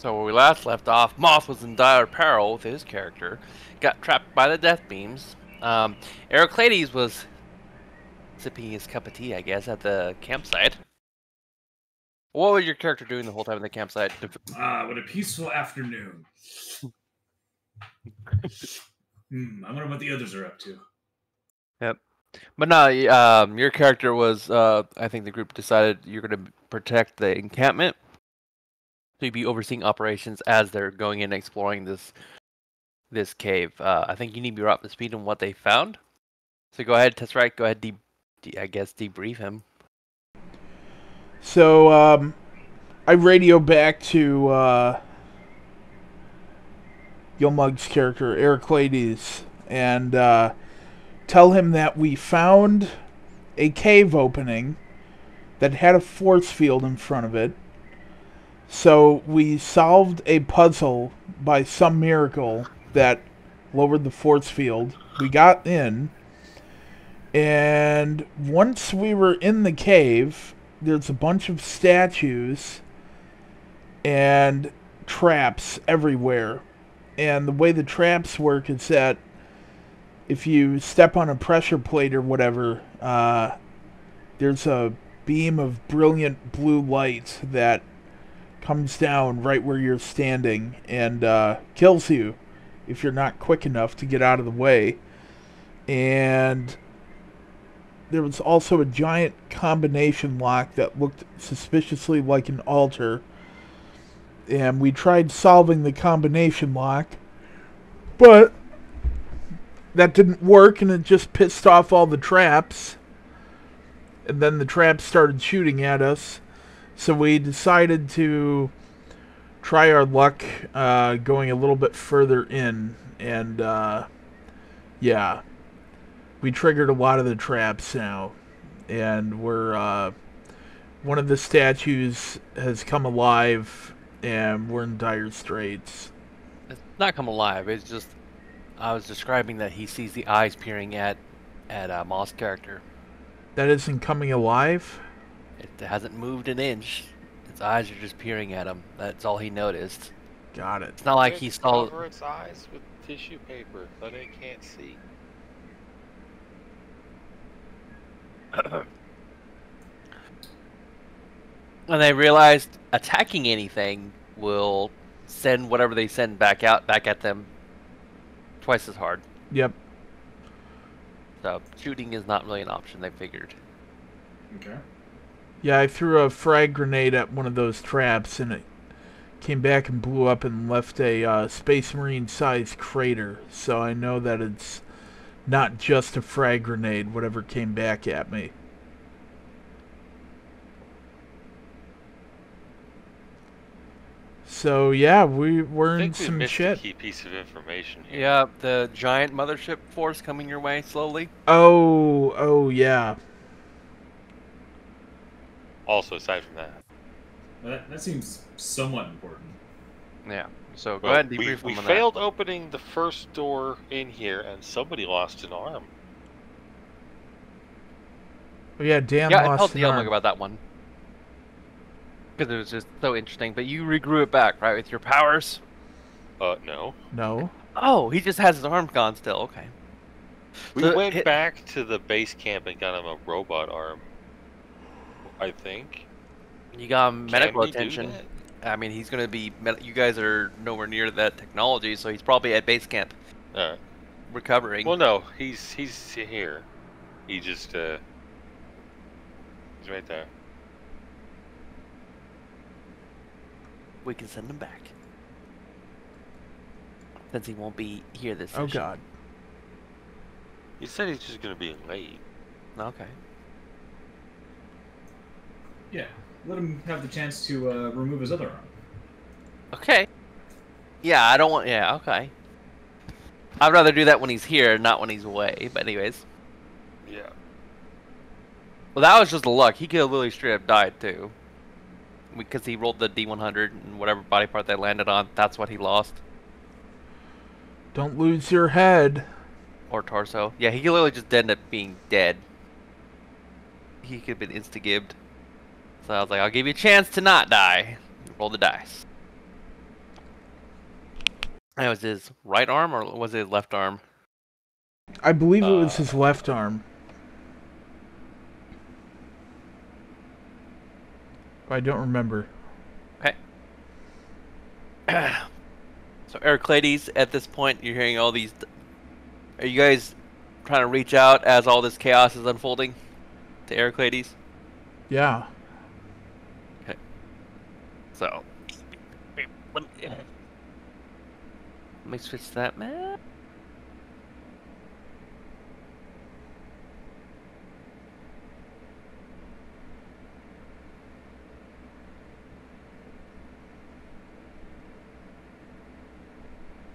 So where we last left off, Moth was in dire peril with his character, got trapped by the death beams. Um, Heraclides was sipping his cup of tea, I guess, at the campsite. What was your character doing the whole time at the campsite? Ah, what a peaceful afternoon. hmm, I wonder what the others are up to. Yep. But no, um, your character was. Uh, I think the group decided you're going to protect the encampment. So you'd be overseeing operations as they're going in and exploring this this cave. Uh, I think you need to be up to speed on what they found. So go ahead, Tesserakt. Go ahead, de- de- I guess debrief him. So um, I radio back to uh, Yomug's character, Heraclides, and uh, tell him that we found a cave opening that had a force field in front of it. So we solved a puzzle by some miracle that lowered the force field. We got in. And once we were in the cave, there's a bunch of statues and traps everywhere. And the way the traps work is that if you step on a pressure plate or whatever, uh, there's a beam of brilliant blue light that comes down right where you're standing and uh, kills you if you're not quick enough to get out of the way. And there was also a giant combination lock that looked suspiciously like an altar. And we tried solving the combination lock, but that didn't work and it just pissed off all the traps. And then the traps started shooting at us. So we decided to try our luck uh, going a little bit further in. And uh, yeah, we triggered a lot of the traps now. And we're. Uh, one of the statues has come alive and we're in dire straits. It's not come alive. It's just I was describing that he sees the eyes peering at at uh, Moth's character. That isn't coming alive? It hasn't moved an inch. Its eyes are just peering at him. That's all he noticed. Got it. It's not like Just he saw. Cover its eyes with tissue paper so that it can't see. And they realized attacking anything will send whatever they send back out back at them twice as hard. Yep. So shooting is not really an option. They figured. Okay. Yeah, I threw a frag grenade at one of those traps and it came back and blew up and left a uh, Space Marine sized crater. So I know that it's not just a frag grenade, whatever came back at me. So yeah, we we're I in think we some missed shit. a key piece of information here. Yeah, the giant mothership force coming your way slowly. Oh, oh yeah. Also, aside from that, that, that seems somewhat important. Yeah. So go well, ahead and we, debrief we them on failed opening the first door in here, and somebody lost an arm. Oh yeah, Dan that. Yeah, I lost told an Yomug arm. about that one. Because it was just so interesting. But you regrew it back, right, with your powers? Uh, no. No. Oh, he just has his arm gone still. Okay. We So went hit- back to the base camp and got him a robot arm. I think. You got medical attention. I mean, he's gonna be. Med- you guys are nowhere near that technology, so he's probably at base camp Uh, recovering. well, no, he's he's here. He just uh, he's right there. we can send him back. Since he won't be here this Oh session. god. He said he's just gonna be late. Okay. Yeah. Let him have the chance to uh, remove his other arm. Okay. Yeah, I don't want. Yeah, okay. I'd rather do that when he's here, not when he's away. But anyways, Yeah. well, that was just a luck. He could have literally straight up died too, because he rolled the D100 and whatever body part they landed on. That's what he lost, Don't lose your head. or torso. Yeah, he could literally just end up being dead. He could have been insta-gibbed. So I was like, I'll give you a chance to not die. Roll the dice. That was his right arm or was it his left arm? I believe it was Uh, his left arm. I don't remember. Okay. so Heraclides, at this point, you're hearing all these. Are you guys trying to reach out as all this chaos is unfolding to Heraclides? Yeah. So. Let me, switch that map.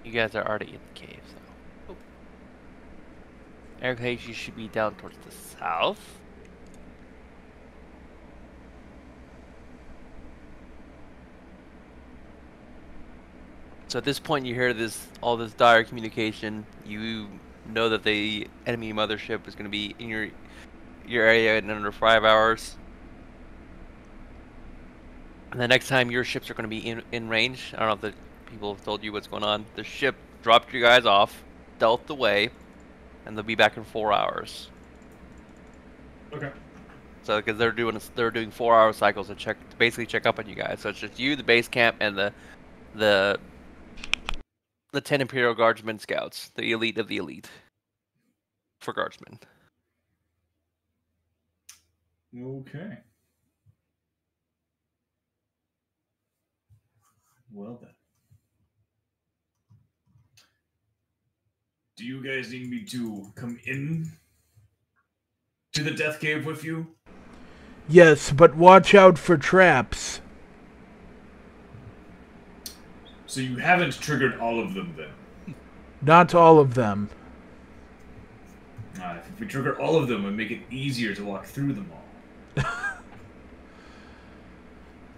You guys are already in the cave, so. Oh. Heraclides, you should be down towards the south. So at this point, you hear this all this dire communication. You know that the enemy mothership is going to be in your your area in under five hours. And the next time your ships are going to be in in range, I don't know if the people have told you what's going on. The ship dropped you guys off, stealthed away, and they'll be back in four hours. Okay. So because they're doing they're doing four hour cycles to check to basically check up on you guys. So it's just you, the base camp, and the the the ten Imperial Guardsmen scouts, the elite of the elite for guardsmen. Okay. Well then. Do you guys need me to come in to the death cave with you? Yes, but watch out for traps. So you haven't triggered all of them then? Not all of them. Uh, if we trigger all of them, we make it easier to walk through them all.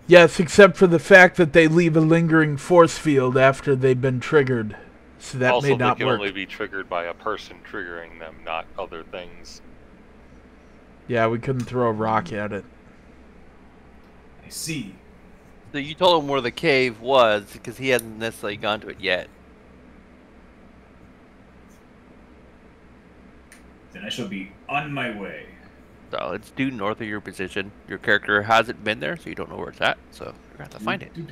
Yes, except for the fact that they leave a lingering force field after they've been triggered. So that also, may they not can work. only be triggered by a person triggering them, not other things. Yeah, we couldn't throw a rock at it. I see. So you told him where the cave was because he hasn't necessarily gone to it yet. Then I shall be on my way. So it's due north of your position. Your character hasn't been there, so you don't know where it's at. So you're gonna have to find it. You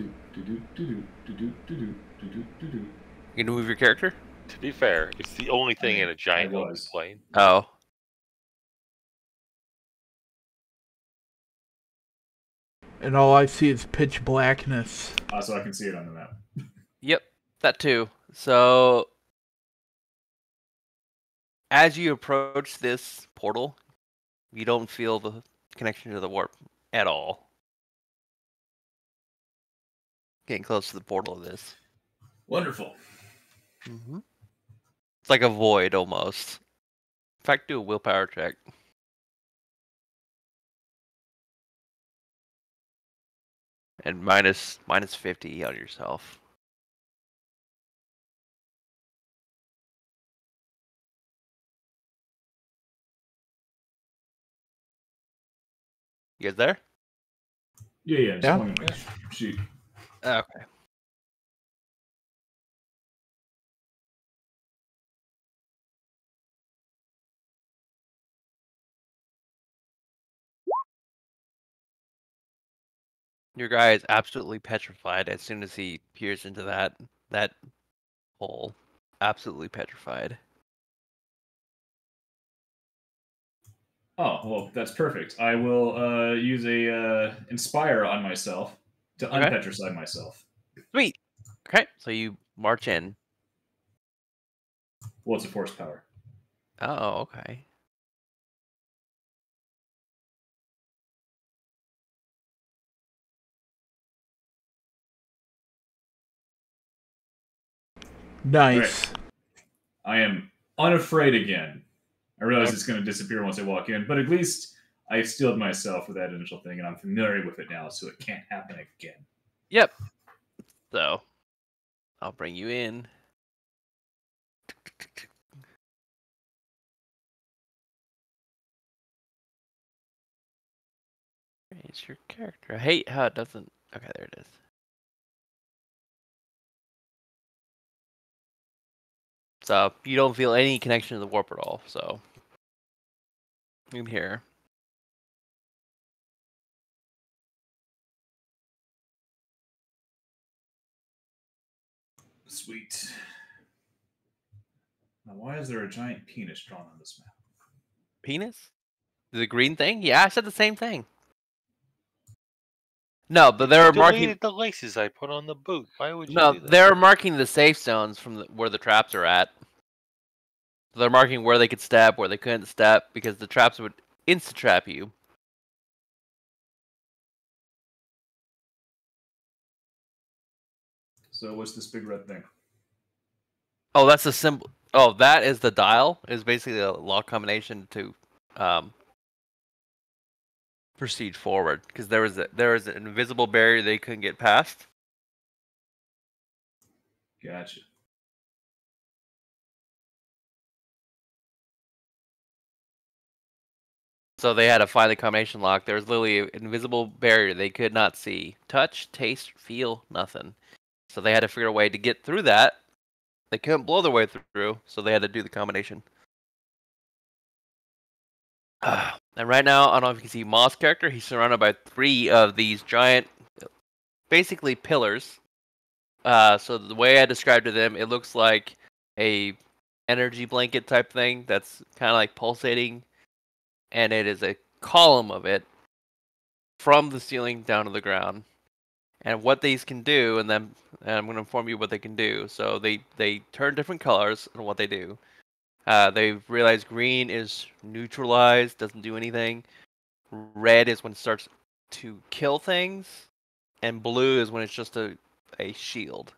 gonna move your character? To be fair, it's the only thing in a giant I open was. plain. Oh. And all I see is pitch blackness. Ah, so I can see it on the map. Yep, that too. So as you approach this portal, you don't feel the connection to the warp at all. Getting close to the portal of this. Wonderful. Mm-hmm. It's like a void almost. In fact, do a willpower check. And minus minus fifty on yourself. You guys there? Yeah, yeah. Yeah. wanted sure- Shoot. Okay. Your guy is absolutely petrified as soon as he peers into that that hole. Absolutely petrified. Oh well, that's perfect. I will uh, use a uh, inspire on myself to Okay. unpetrify myself. Sweet. Okay, so you march in. Well, it's a force power. Oh, okay. Nice. I am unafraid again. I realize it's going to disappear once I walk in, but at least I steeled myself with that initial thing, and I'm familiar with it now, so it can't happen again. Yep. So, I'll bring you in. Where's your character? I hate how it doesn't. Okay, there it is. So you don't feel any connection to the warp at all. So in here. Sweet. Now, why is there a giant penis drawn on this map? Penis? The green thing? Yeah, I said the same thing. No, but they're marking. The laces I put on the boot. Why would you No, do that? they're marking the safe zones from the, where the traps are at. So they're marking where they could step, where they couldn't step, because the traps would insta trap you. So, what's this big red thing? Oh, that's the symbol. Oh, that is the dial. Is basically a lock combination to um, proceed forward because there was a, there was an invisible barrier they couldn't get past. Gotcha. So they had to find the combination lock. There was literally an invisible barrier they could not see, touch, taste, feel, nothing. So they had to figure a way to get through that. They couldn't blow their way through, so they had to do the combination. and right now, I don't know if you can see Moss character. He's surrounded by three of these giant, basically pillars. Uh, so the way I described to them, it looks like a energy blanket type thing that's kind of like pulsating and it is a column of it from the ceiling down to the ground. And what these can do, and then and I'm going to inform you what they can do. So they they turn different colors and what they do. Uh, they've realized green is neutralized, doesn't do anything. Red is when it starts to kill things, and blue is when it's just a a shield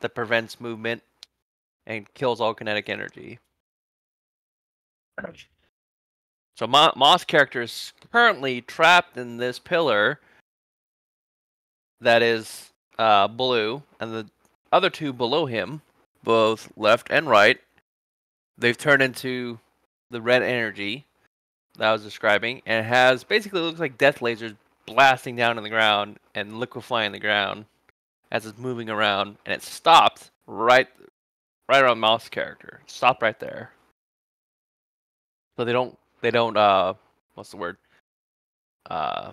that prevents movement and kills all kinetic energy. So Mo- Moss character is currently trapped in this pillar that is uh, blue, and the other two below him, both left and right, they've turned into the red energy that I was describing, and it has basically looks like death lasers blasting down in the ground and liquefying the ground as it's moving around, and it stopped right, right around Mouse character. Stop right there. So they don't they don't uh what's the word uh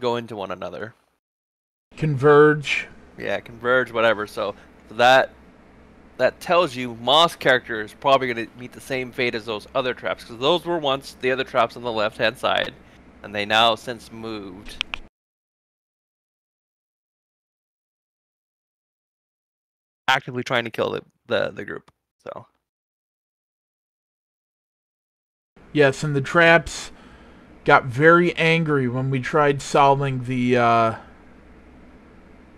go into one another Converge. yeah converge whatever so that that tells you moss character is probably going to meet the same fate as those other traps because those were once the other traps on the left hand side and they now since moved. Actively trying to kill the the, the group so. Yes, and the traps got very angry when we tried solving the uh,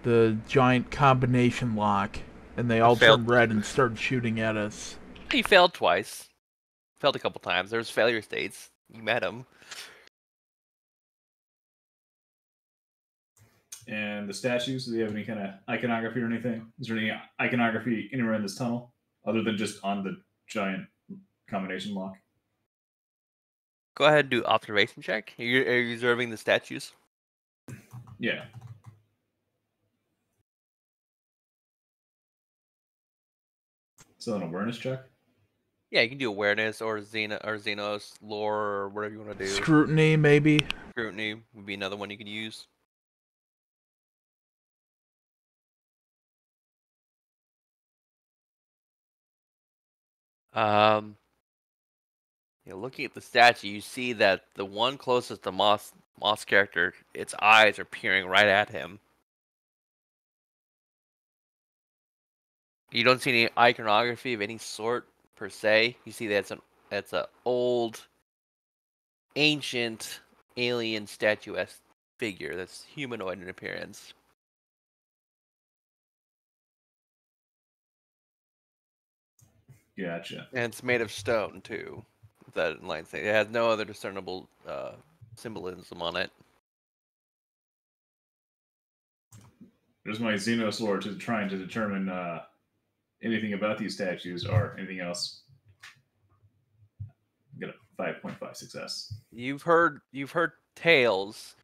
the giant combination lock, and they all failed. turned red and started shooting at us. he failed twice failed a couple times there's failure states you met him And the statues, do they have any kind of iconography or anything? Is there any iconography anywhere in this tunnel other than just on the giant combination lock? Go ahead and do observation check. Are you, are you observing the statues? Yeah. So an awareness check? Yeah, you can do awareness or Xeno or Xenos lore or whatever you want to do. Scrutiny, maybe. Scrutiny would be another one you could use. Um, you know, looking at the statue, you see that the one closest to Moss Moss character, its eyes are peering right at him. You don't see any iconography of any sort per se. You see that's an that's a old, ancient alien statuesque figure that's humanoid in appearance. Gotcha. And it's made of stone too. That line thing. It has no other discernible uh, symbolism on it. There's my Xenos lore to trying to determine uh, anything about these statues or anything else. Got a 5.5 success. You've heard you've heard tales.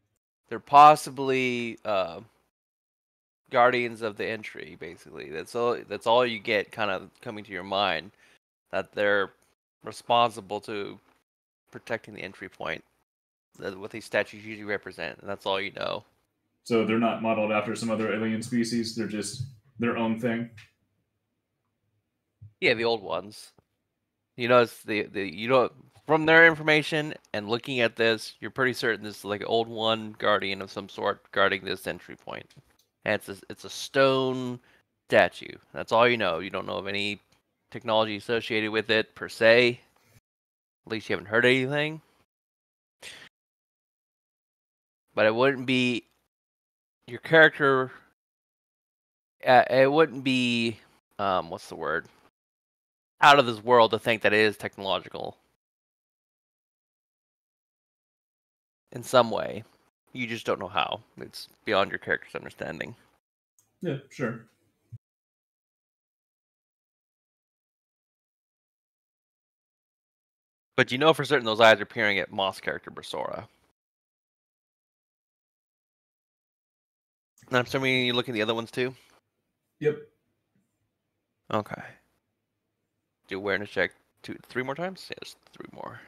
They're possibly uh, guardians of the entry. Basically, that's all. That's all you get, kind of coming to your mind that they're responsible to protecting the entry point. That's what these statues usually represent, and that's all you know. So they're not modeled after some other alien species. They're just their own thing. Yeah, the old ones. You know, it's the the you know from their information and looking at this, you're pretty certain this is like an old one guardian of some sort guarding this entry point. And it's a, it's a stone statue. That's all you know. You don't know of any technology associated with it per se. At least you haven't heard anything. But it wouldn't be your character. Uh, it wouldn't be um, what's the word? Out of this world to think that it is technological. In some way, you just don't know how. It's beyond your character's understanding. Yeah, sure. But you know for certain those eyes are peering at Moss character Bersora. And I'm assuming you look at the other ones too? Yep. Okay. Do awareness check two three more times? Just three more.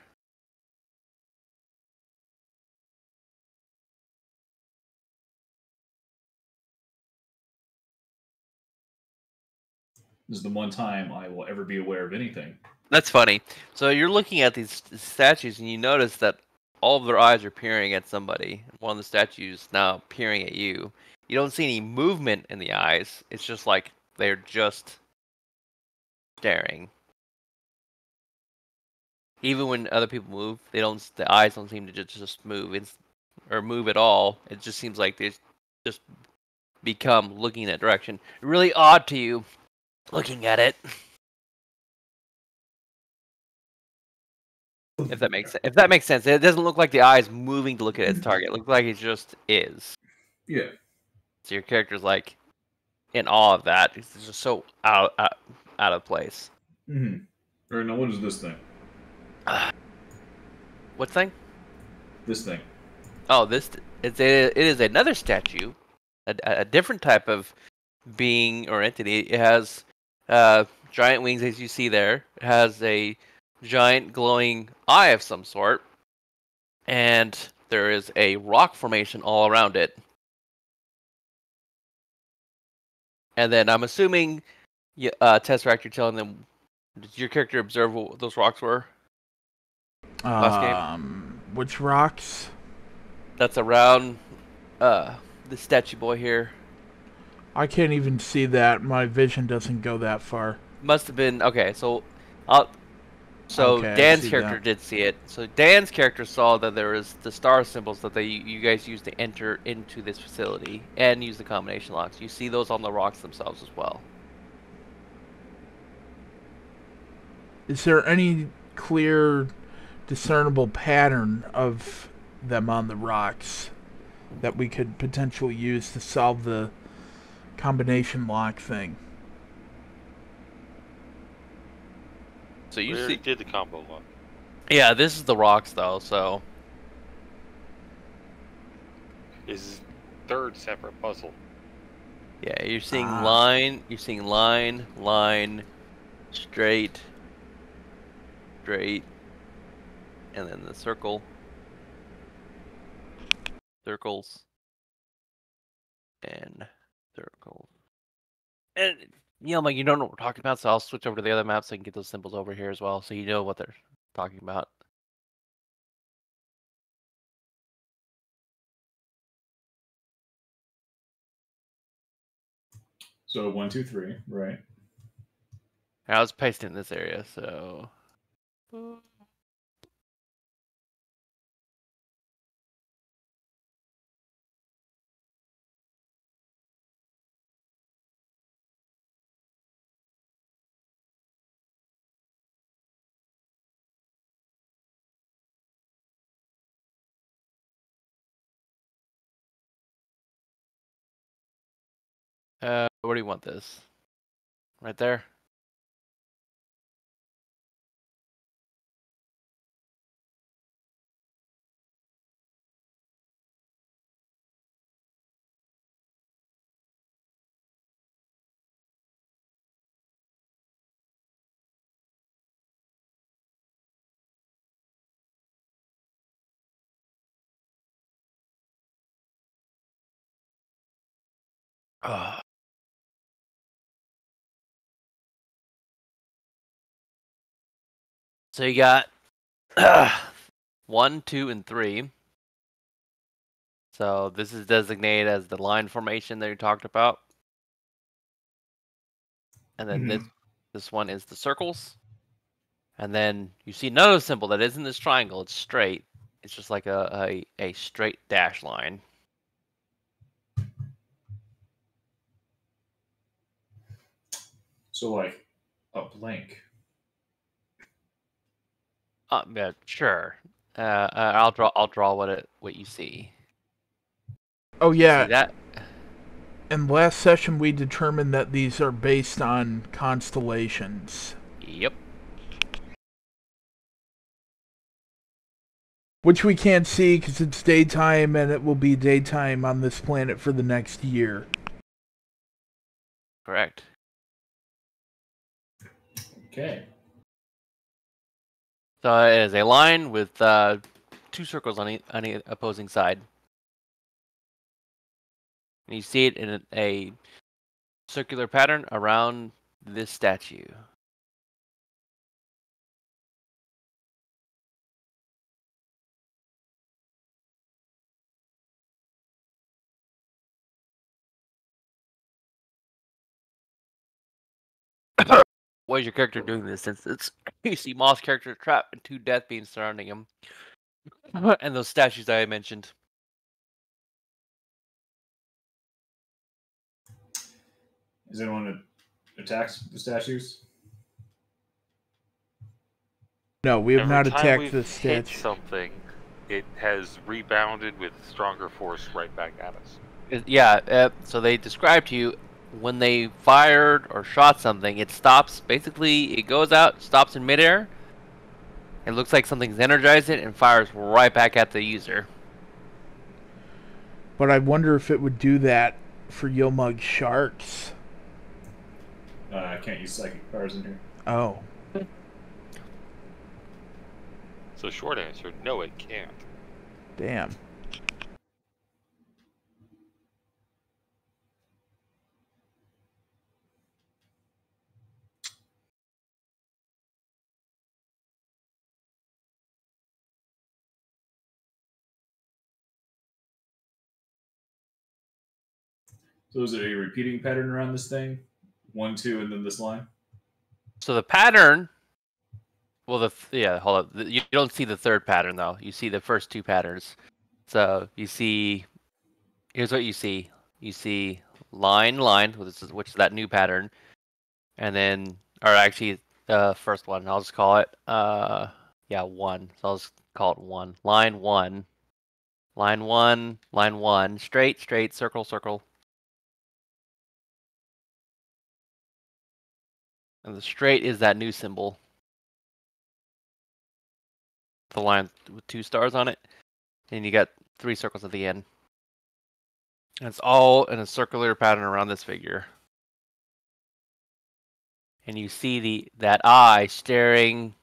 This is the one time I will ever be aware of anything. That's funny. So you're looking at these statues and you notice that all of their eyes are peering at somebody. One of the statues now peering at you. You don't see any movement in the eyes. It's just like they're just staring. Even when other people move, they don't. The eyes don't seem to just just move. It's or move at all. It just seems like they just become looking in that direction. Really odd to you, looking at it. If that makes if that makes sense, it doesn't look like the eyes moving to look at its target. It looks like it just is. Yeah. So your character's like in awe of that. It's just so out out, out of place. Mm-hmm. All right, now what is this thing? What thing? This thing. Oh, this it's a it is another statue, a, a different type of being or entity. It has uh, giant wings, as you see there. It has a giant glowing eye of some sort, and there is a rock formation all around it. And then I'm assuming, uh, Tesserakt, you're telling them, did your character observe what those rocks were? Last game? Um, which rocks? That's around uh, the statue boy here. I can't even see that. My vision doesn't go that far. Must have been okay. So, uh, so Okay, Dan's character that. did see it. So Dan's character saw that there was the star symbols that they you guys used to enter into this facility and use the combination locks. You see those on the rocks themselves as well. Is there any clear, discernible pattern of them on the rocks that we could potentially use to solve the combination lock thing? So you see, did the combo lock. yeah, this is the rocks though. So Is third separate puzzle. yeah, you're seeing Ah. line, you're seeing line, line, straight, straight, and then the circle, circles, and circles. And you know, like you don't know what we're talking about, so I'll switch over to the other map so I can get those symbols over here as well, so you know what they're talking about. So one, two, three, right? I was pasting in this area, so. Uh, where do you want this? Right there. Ah. Uh. So you got one, two, and three. So this is designated as the line formation that you talked about. And then this mm-hmm. this one is the circles. And then you see another symbol that isn't this triangle, it's straight. It's just like a, a, a straight dash line. So like a blank. Uh, yeah, sure. Uh, uh, I'll draw. I'll draw what it what you see. Oh See yeah, that? in last session we determined that these are based on constellations, Yep. which we can't see because it's daytime and it will be daytime on this planet for the next year. Correct. Okay. So it is a line with uh, two circles on, e- on the opposing side. And you see it in a, a circular pattern around this statue. What is your character doing in this instance? You see Moss character trapped and two death beings surrounding him. and those statues that I mentioned. Is anyone that attacks the statues? No, we have Every not time attacked we've this hit statue. something, it has rebounded with stronger force right back at us. Yeah, uh, so they describe to you when they fired or shot something, it stops. Basically, it goes out, stops in midair. It looks like something's energized it and fires right back at the user. But I wonder if it would do that for Yomug sharks. Uh, I can't use psychic powers in here. Oh, So short answer, no, it can't. damn. So is it a repeating pattern around this thing? One, two, and then this line? So the pattern. Well, the th- yeah, hold up. You don't see the third pattern though. You see the first two patterns. So you see. Here's what you see. You see line, line, which is which is that new pattern, and then, or actually, the first one. I'll just call it. Uh, yeah, one. So I'll just call it one. Line one. Line one. Line one. Straight, straight, circle, circle. And the straight is that new symbol. The line with two stars on it. And you got three circles at the end. And it's all in a circular pattern around this figure. And you see the that eye staring.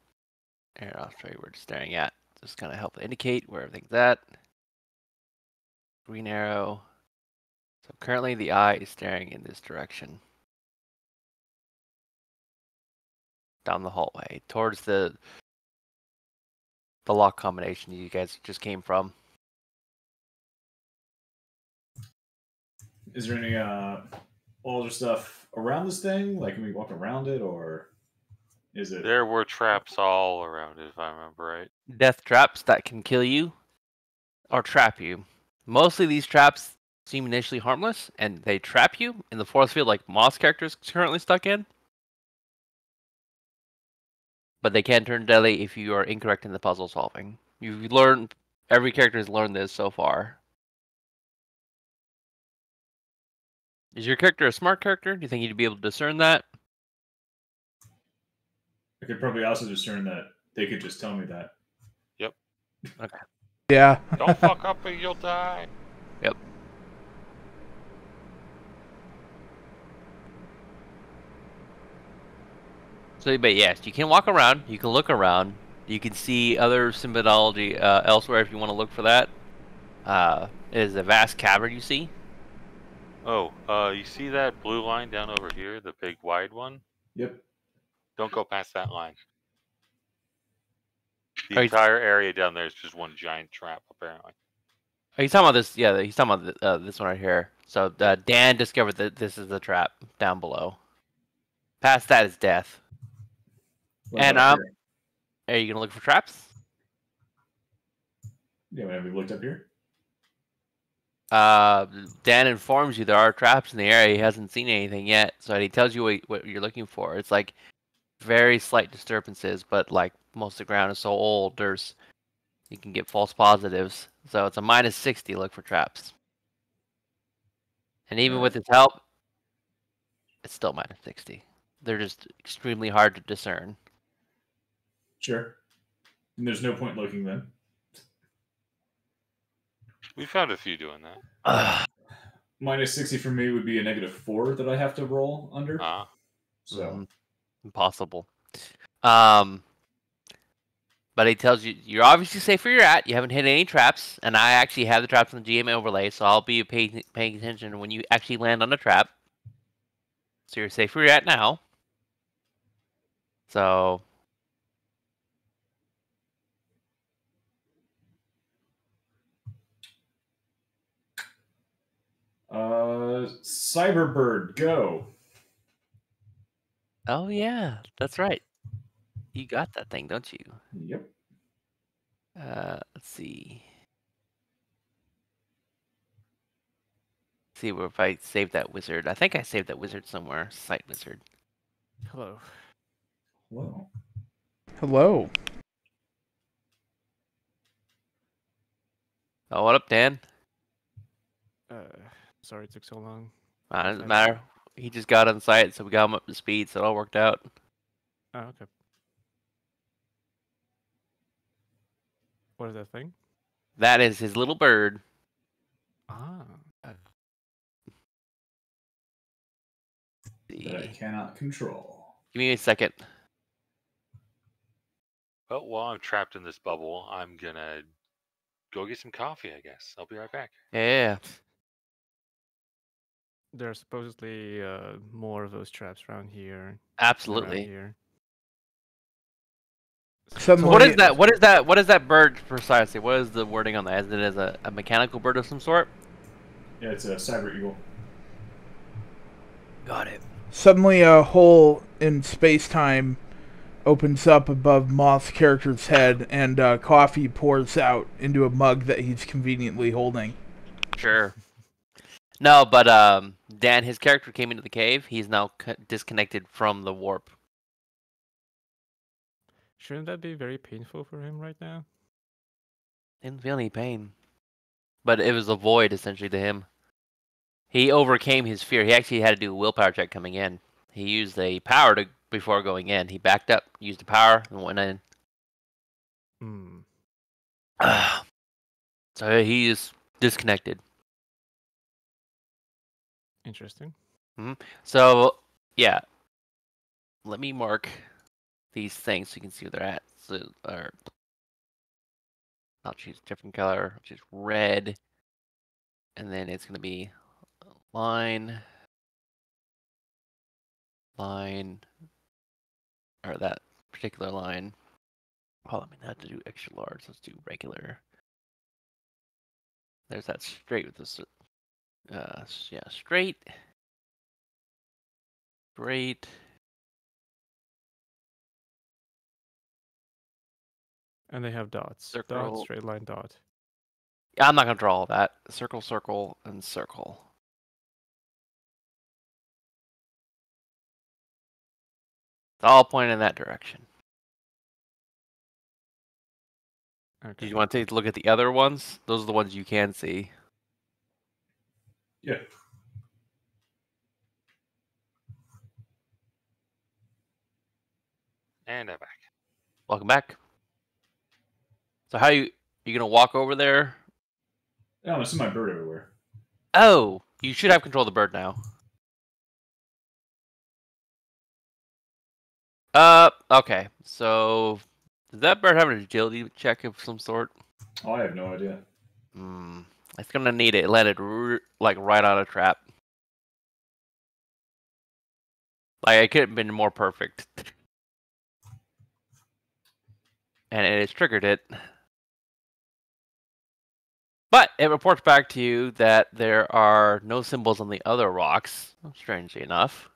Here, I'll show you where it's staring at. Just kind of help indicate where everything's at. Green arrow. So currently the eye is staring in this direction. Down the hallway towards the the lock combination you guys just came from. Is there any uh older stuff around this thing? Like can we walk around it or is it There were traps all around it, if I remember right. Death traps that can kill you or trap you. Mostly these traps seem initially harmless and they trap you in the force field like Moss characters currently stuck in. But they can turn deadly if you are incorrect in the puzzle solving. You've learned every character has learned this so far. Is your character a smart character? Do you think you'd be able to discern that? I could probably also discern that they could just tell me that. Yep. Okay. Yeah. Don't fuck up or you'll die. So, but yes, you can walk around. You can look around. You can see other symbology uh, elsewhere if you want to look for that. Uh, it is a vast cavern you see. Oh, uh, you see that blue line down over here, the big wide one? Yep. Don't go past that line. The Are you- entire area down there is just one giant trap, apparently. Oh, he's talking about this. Yeah, he's talking about th- uh, this one right here. So uh, Dan discovered that this is the trap down below. Past that is death. What And, um, here? Are you gonna look for traps? yeah, have we looked up here? Uh, Dan informs you there are traps in the area. He hasn't seen anything yet, so he tells you what, what you're looking for. It's like very slight disturbances, but like most of the ground is so old, there's you can get false positives. So it's a minus sixty. Look for traps, and even with his help, it's still minus sixty. They're just extremely hard to discern. Sure. And there's no point looking then. We found a few doing that. Ugh. Minus 60 for me would be a negative four that I have to roll under. Ah, so Mhm. impossible. Um, but he tells you you're obviously safe where you're at. You haven't hit any traps, and I actually have the traps on the GM overlay, so I'll be paying paying attention when you actually land on a trap. So you're safe where you're at now. So uh Cyberbird, go. oh yeah, that's right. You got that thing, don't you? Yep. Uh, let's see. See where if I saved that wizard. I think I saved that wizard somewhere. Sight wizard. Hello. Hello. Hello. Oh, what up, Dan? Uh, sorry it took so long. Uh, doesn't Okay. matter. He just got on site, so we got him up to speed, so it all worked out. Oh, okay. What is that thing? That is his little bird. Ah. That I cannot control. Give me a second. well, while I'm trapped in this bubble, I'm gonna go get some coffee, I guess. I'll be right back. Yeah. There are supposedly uh, more of those traps around here. and around Absolutely. Here. So what is that? What is that? What is that bird precisely? What is the wording on that? Is it as a, a mechanical bird of some sort? Yeah, it's a cyber eagle. Got it. Suddenly, a hole in space time opens up above Moth's character's head, and uh, coffee pours out into a mug that he's conveniently holding. Sure. No, but um, Dan, his character came into the cave. He's now c- disconnected from the warp. Shouldn't that be very painful for him right now? Didn't feel any pain, but it was a void essentially to him. He overcame his fear. He actually had to do a willpower check coming in. He used a power to before going in. He backed up, used the power, and went in. Hmm. so he is disconnected. Interesting. Mm-hmm. So yeah, let me mark these things so you can see where they're at. So, or I'll choose different color, I'll choose red, and then it's gonna be line, line, or that particular line. Oh, I mean, not to do extra large. Let's do regular. There's that straight with this. Uh, yeah, straight. Straight. And they have dots. Circle. Dot, straight line, dot. Yeah, I'm not gonna draw all that. Circle, circle, and circle. It's all pointing in that direction. Okay. Do you want to take a look at the other ones? Those are the ones you can see. Yeah. And I'm back. Welcome back. So how you you gonna walk over there? I don't know, see my bird everywhere. Oh, you should have control of the bird now. Uh, okay. So does that bird have an agility check of some sort? Oh, I have no idea. Hmm. It's gonna need it. Let it like right on a trap. Like it could have been more perfect. And it has triggered it. But it reports back to you that there are no symbols on the other rocks, strangely enough.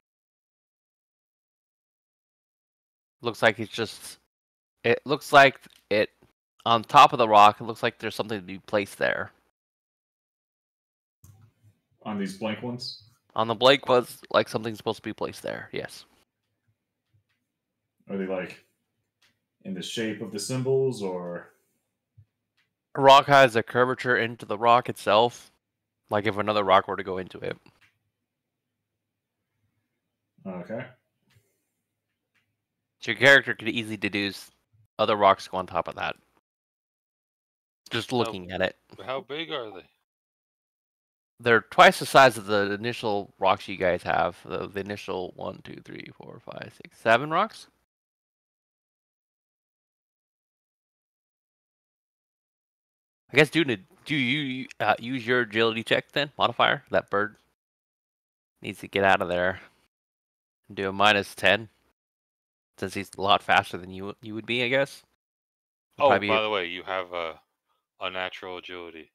Looks like it's just it looks like it on top of the rock, it looks like there's something to be placed there. On these blank ones? On the blank ones, like something's supposed to be placed there, yes. Are they like in the shape of the symbols or A rock has a curvature into the rock itself. Like if another rock were to go into it. okay. So your character could easily deduce other rocks go on top of that. Just looking at it. How big are they? They're twice the size of the initial rocks you guys have. The, the initial one, two, three, four, five, six, seven rocks. I guess do do you uh, use your agility check then modifier? That bird needs to get out of there. and Do a minus ten, since he's a lot faster than you you would be, I guess. Oh, by be- the way, you have a a natural agility.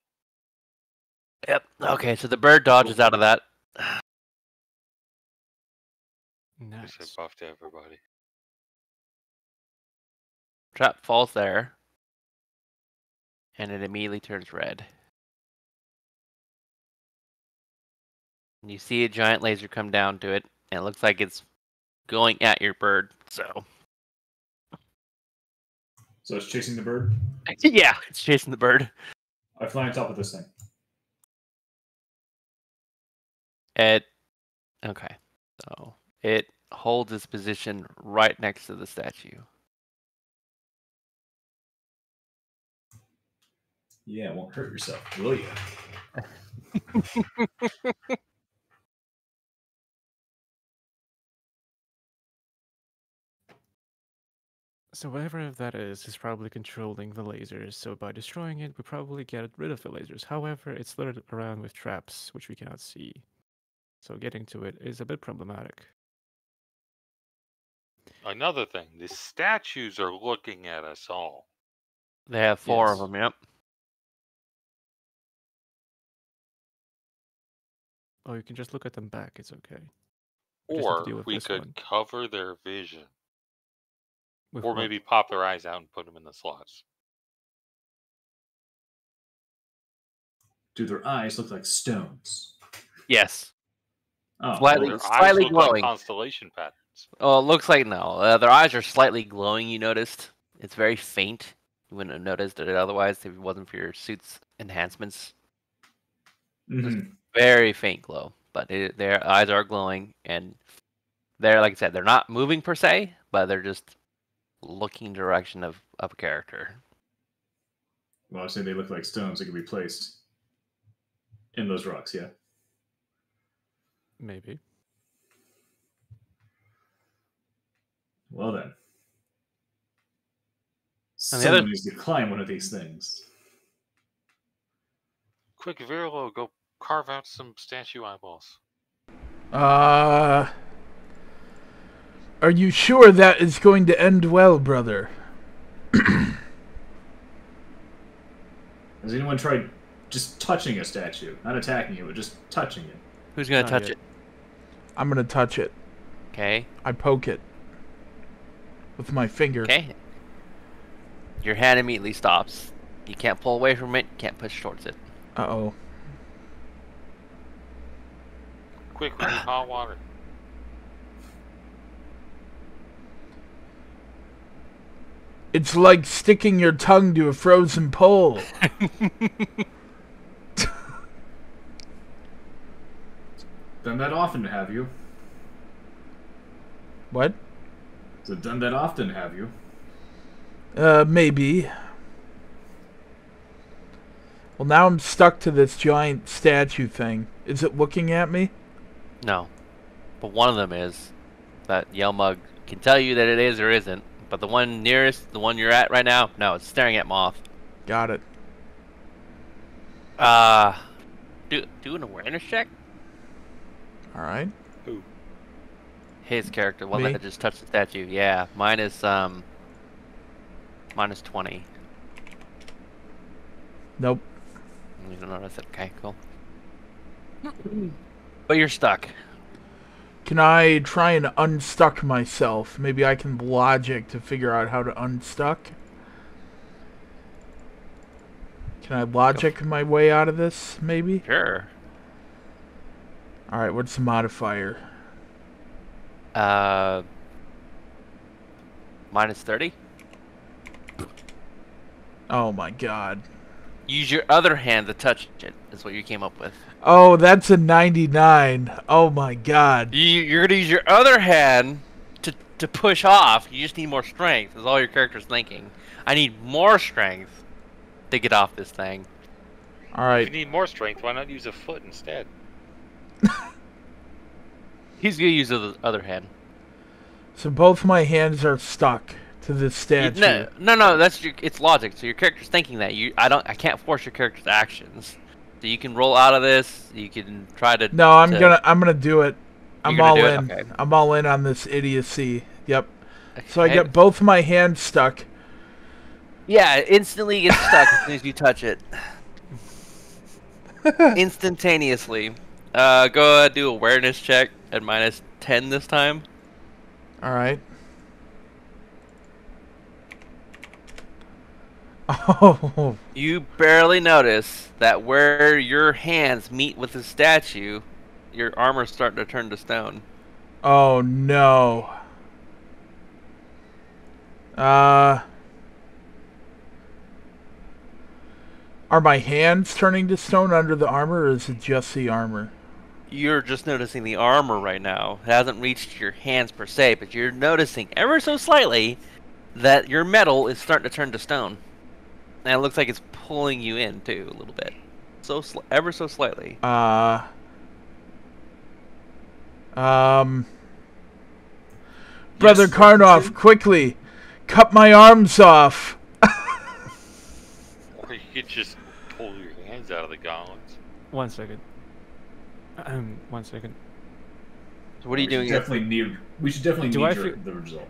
Yep. Okay, so the bird dodges out of that. Nice. Nice. buff to everybody. Trap falls there. And it immediately turns red. And you see a giant laser come down to it, and it looks like it's going at your bird. So So it's chasing the bird. yeah, it's chasing the bird. I fly on top of this thing. It okay. So it holds its position right next to the statue. Yeah, won't hurt yourself, will you? So whatever that is, is probably controlling the lasers. So by destroying it, we probably get rid of the lasers. However, it's littered around with traps, which we cannot see. So getting to it is a bit problematic. Another thing, the statues are looking at us all. They have four Yes. of them. Yep. Oh, you can just look at them back. It's okay. We just have to Or we could one. cover their vision. With Or what? maybe pop their eyes out and put them in the slots. Do their eyes look like stones? Yes. Oh, Slightly- well, slightly eyes look like glowing. constellation patterns. Oh, it looks like no. Uh, their eyes are slightly glowing. You noticed it's very faint. You wouldn't have noticed it otherwise if it wasn't for your suit's enhancements. mhm. Very faint glow, but it, their eyes are glowing, and they're like I said, they're not moving per se, but they're just looking direction of of a character. Well, I say they look like stones that could be placed in those rocks. Yeah. Maybe. Well then. And the Someone other- needs to climb one of these things. Quick, Virlo, go carve out some statue eyeballs. Uh. Are you sure that is going to end well, brother? Has anyone tried just touching a statue, not attacking it, but just touching it? Who's gonna touch yet. it? I'm gonna touch it. Okay. I poke it with my finger. Okay. Your hand immediately stops. You can't pull away from it. You can't push towards it. Uh oh. Quick, hot water. It's like sticking your tongue to a frozen pole. Done that often, have you? what? So done that often, have you? Uh, maybe. Well, now I'm stuck to this giant statue thing. Is it looking at me? No. But one of them is. That Yomug can tell you that it is or isn't. But the one nearest, the one you're at right now, no, it's staring at Moth. Got it. Uh, do, do an awareness check. All right. Who? His character, one Me? that just touched the statue. Yeah, minus um, minus twenty. Nope. You don't notice it. Okay, cool. But you're stuck. Can I try and unstuck myself? Maybe I can logic to figure out how to unstuck. Can I logic my way out of this? Maybe. Sure. All right. What's the modifier? Uh, minus thirty. Oh my god. Use your other hand to touch it. Is what you came up with. Oh, that's a 99. Oh my god. You, you're gonna use your other hand to to push off. You just need more strength. Is all your character's thinking. I need more strength to get off this thing. All right. If you need more strength, why not use a foot instead? He's gonna use the other hand. So both my hands are stuck to the You- statue. no, no, no. That's your. It's logic. So your character's thinking that you. I don't. I can't force your character's actions. So you can roll out of this. You can try to. No, I'm to- gonna I'm gonna do it. I'm all in. Okay. I'm all in on this idiocy. Yep. So I get both my hands stuck. Yeah, it instantly gets stuck as soon as you touch it. Instantaneously. Uh, go ahead, do awareness check at minus ten this time. All right. Oh, You barely notice that where your hands meet with the statue, your armor's starting to turn to stone. oh no. Uh, are my hands turning to stone under the armor, or is it just the armor? You're just noticing the armor right now. It hasn't reached your hands per se, but you're noticing ever so slightly that your metal is starting to turn to stone. And it looks like it's pulling you in too a little bit. So sl- ever so slightly. Uh, um, Brother Yes, Karnoff, quickly, cut my arms off. Or you could just pull your hands out of the gauntlets. One second. Um, one second. So what are you We should doing? Definitely need. We should definitely Do need I your, feel- the result.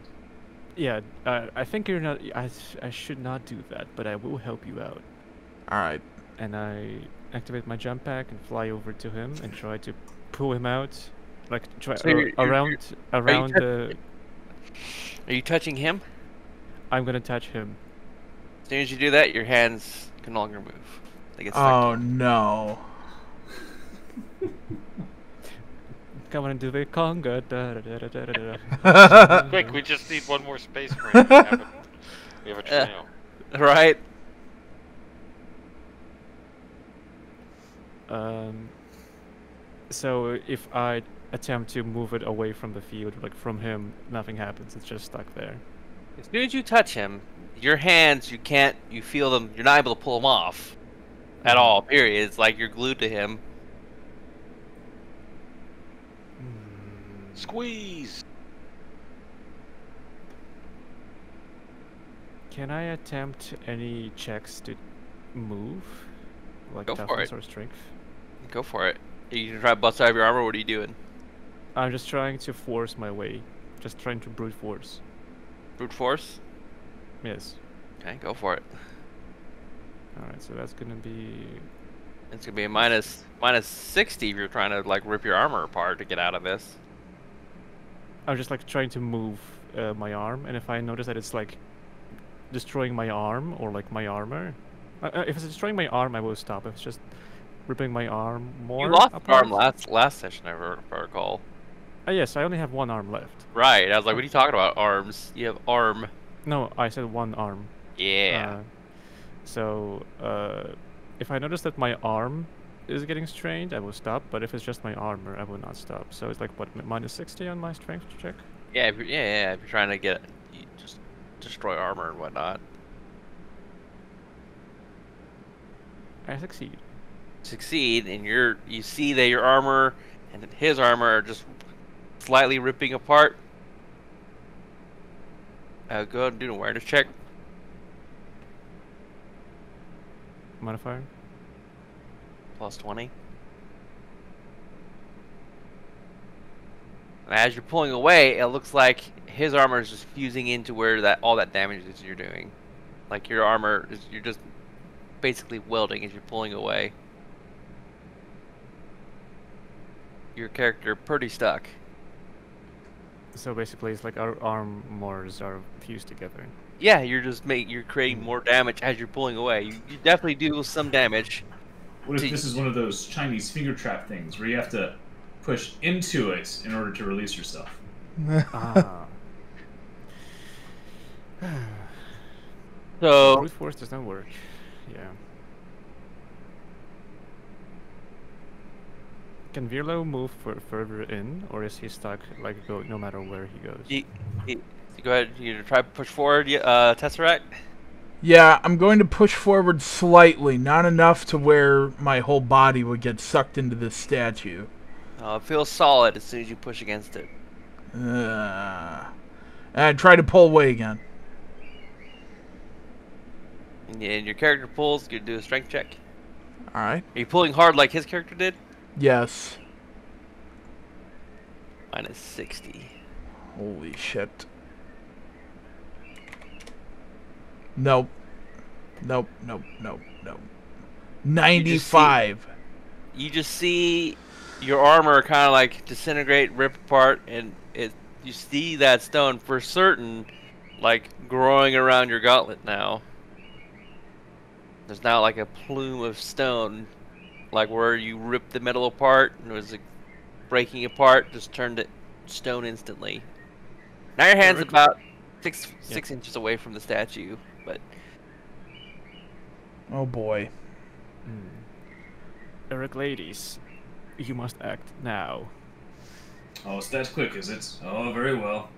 Yeah, uh, I think you're not. I, I should not do that, but I will help you out. All right. And I activate my jump pack and fly over to him and try to pull him out, like try So ar- you're- you're- around around touch- the. Are you touching him? I'm gonna touch him. As soon as you do that, your hands can no longer move. They get stuck. Oh no. Come on and do the conga. Da, da, da, da, da, da, da. Quick, we just need one more space marine. We have a, we have a Uh. Right? Um, so if I attempt to move it away from the field, like from him, nothing happens. It's just stuck there. As soon as you touch him, your hands, you can't, you feel them, you're not able to pull them off at Mhm. all, period. It's like you're glued to him. Squeeze! Can I attempt any checks to move, like Go for toughness it. or strength? Go for it. You can try to bust out of your armor, what are you doing? I'm just trying to force my way, just trying to brute force. Brute force? Yes. Okay, go for it. All right. So that's gonna be. It's gonna be a minus, minus 60 if you're trying to, like, rip your armor apart to get out of this. I'm just like trying to move uh, my arm, and if I notice that it's like destroying my arm or like my armor, uh, uh, if it's destroying my arm, I will stop. If it's just ripping my arm more. You lost apart, arm last, last session, I re- if I recall. Uh, yes, I only have one arm left. Right, I was like, what are you talking about, arms? You have arm. No, I said one arm. Yeah. Uh, so uh, if I notice that my arm is getting strained, I will stop. But if it's just my armor, I will not stop. So it's like what minus sixty on my strength check. yeah, if you're, yeah, yeah, if you're trying to get, you just destroy armor and whatnot. I succeed. succeed and you're you see that your armor and his armor are just slightly ripping apart. Uh, go ahead and do an awareness check. Modifier. Plus 20. And as you're pulling away, it looks like his armor is just fusing into where that all that damage is you're doing. Like your armor is you're just basically welding as you're pulling away. Your character pretty stuck. So basically, it's like our armors are fused together. Yeah, you're just make you're creating more damage as you're pulling away. You, you definitely do some damage. What if this is one of those Chinese finger trap things where you have to push into it in order to release yourself? Ah. So brute force does not work. Yeah. Can Virlo move fur further in, or is he stuck like go no matter where he goes? Ye- ye- go ahead. You try to push forward, uh, Tesserakt. Yeah, I'm going to push forward slightly, not enough to where my whole body would get sucked into this statue. Uh, it feels solid as soon as you push against it. Uh, and I try to pull away again. And, y- and your character pulls. You do a strength check. All right. Are you pulling hard like his character did? Yes. Minus sixty. Holy shit. Nope. Nope. Nope. Nope. Nope. Ninety-five. You just see your armor kind of like disintegrate, rip apart, and it. You see that stone for certain, like growing around your gauntlet now. There's now like a plume of stone, like where you ripped the metal apart and it was like, breaking apart, just turned it stone instantly. Now your hand's about six six inches away from the statue, Oh boy. Hmm. Heraclides, you must act now. Oh, it's that quick, is it? Oh, very well.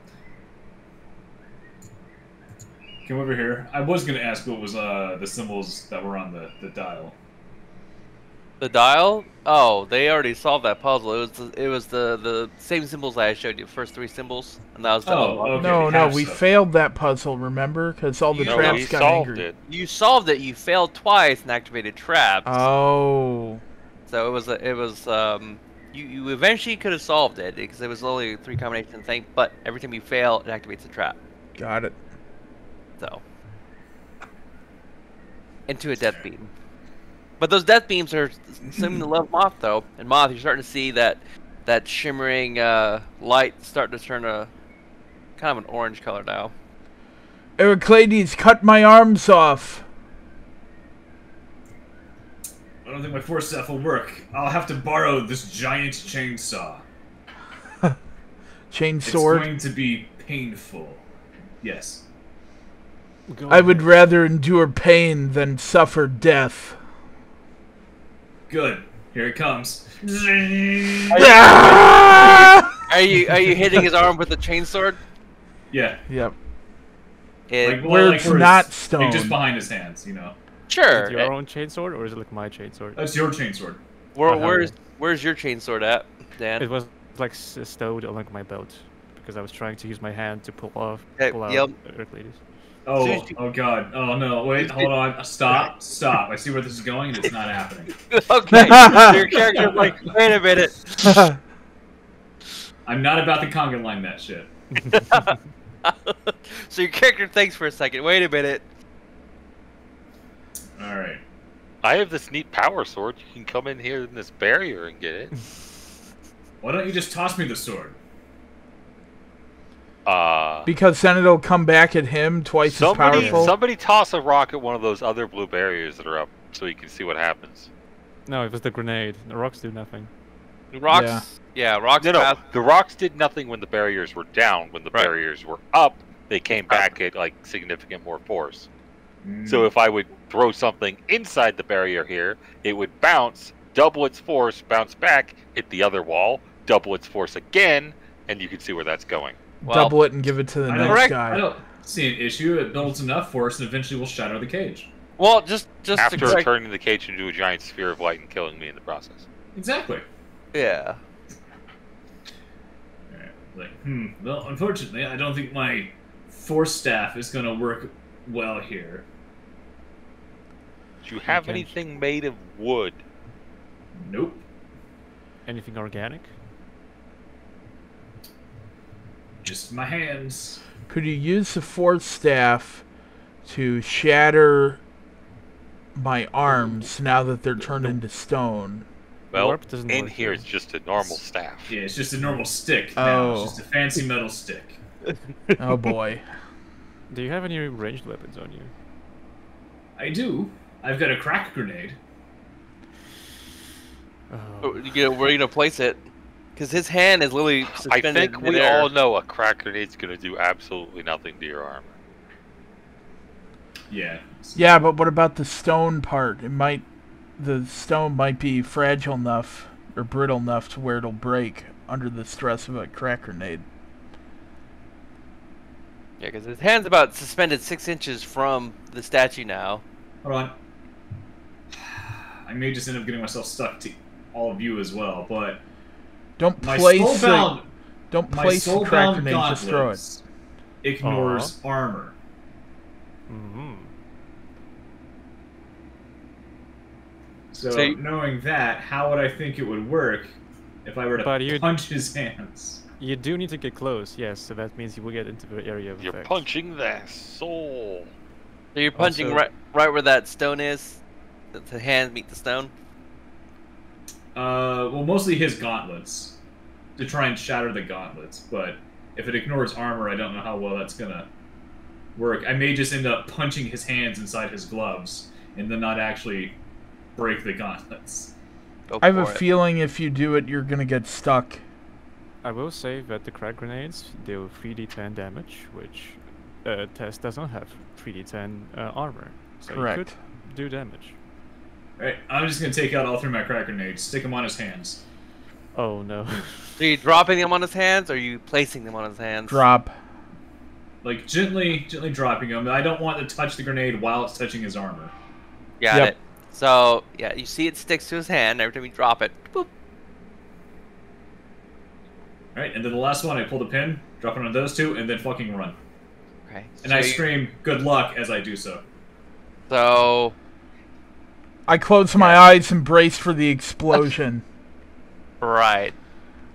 Come over here. I was gonna ask what was uh the symbols that were on the, the dial. The dial. Oh, they already solved that puzzle. It was the, it was the the same symbols I showed you, first three symbols, and that was the Oh, okay. no, no, we stuff. failed that puzzle. Remember? Because all the You- No, traps we got solved angry. it. You solved it. You failed twice and activated traps. Oh. So it was a, it was um you you eventually could have solved it because it was only a three combination thing. But every time you fail, it activates a trap. Got it. So into a death beam. But those death beams are seeming to love moth though, and moth you're starting to see that that shimmering uh, light starting to turn a kind of an orange color now. Heraclides, cut my arms off. I don't think my force staff will work. I'll have to borrow this giant chainsaw. Chain It's sword. going to be painful. Yes. I would rather endure pain than suffer death. Good. Here it comes. Are you are you hitting his arm with a chainsword? Yeah. Yep. It, Like, well, Where like it's where not like stone. just behind his hands, you know. Is sure. it your own chainsword, or is it like my chainsword? That's your chainsword. Where, where's where's your chainsword at, Dan? It was like s- stowed along my belt because I was trying to use my hand to pull off, Okay, pull out yep. Heraclides. Oh, Soon you- oh god. Oh no, wait, hold on. Stop, stop. I see where this is going and it's not happening. okay. your character's like, wait a minute. I'm not about to conga line that shit. so your character thinks for a second. Wait a minute. Alright. I have this neat power sword. You can come in here in this barrier and get it. Why don't you just toss me the sword? Uh, because then it'll come back at him twice somebody, as powerful. somebody toss a rock at one of those other blue barriers that are up, so you can see what happens. No, it was the grenade. The rocks do nothing. The Rocks. Yeah. Yeah, rocks. No, no, pass- the rocks did nothing when the barriers were down. When the Right. barriers were up, they came back at like significant more force. Mm. So if I would throw something inside the barrier here, it would bounce, double its force, bounce back, hit the other wall, double its force again, and you can see where that's going. Well, Double it and give it to the I next don't, Correct. I don't see an issue. It builds enough force and eventually will shatter the cage. Well, just just After to correct, turning the cage into a giant sphere of light and killing me in the process. Exactly. yeah. Alright, Like, hmm. Well, unfortunately, I don't think my force staff is going to work well here. Do you have Okay. anything made of wood? Nope. Anything organic? Just my hands. Could you use the force staff to shatter my arms now that they're turned into stone? Well, Warp doesn't in here though. it's just a normal staff. Yeah, it's just a normal stick now. Oh. It's just a fancy metal stick. Oh boy. Do you have any ranged weapons on you? I do. I've got a krak grenade. Oh, Oh, You get, where are you gonna place it? Because his hand is literally I think we midair. all know a krak grenade's gonna do absolutely nothing to your armor. Yeah. Yeah, but what about the stone part? It might, the stone might be fragile enough or brittle enough to where it'll break under the stress of a krak grenade. Yeah, because his hand's about suspended six inches from the statue now. Hold on. I may just end up getting myself stuck to all of you as well, but Don't my place the, soulbound, don't my place the crack soulbound grenade. Just throw it. gauntlets ignores armor. hmm So, So you- knowing that, how would I think it would work if I were to But you- punch his hands? You do need to get close, yes. So that means you will get into the area of You're effect. punching the soul. So you're punching Also- right, right where that stone is. The, the hand meet the stone. Uh, well, mostly his gauntlets to try and shatter the gauntlets. But if it ignores armor, I don't know how well that's gonna work. I may just end up punching his hands inside his gloves and then not actually break the gauntlets. Go I have a it. feeling if you do it, you're gonna get stuck. I will say that the krak grenades deal 3d10 damage, which uh, Test does not have 3d10 uh, armor. So you could do damage. Alright, I'm just gonna take out all three of my krak grenades, stick them on his hands. Oh no. So you dropping them on his hands, or are you placing them on his hands? Drop. Like gently, gently dropping them. I don't want to touch the grenade while it's touching his armor. Got Yep. it. So yeah, you see it sticks to his hand every time you drop it. Boop. Alright, and then the last one, I pull the pin, drop it on those two, and then fucking run. Okay. And so I you- scream, "Good luck!" as I do so. So I close my eyes and brace for the explosion. right,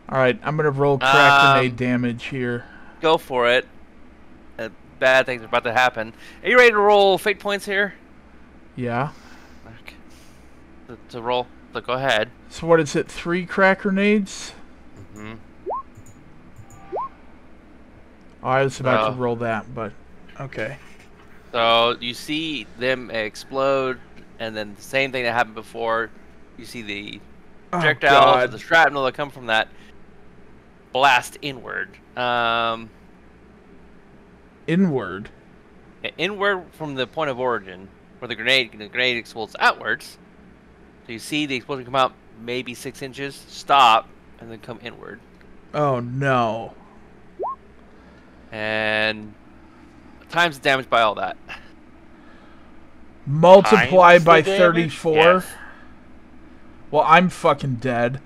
All right, I'm gonna roll crack Um, grenade damage here. go for it. Uh, bad things are about to happen. Are you ready to roll fate points here? Yeah. Okay. To, to roll. So go ahead. So what is it? Three krak grenades? hmm Oh, I was about Oh. to roll that, but okay. So you see them explode, and then the same thing that happened before. You see the Oh, projectiles, God. the shrapnel that come from that blast inward. Um, Inward. inward from the point of origin, where the grenade the grenade explodes outwards. So you see the explosion come out maybe six inches, stop, and then come inward. Oh no. And times the damage by all that. Multiply by 34. Yes. Well, I'm fucking dead.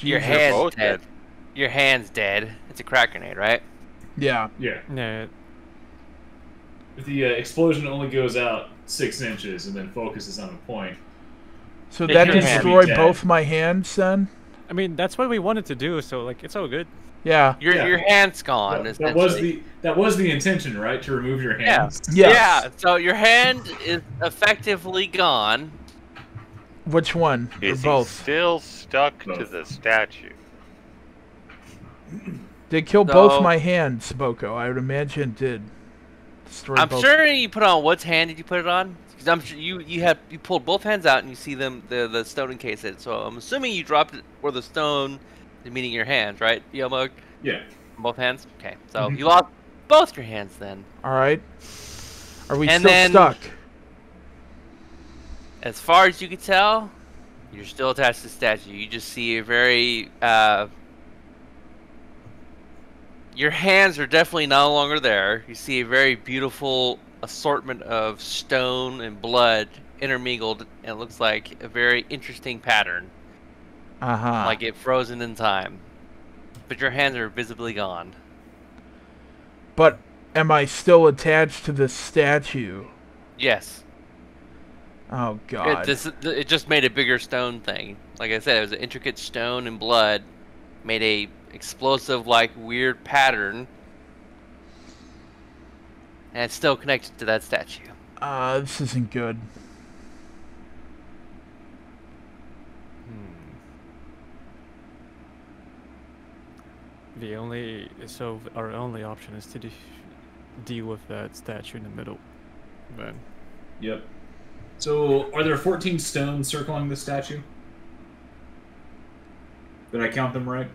Your Jesus. They're hand's both dead. dead. Your hand's dead. It's a krak grenade, right? Yeah. Yeah. Yeah, If the uh, explosion only goes out six inches and then focuses on a point, So Hey, that your destroyed both my hands then? I mean that's what we wanted to do. So like it's all good. Yeah. Your Yeah. your hand's gone. that, that was the that was the intention, right? To remove your Yeah. hands. Yes. Yeah. So your hand is effectively gone. Which one? Or Is he both? still stuck to the statue? They killed both my hands, Boko. I would imagine it did. Destroy I'm both. sure you put on what hand did you put it on? Because I'm sure you you had you pulled both hands out and you see them the the stone encased it. So I'm assuming you dropped it where the stone is meeting your hands, right? Yomug? Yeah. Both hands. Okay. So Mhm. you lost both your hands then. All right. Are we And still then- stuck? As far as you can tell, you're still attached to the statue. You just see a very uh your hands are definitely no longer there. You see a very beautiful assortment of stone and blood intermingled and it looks like a very interesting pattern. Uh huh. Like it frozen in time. But your hands are visibly gone. but am I still attached to the statue? Yes. Oh It, God. this, it just made a bigger stone thing. Like I said, it was an intricate stone and blood, made a explosive like weird pattern, and it's still connected to that statue. Uh, this isn't good. The only so our only option is to de- deal with that statue in the middle. Then Yep. So, are there 14 stones circling the statue? Did I count them right?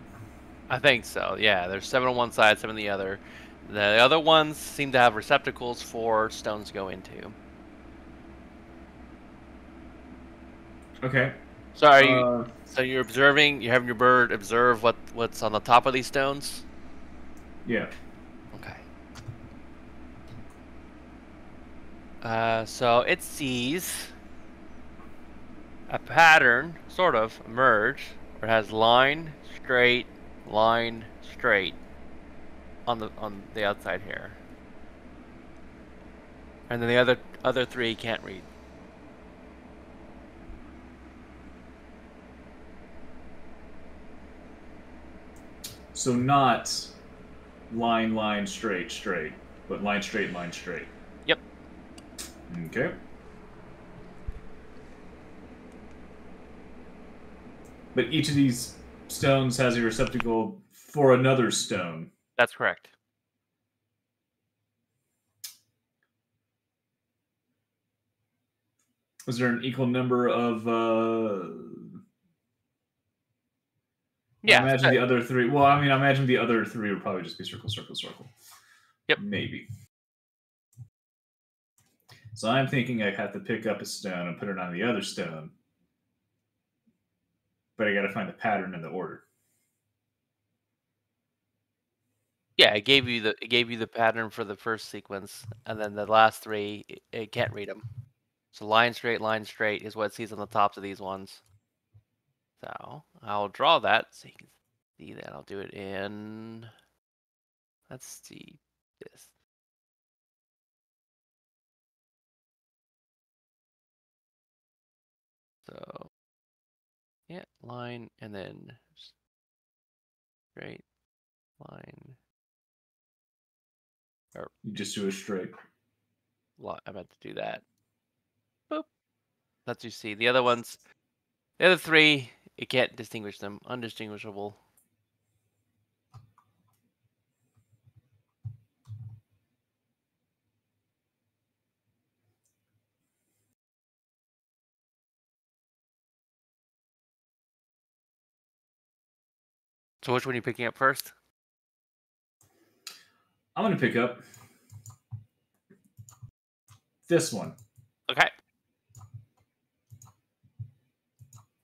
I think so. Yeah, there's seven on one side, seven on the other. The other ones seem to have receptacles for stones to go into. Okay. So are you? Uh, so you're observing. You're having your bird observe what what's on the top of these stones. yeah. Okay. Uh, so it sees a pattern, sort of, emerge, where it has line, straight, line, straight on the on the outside here. And then the other other three can't read. So not line, line, straight, straight, but line, straight, line, straight. Yep. Okay. But each of these stones has a receptacle for another stone. That's correct. Was there an equal number of? uh Yeah. I imagine the other three. Well, I mean, I imagine the other three would probably just be circle, circle, circle. Yep. Maybe. So I'm thinking I have to pick up a stone and put it on the other stone. But I got to find the pattern and the order. Yeah, it gave you the it gave you the pattern for the first sequence, and then the last three it, it can't read them. So line straight, line straight is what it sees on the tops of these ones. So I'll draw that so you can see that. I'll do it in. Let's see this. So yeah, line and then straight line. You just do a straight. I meant to do that. Boop. That's you see. The other ones, the other three, you can't distinguish them. Undistinguishable. So which one are you picking up first? I'm going to pick up this one. Okay.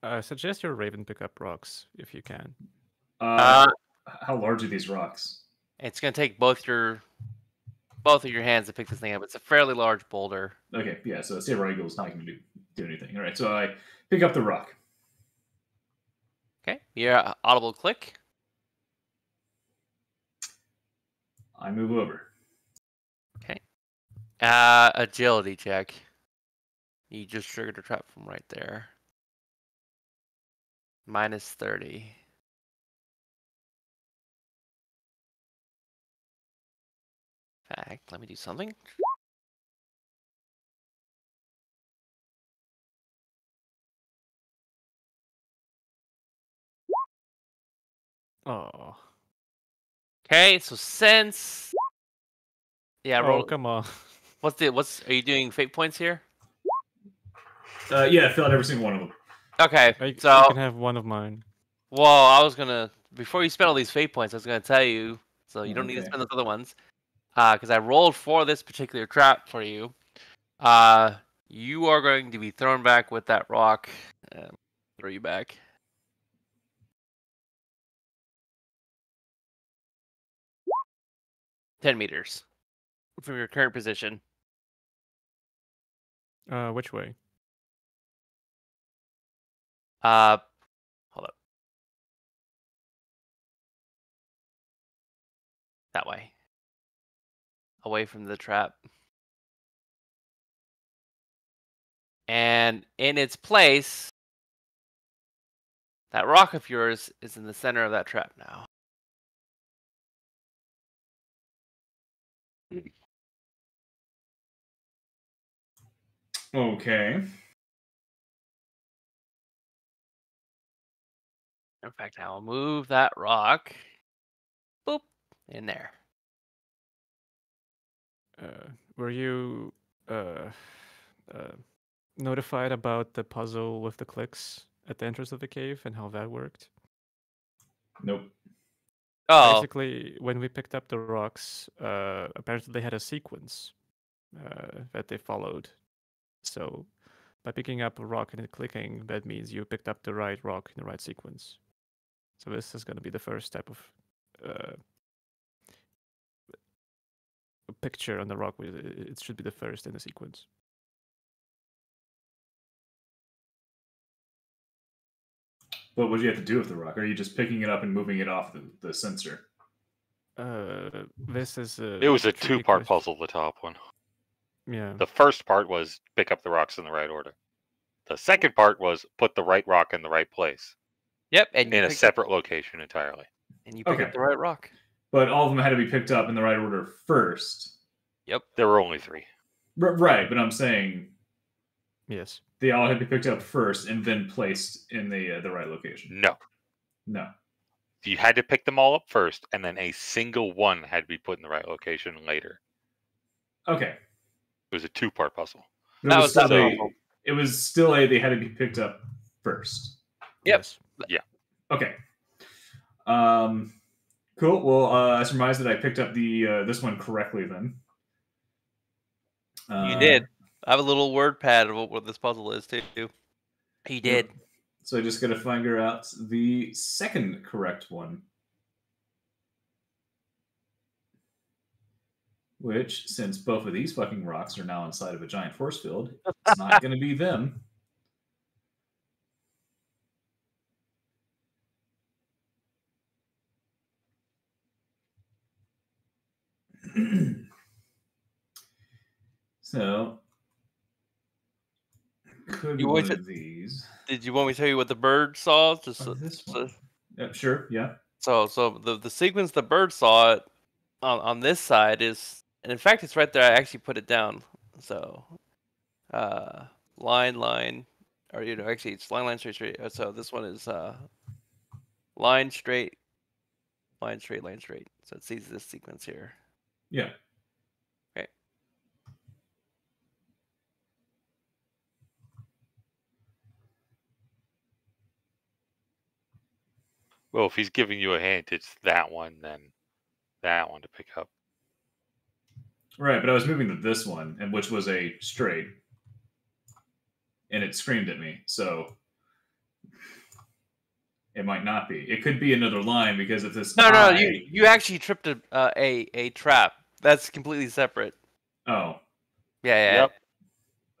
I suggest your raven pick up rocks if you can. Uh, how large are these rocks? It's gonna take both your both of your hands to pick this thing up. It's a fairly large boulder. Okay, yeah, so Saber Eagle is not going to do, do anything. All right, so I pick up the rock. Okay. Yeah. Audible click. I move over. Okay. Uh, agility check. You just triggered a trap from right there. Minus 30. Fact, let me do something. Oh, Okay, so since yeah, oh come on. What's the what's? Are you doing fate points here? Uh, yeah, I filled every single one of them. Okay, I, so you can have one of mine. Well, I was gonna before you spend all these fate points, I was gonna tell you, so you don't need to spend those other ones, because I rolled for this particular trap for you. Uh, you are going to be thrown back with that rock. Um, throw you back. Ten meters from your current position. Uh, which way? Uh, hold up. That way. Away from the trap. And in its place, that rock of yours is in the center of that trap now. Okay. In fact, I'll move that rock. Boop. In there. Uh, were you uh, uh, notified about the puzzle with the clicks at the entrance of the cave and how that worked? Nope. Oh, Basically, when we picked up the rocks, uh, apparently they had a sequence uh, that they followed. So, by picking up a rock and it clicking, that means you picked up the right rock in the right sequence. So this is going to be the first type of uh, picture on the rock. It it should be the first in the sequence. What would you have to do with the rock? Are you just picking it up and moving it off the, the sensor? Uh, this is a It was a two-part puzzle. The top one. Yeah. The first part was pick up the rocks in the right order. The second part was put the right rock in the right place yep. And in a pick up- separate location entirely. and you pick Okay. up the right rock. But all of them had to be picked up in the right order first. Yep, There were only three. R- right, but I'm saying Yes. they all had to be picked up first and then placed in the uh, the right location. No, No. you had to pick them all up first, and then a single one had to be put in the right location later. Okay. It was a two-part puzzle. It was still a, it was still a they had to be picked up first. Yep. Yes. Okay. Um cool. Well uh I surmise that I picked up the uh this one correctly then. You Uh, did. I have a little word pad of what, what this puzzle is too. He did. So I just gotta figure out the second correct one. Which, since both of these fucking rocks are now inside of a giant force field, it's not gonna be them. so could You one of these. Did you want me to tell you what the bird saw? Just Oh, this so, one. Yep, sure, yeah. so, so the the sequence the bird saw it on on this side is, and in fact, it's right there. I actually put it down. So, uh, line, line, or you know, actually, it's line, line, straight, straight. Uh, So this one is uh, line, straight, line, straight, line, straight. So it sees this sequence here. Yeah. Okay. Well, if he's giving you a hint, it's that one, then that one to pick up. Right, but I was moving to this one, and which was a straight, and it screamed at me. So it might not be. It could be another line because if this No, no, you you actually tripped a uh, a a trap. That's completely separate. Oh, Yeah, yeah. Yep.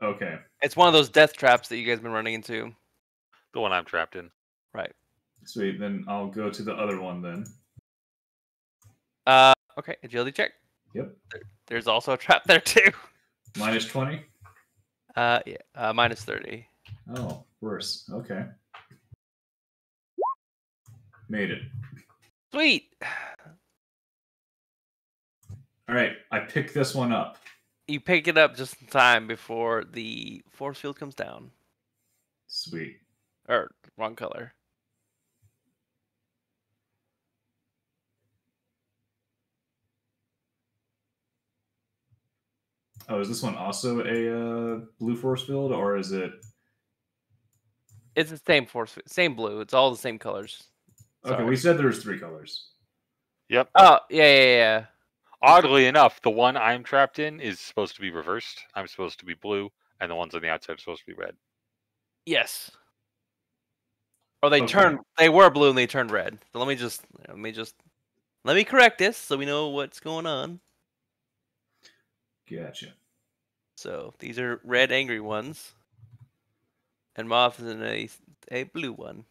okay. It's one of those death traps that you guys been running into. The one I'm trapped in. Right. Sweet. Then I'll go to the other one then. Uh, okay, agility check. Yep. There's also a trap there too. Minus twenty. Uh, yeah, uh, minus thirty. Oh, worse. Okay. Made it. Sweet. All right. I pick this one up. You pick it up just in time before the force field comes down. Sweet. Or wrong color. Oh, is this one also a uh, blue force field, or is it? It's the same force, same blue. It's all the same colors. Okay, we said there's three colors. Yep. Oh yeah, yeah, yeah. Oddly enough, the one I'm trapped in is supposed to be reversed. I'm supposed to be blue, and the ones on the outside are supposed to be red. Yes. Or they Okay. turned. They were blue and they turned red. So let me just let me just let me correct this so we know what's going on. Gotcha. So these are red angry ones, and moth is in a a blue one,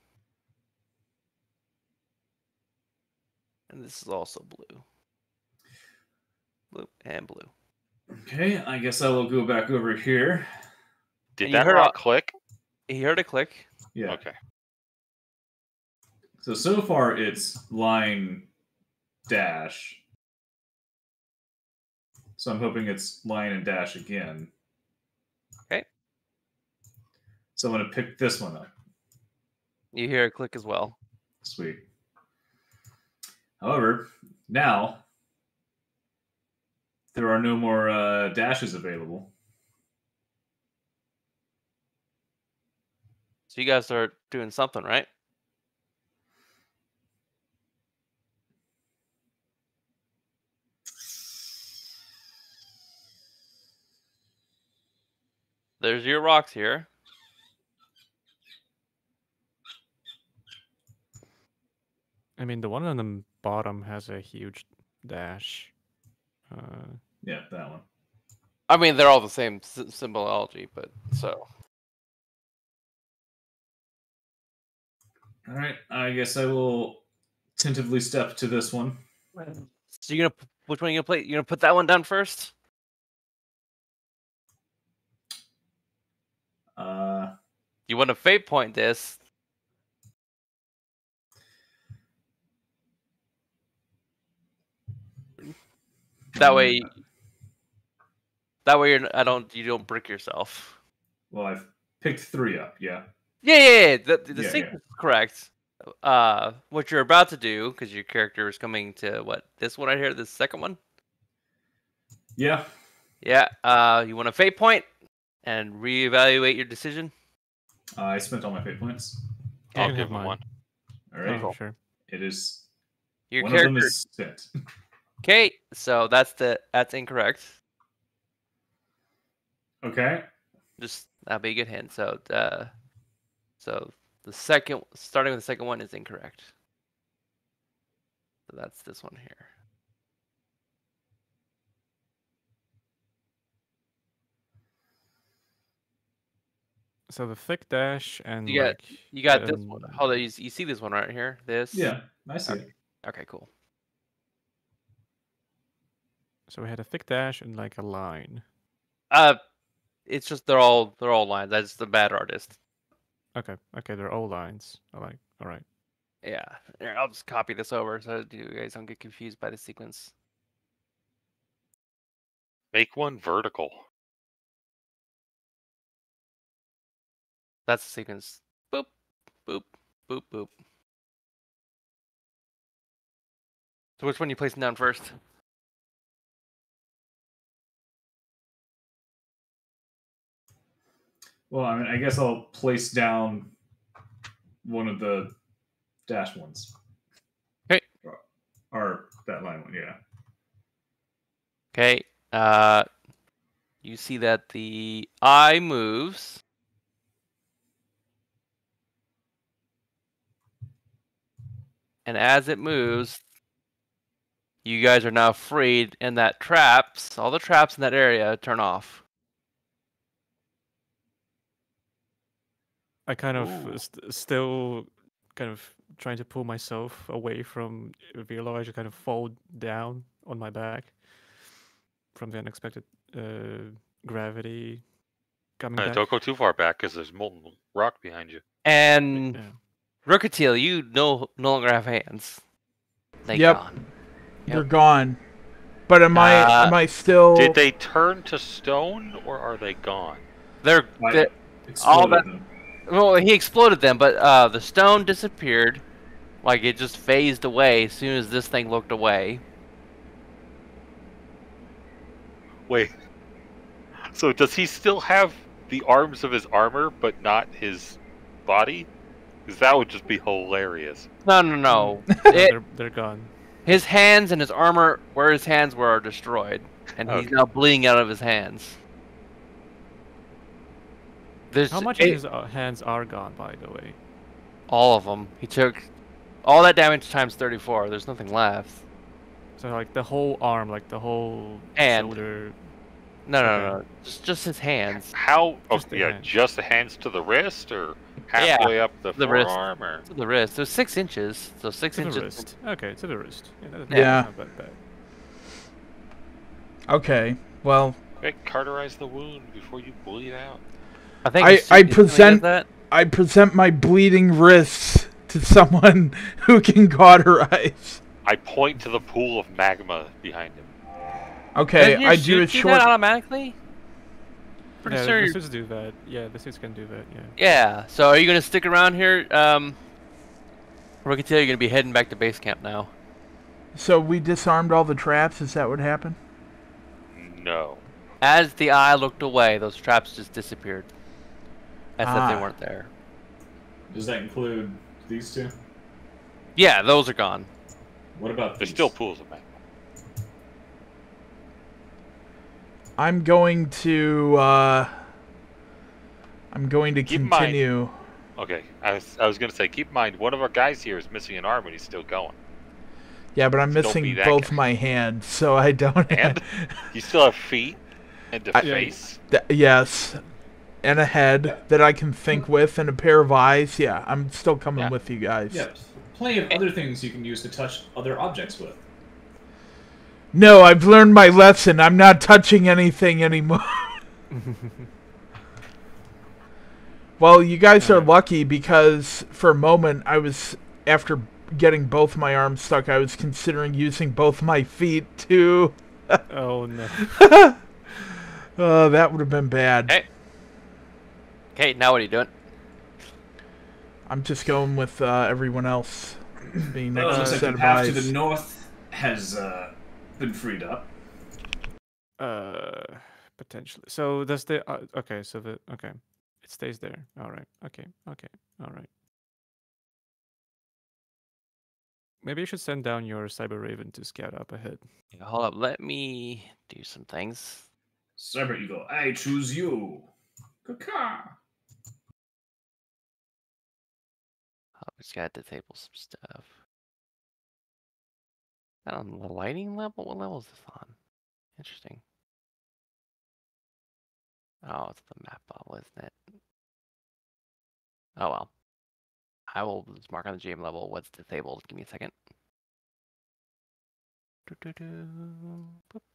and this is also blue. Blue and blue. Okay, I guess I will go back over here. Did And you that heard rock a- click? He heard a click. Yeah. Okay. So so far it's line dash. So I'm hoping it's line and dash again. Okay. So I'm gonna pick this one up. You hear a click as well. Sweet. However, now there are no more uh, dashes available. So you guys are doing something, right? There's your rocks here. I mean, the one on the bottom has a huge dash. Uh, Yeah, that one. I mean, they're all the same s- symbology, but so All right, I guess I will tentatively step to this one. so you're gonna p- which one are you gonna play? You're gonna put that one down first. Uh, You want to fate point this. That way, that way you're n- I don't you don't brick yourself. well, I've picked three up. Yeah. Yeah, yeah, yeah. The, the Yeah, yeah. sequence is correct. Uh, what you're about to do because your character is coming to what this one right here, this second one. Yeah. Yeah. Uh, you want a fate point and reevaluate your decision. Uh, I spent all my fate points. you I'll give have him mine. one. All right. Oh, sure. It is. Your one of them character. is spent. Okay, so that's the that's incorrect. okay. Just that'll be a good hint. So uh so the second starting with the second one is incorrect. So that's this one here. So the thick dash and You got- like, You got this one. Hold on, you, you see this one right here? This? Yeah, I see. Okay. it. Okay, cool. So we had a thick dash and like a line. Uh it's just they're all they're all lines. That's the bad artist. Okay, okay, they're all lines. I like. All right. Yeah. Here, I'll just copy this over so you guys don't get confused by the sequence. Make one vertical. That's the sequence. Boop, boop, boop, boop. So which one are you placing down first? Well, I mean, I guess I'll place down one of the dash ones. 'Kay. Or, or that line one, yeah. Okay. Uh, you see that the eye moves. And as it moves, you guys are now freed, and that traps, all the traps in that area turn off. I kind of st- still kind of trying to pull myself away from Velo. I just kind of fall down on my back from the unexpected uh, gravity coming Uh, back. don't go too far back because there's molten rock behind you. And Yeah. Rookatil, you no no longer have hands. They Yep. gone. They're gone. But am I Uh, am I still Did they turn to stone or are they gone? They're, I they exploded that- them. Well. He exploded them, but uh, the stone disappeared. Like it just phased away as soon as this thing looked away. Wait. So does he still have the arms of his armor but not his body? Because that would just be hilarious. No, no, no. No, It- they're, they're gone. his hands and his armor, where his hands were, are destroyed, and he's now bleeding out of his hands. There's How much it- of his uh, hands are gone, by the way? all of them. He took all that damage times 34. There's nothing left. So like the whole arm, like the whole And- shoulder. No, no, Okay. no. Just just his hands. How? Oh, Just the yeah, hands. just the hands to the wrist or Yeah, halfway up the, the wrist. forearm? Or... To the wrist. So six inches. So six To the inches. wrist. Okay, to the wrist. Yeah. Yeah. That's not that bad. Okay. Well, Quick, cauterize the wound before you bleed out. I think. I- I as soon as he does present- that. I present my bleeding wrists to someone who can cauterize. I point to the pool of magma behind him. Okay, I do a short. that automatically. pretty yeah, sure. the suits do that. Yeah, the suits can do that. Yeah. Yeah. So are you gonna stick around here? Um, we can tell you're gonna be heading back to base camp now. So we disarmed all the traps. Is that what happened? No. As the eye looked away, those traps just disappeared. As if Ah. they weren't there. Does that include these two? Yeah, those are gone. What about There's these? still pools of magma. I'm going to. Uh, I'm going to Keep in mind- continue. Okay, I was, I was going to say, keep in mind, one of our guys here is missing an arm and he's still going. Yeah, but I'm Don't missing both guy. my hands, so I don't. And you still have feet and a I- face. Th- yes, and a head that I can think with, and a pair of eyes. Yeah, I'm still coming Yeah. with you guys. Yeah, plenty of other things you can use to touch other objects with. No, I've learned my lesson. I'm not touching anything anymore. well, you guys are lucky because for a moment I was after getting both my arms stuck, I was considering using both my feet too. Oh no. Uh, that would have been bad. Hey. Okay, now what are you doing? I'm just going with uh, everyone else being Well, next looks to like set the path to the north has uh, been freed up. Uh, potentially. So does the uh, okay? So the okay, it stays there. All right. Okay. Okay. All right. Maybe you should send down your Cyber Raven to scout up ahead. Yeah, Hold up, let me do some things. Cyber Eagle, I choose you. Caca. Just gotta disable some stuff. That on the lighting level? What level is this on? Interesting. Oh, it's the map bubble, isn't it? Oh well. I will just mark on the GM level what's disabled. Give me a second. Doo-doo-doo. Boop. So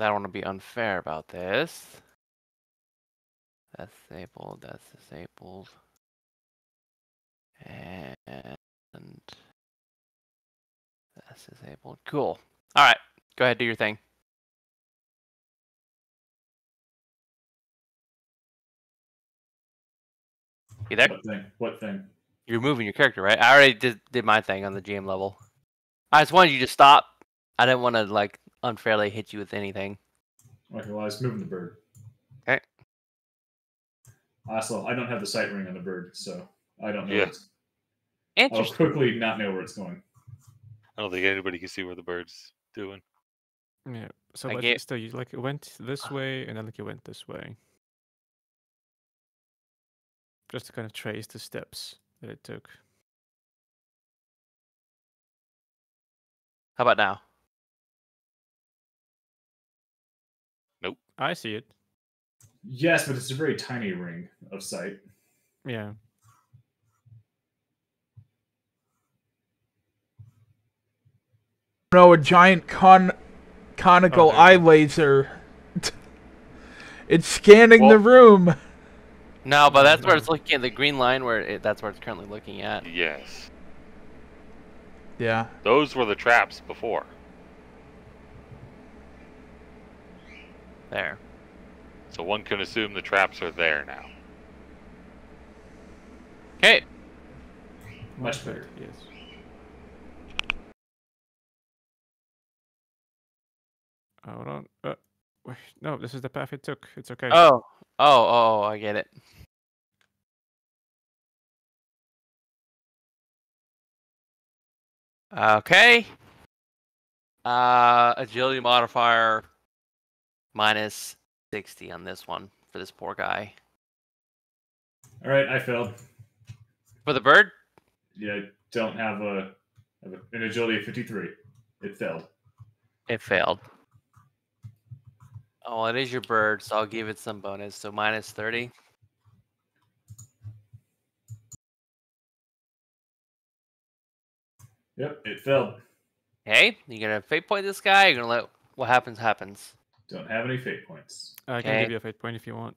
I don't want to be unfair about this. That's disabled, that's disabled. And that's disabled. Cool. Alright, go ahead, do your thing. You there? What thing? What thing? You're moving your character, right? I already did, did my thing on the GM level. I just wanted you to stop. I didn't want to like unfairly hit you with anything. Okay, well, I was moving the bird. Okay. Also, I don't have the sight ring on the bird, so I don't know. Yeah. where I'll quickly not know where it's going. I don't think anybody can see where the bird's doing. Yeah. So I but get- still, you like it went this ah. way, and then like it went this way. Just to kind of trace the steps that it took. How about now? I see it. Yes, but it's a very tiny ring of sight. Yeah. No, a giant con conical Okay. eye laser. it's scanning the room. No, but that's where it's looking at the green line. Where it, that's where it's currently looking at. Yes. Yeah. Those were the traps before. There. So one can assume the traps are there now. Okay. Much better. Yes. Hold on. Uh, wait, no, this is the path it took. It's okay. Oh. Oh. Oh. I get it. Okay. Uh, agility modifier minus sixty on this one for this poor guy. All right, I failed. For the bird, Yeah, I don't have a, have an agility of 53. It failed. it failed. Oh, well, it is your bird, so I'll give it some bonus. So minus thirty. Yep, it failed. Hey, you're gonna fate point this guy? You're gonna let what happens happens. Don't have any fate points. I can Okay. give you a fate point if you want.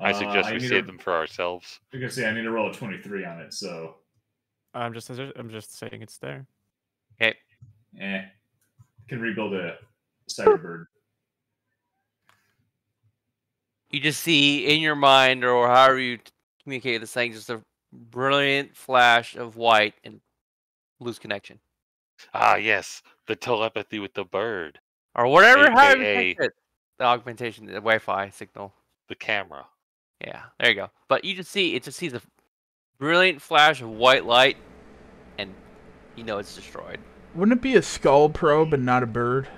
I Uh, suggest we need save to- them for ourselves. I'm gonna I need to roll a 23 on it, so I'm just I'm just saying it's there. Okay. eh. Can rebuild a cyberbird. You just see in your mind, or however you communicate this thing, just a brilliant flash of white and lose connection, Ah, yes, the telepathy with the bird, or whatever. However, you AKA it. the augmentation, the Wi-Fi signal. the camera. Yeah, there you go. But you just see it just sees a brilliant flash of white light, and you know it's destroyed. Wouldn't it be a skull probe and not a bird?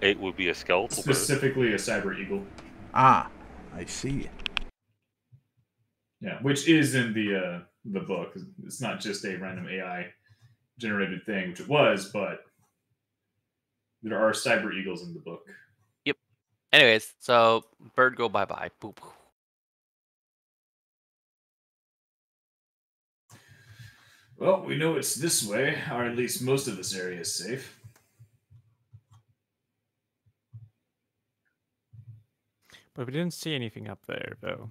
It would be a skeletal bird. Specifically a cyber eagle. Ah, I see. Yeah, which is in the uh, the book. It's not just a random AI generated thing, which it was, but there are cyber eagles in the book. Yep. Anyways, so bird go bye bye. Boop. Well, we know it's this way, or at least most of this area is safe. But we didn't see anything up there though.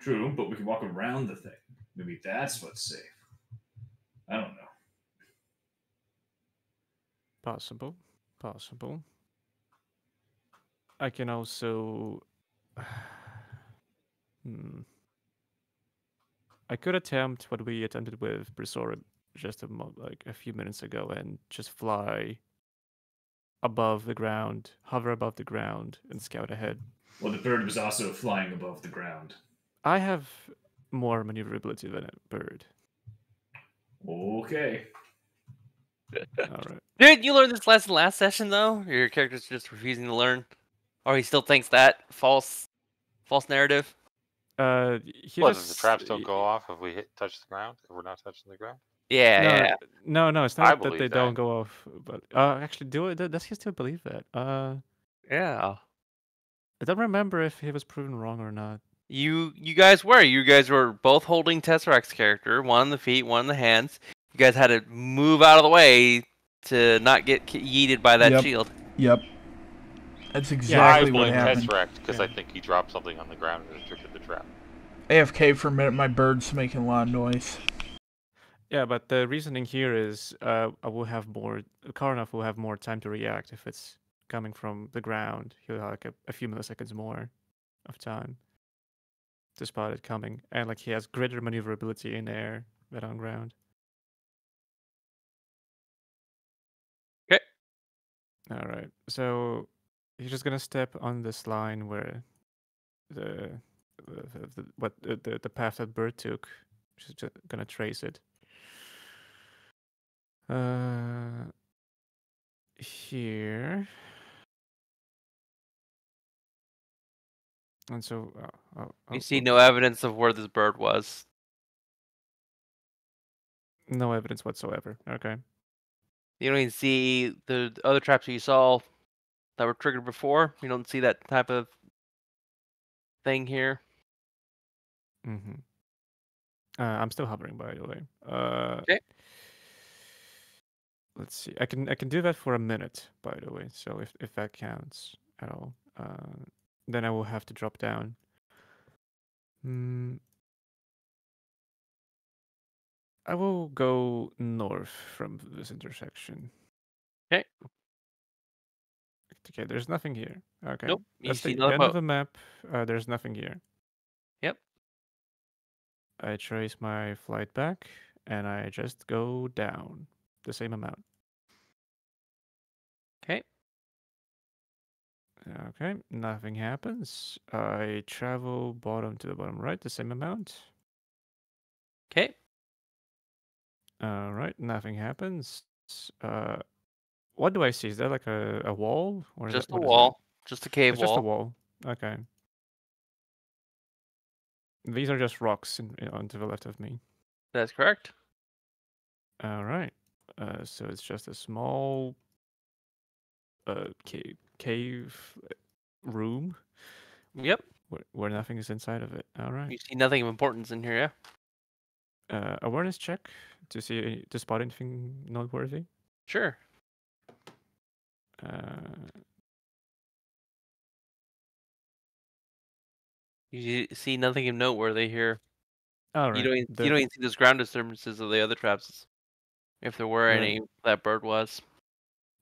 True, but we can walk around the thing. Maybe that's what's safe. I don't know. Possible. Possible. I can also hmm. I could attempt what we attempted with Brisora just a mo- like a few minutes ago and just fly above the ground, hover above the ground, and scout ahead. Well, the bird was also flying above the ground. I have more maneuverability than a bird. Okay. All right. Did you learned this lesson last session though? Your character's just refusing to learn, or he still thinks that false, false narrative. Uh, he What, just the traps don't go off if we hit touch the ground? If we're not touching the ground? Yeah, no, yeah. no, no, it's I not that they that. don't go off. But uh, actually, do it. Does he still believe that? Uh, Yeah. I don't remember if he was proven wrong or not. You you guys were. You guys were both holding Tesserakt's character, one on the feet, one on the hands. You guys had to move out of the way to not get yeeted by that Yep. shield. Yep. That's I exactly what happened. Tesserakt because I think he dropped something on the ground and triggered the trap. AFK for a minute, my bird's making a lot of noise. Yeah, but the reasoning here is uh, I will have more. Karnov will have more time to react if it's coming from the ground. He'll have like a, a few milliseconds more of time to spot it coming, and like he has greater maneuverability in air than on ground. All right. So he's just gonna step on this line where the, the, the what the, the path that bird took. Just gonna trace it. Uh, here. And so, uh, oh, You see no evidence of where this bird was. no evidence whatsoever. Okay. You don't even see the the other traps that you saw that were triggered before. You don't see that type of thing here. Mm-hmm. Uh, I'm still hovering, by the way. Uh, Okay. Let's see. I can I can do that for a minute, by the way. So if if that counts at all, uh, then I will have to drop down. Hmm. I will go north from this intersection. Okay, Okay, there's nothing here. Okay. Nope, you That's see the end of the map. Uh, there's nothing here. Yep. I trace my flight back and I just go down the same amount. Okay. Okay, nothing happens. I travel bottom to the bottom right the same amount. Okay. All right, nothing happens. Uh, what do I see? Is that like a, a wall or Just that, a what is that? wall. Just a cave It's wall. just a wall. Okay. These are just rocks in, in, on to the left of me. That's correct. All right. Uh, so it's just a small uh, cave, cave uh, room Yep. where, where nothing is inside of it. All right. You see nothing of importance in here, yeah? Uh, awareness check to see any- to spot anything noteworthy. Sure. Uh, You see nothing of noteworthy here. all right. You don't even, the- you don't even see those ground disturbances of the other traps, if there were Right. any that bird was.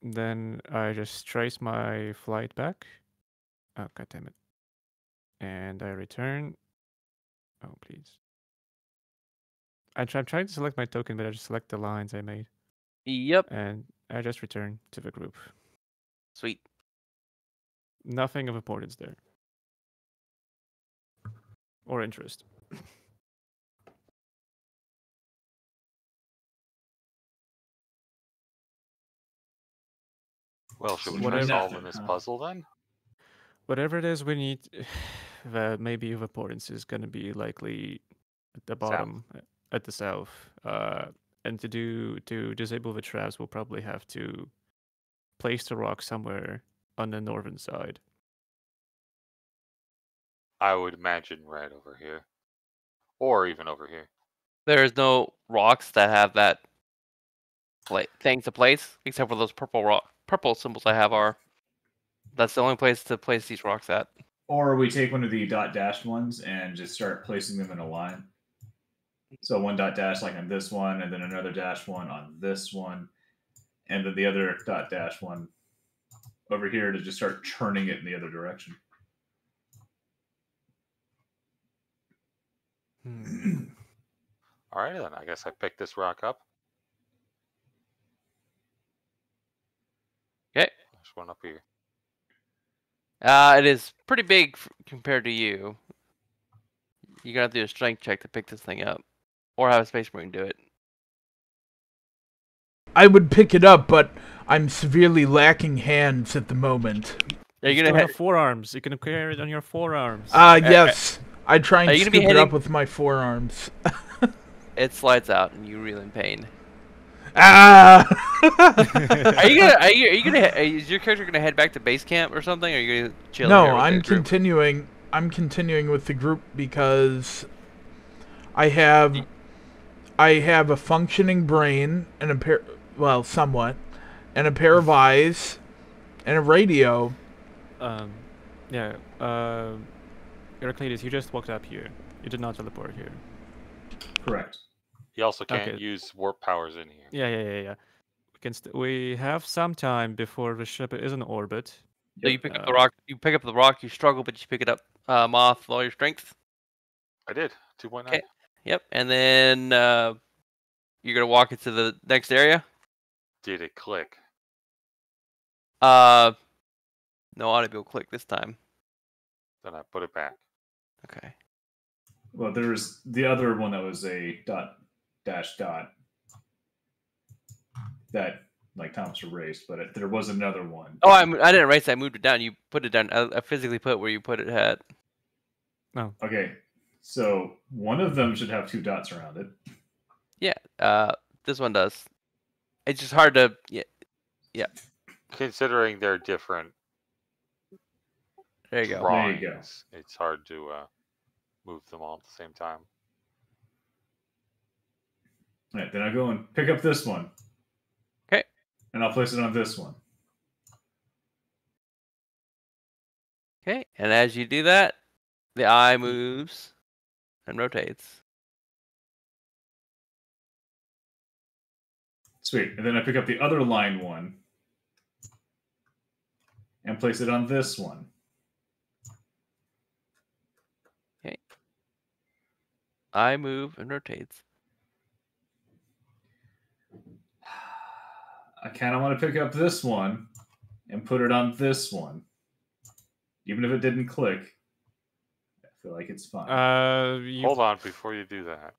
Then I just trace my flight back. Oh god damn it. And I return. Oh please. I try, I'm trying to select my token, but I just select the lines I made. Yep, And I just return to the group. sweet. Nothing of importance there. Or interest. Well, should we Whatever. try solving this puzzle then? Whatever it is we need that maybe of importance is gonna be likely at the bottom uh, at the south. Uh and to do to disable the traps we'll probably have to place the rock somewhere on the northern side. I would imagine right over here, or even over here. There's no rocks that have that pla thing to place, except for those purple rock, purple symbols I have are. That's the only place to place these rocks at. Or we take one of the dot dashed ones and just start placing them in a line. So one dot dash like on this one, and then another dash one on this one, and then the other dot dash one over here to just start churning it in the other direction. Hmm. Alrighty then, I guess I picked this rock up. Okay. There's one up here. Uh, it is pretty big f- compared to you. You're gonna have to do a strength check to pick this thing up, or have a space marine do it. I would pick it up, but I'm severely lacking hands at the moment. Are you You gonna have forearms. You can carry it on your forearms. Ah, Uh, yes. I try and are you gonna be scoop it up with my forearms. It slides out, and you reel in pain. ah! Are you gonna? Are you? Are you gonna? Is your character gonna head back to base camp or something? Or are you gonna chill? no, here with I'm the group? continuing. I'm continuing with the group because I have I have a functioning brain and a pair well, somewhat, and a pair of eyes and a radio. Um, yeah. Um, Heraclides, you just walked up here. You did not teleport here. Correct. You also can't Okay. use warp powers in here. Yeah, yeah, yeah, yeah. We can. St- we have some time before the ship is in orbit. So you Yep. pick up the Uh, rock. You pick up the rock. You struggle, but you pick it up. Uh, moth with all your strength. I did. 2.9. Okay. Yep. And then uh, you're gonna walk into the next area. Did it click? Uh, no audio click this time. Then I put it back. Okay. Well, there was the other one that was a dot dash dot that like Thomas erased, but it, there was another one. Oh, I, I didn't erase. it, I moved it down. You put it down. I, I physically put where you put it at. Oh. Okay, so one of them should have two dots around it. Yeah, uh, this one does. It's just hard to. Yeah. Yeah. Considering they're different There you go. There you go. drawings, it's hard to uh, move them all at the same time. All right, then I go and pick up this one. Okay. And I'll place it on this one. Okay. And as you do that, the eye moves and rotates. Sweet. And then I pick up the other line one and place it on this one. Okay. I move and rotates. I kind of want to pick up this one and put it on this one. Even if it didn't click, I feel like it's fine. Uh, you, Hold on before you do that.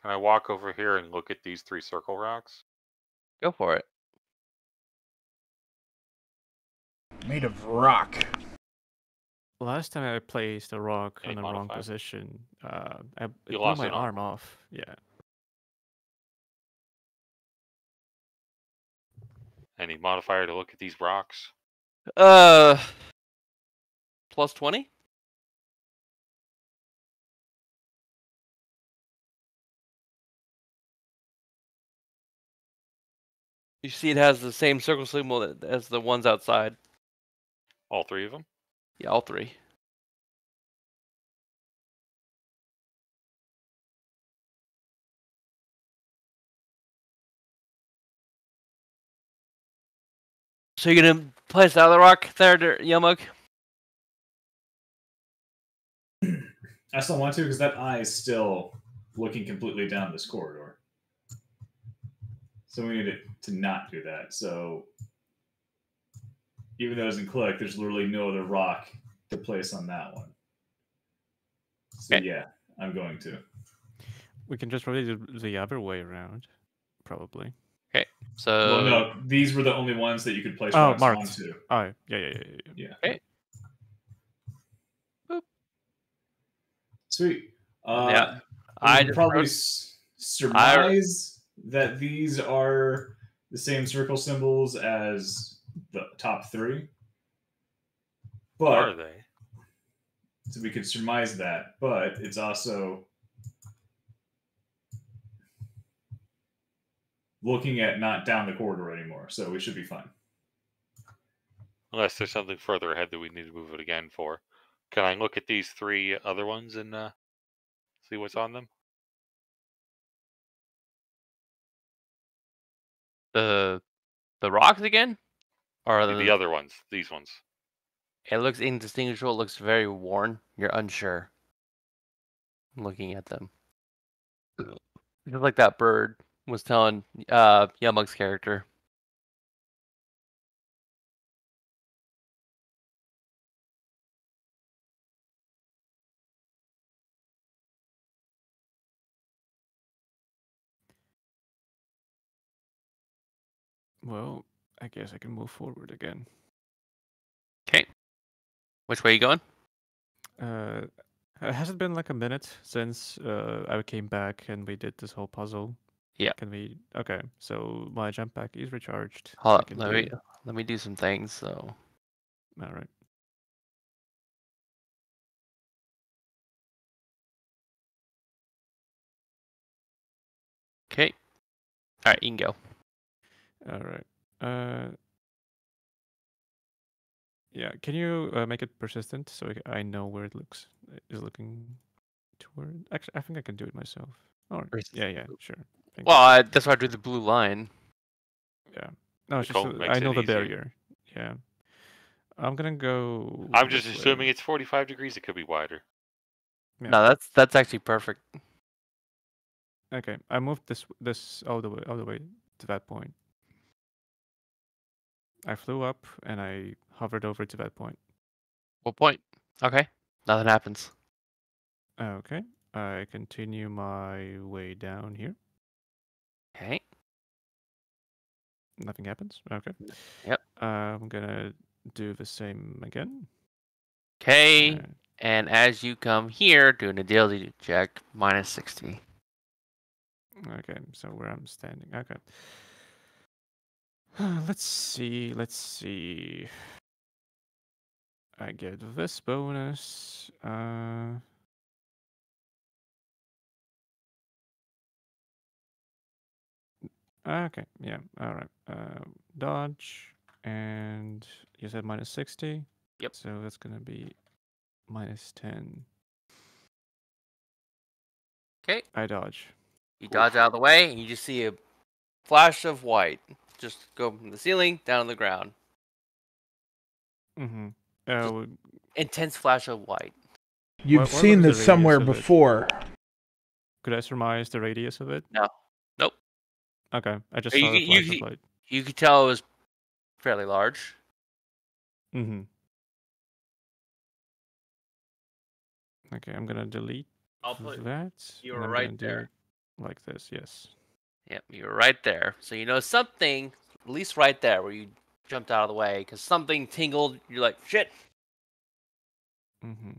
Can I walk over here and look at these three circle rocks? Go for it. Made of rock. last time I placed a rock Any on the wrong position, uh, I it You blew lost my arm. arm off. Yeah. Any modifier to look at these rocks? Uh, plus twenty. You see, it has the same circle symbol as the ones outside. All three of them. Yeah, all three. So you're gonna place the other rock there, Der- Yomug? I still want to because that eye is still looking completely down this corridor. So we need it to not do that. So even though it doesn't click, there's literally no other rock to place on that one. So Okay. yeah, I'm going to. We can just probably it the other way around, probably. Okay, so well, no, these were the only ones that you could place Oh, rocks marked. onto. Oh, yeah, yeah, yeah, yeah. yeah. Sweet. Uh, Yeah, I can just probably wrote- s- surmise that these are the same circle symbols as the top three. Are But they? so we could surmise that, but it's also looking at not down the corridor anymore, so we should be fine. Unless there's something further ahead that we need to move it again for. Can I look at these three other ones and uh, see what's on them? The the rocks again, or The, the, the other ones, these ones. It looks indistinguishable. It looks very worn. You're unsure. Looking at them, just like that bird was telling uh Yomug's character. Well, I guess I can move forward again. Okay, which way are you going? Uh, has it been like a minute since uh, I came back and we did this whole puzzle? Yeah. Can we? Okay, so my jump pack is recharged. Hold up, let do- me let me do some things. So All right. okay, all right, you can go. All right. Uh. Yeah. Can you uh, make it persistent so I- I know where it looks is looking toward? Actually, I think I can do it myself. All right. Yeah. Yeah. Sure. Thank. Well, I, that's why I drew the blue line. Yeah. No, it's just cone I know the easier. barrier. Yeah. I'm gonna go. I'm just this way. assuming it's 45 degrees. It could be wider. Yeah. No, that's that's actually perfect. Okay, I moved this this all the way all the way to that point. I flew up and I hovered over to that point. What point? Okay, nothing happens. Okay, I continue my way down here. Okay, Nothing happens. Okay. Yep. Uh, I'm gonna do the same again. okay, Uh, and as you come here, do an agility check minus sixty. Okay, so where I'm standing. Okay. Let's see. Let's see. I get this bonus. Uh. Okay. Yeah. All right. Uh, dodge, and you said minus sixty. Yep. So that's gonna be minus ten. Okay, I dodge. you dodge out of the way, and you just see a flash of white just go from the ceiling down to the ground. Mm-hmm. Uh, Intense flash of white. You've What- what seen was this somewhere radius it? before. could I surmise the radius of it? No. Nope. Okay, I just saw you the you flash of light. You could tell it was fairly large. Mm-hmm. Okay, I'm gonna delete I'll put. that. you and were right there. Like this, yes. Yep, you were right there. So you know something, at least right there, where you jumped out of the way, because something tingled. You're like, shit. Mm-hmm.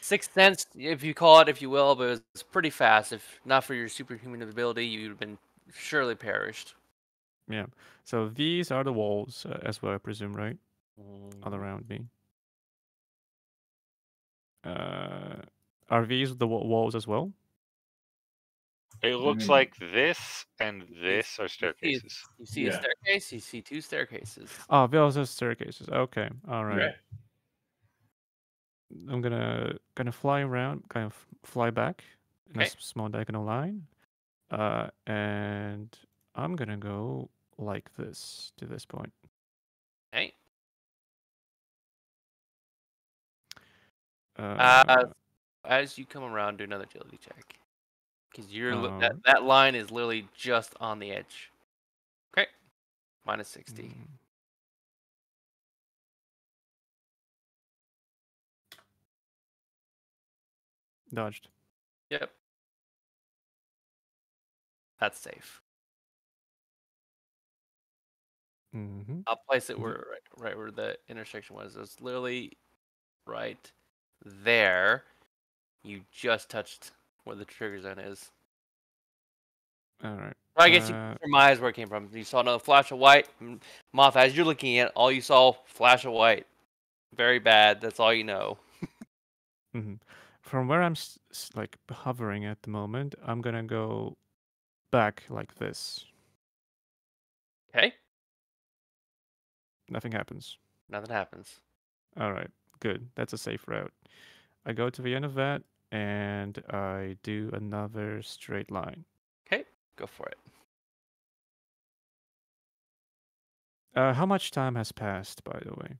Sixth sense, if you call it, if you will, but it was pretty fast. If not for your superhuman ability, you'd have been surely perished. Yeah. So these are the walls uh, as well, I presume, right? Mm. All around me. Uh, are these the wa- walls as well? It looks mean- like this and this are You see staircases. You see Yeah. a staircase. You see two staircases. Oh, we also staircases. Okay, all right. Okay. I'm gonna gonna fly around, kind of fly back in a Okay. s- small diagonal line, uh, and I'm gonna go like this to this point. Okay. Uh, As you come around, do another agility check. Because you're Um, that that line is literally just on the edge. Okay. Minus sixty. mm. Dodged. Yep. That's safe. Mm-hmm. I'll place it Mhm. where right, right where the intersection was. It's literally right there. You just touched where the trigger zone is. All right. I guess you Uh, surmise where it came from. You saw another flash of white. Moth, as you're looking at, it, all you saw flash of white. Very bad. That's all you know. mhm. From where I'm like hovering at the moment, I'm gonna go back like this. Okay. Nothing happens. Nothing happens. All right, good. That's a safe route. I go to the end of that and I do another straight line. Okay. Go for it. Uh, how much time has passed, by the way?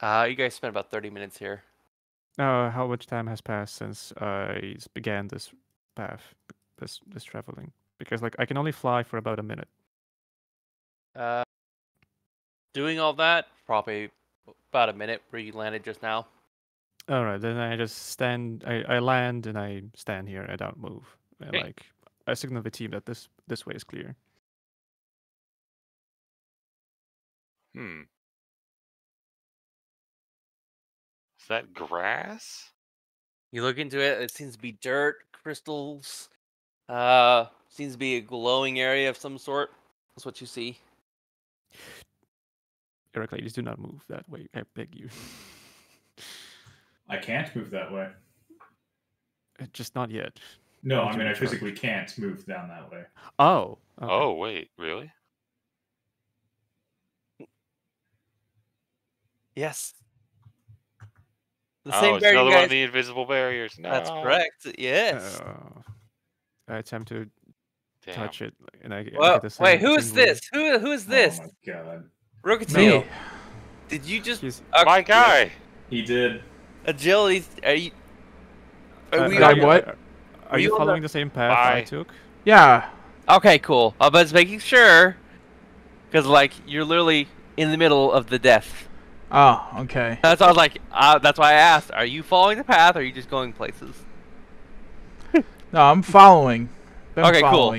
Uh, you guys spent about 30 minutes here. Uh, how much time has passed since I began this path, this this traveling? Because like I can only fly for about a minute. Uh, doing all that, probably about a minute where you landed just now. All right, then I just stand. I, I land and I stand here. I don't move. And Okay. like I signal the team that this this way is clear. Hmm. Is that grass? You look into it, it seems to be dirt, crystals. Uh, seems to be a glowing area of some sort. That's what you see. Heraclides, do not move that way. I beg you. I can't move that way. Uh, Just not yet. No, I mean I be charged? physically can't move down that way. Oh. okay. Oh, wait, really? Yes. The oh, same it's bear you another one of the invisible barriers. No. That's correct. Yes. Uh, I attempt to Damn. touch it, and I, I well, get the same. wait, who is this? Who who is this? Oh my god. Rookateel. Me. Did you just He's- uh, My guy. He did. Agility? Are you? Are uh, we are you- what? Are, Are you you on the- following the same path I Bye. took? Yeah. Okay, cool. I was making sure, because like you're literally in the middle of the death. Oh, okay. That's why I was like, uh, that's why I asked. Are you following the path, or are you just going places? No, I'm following. Been Okay, cool.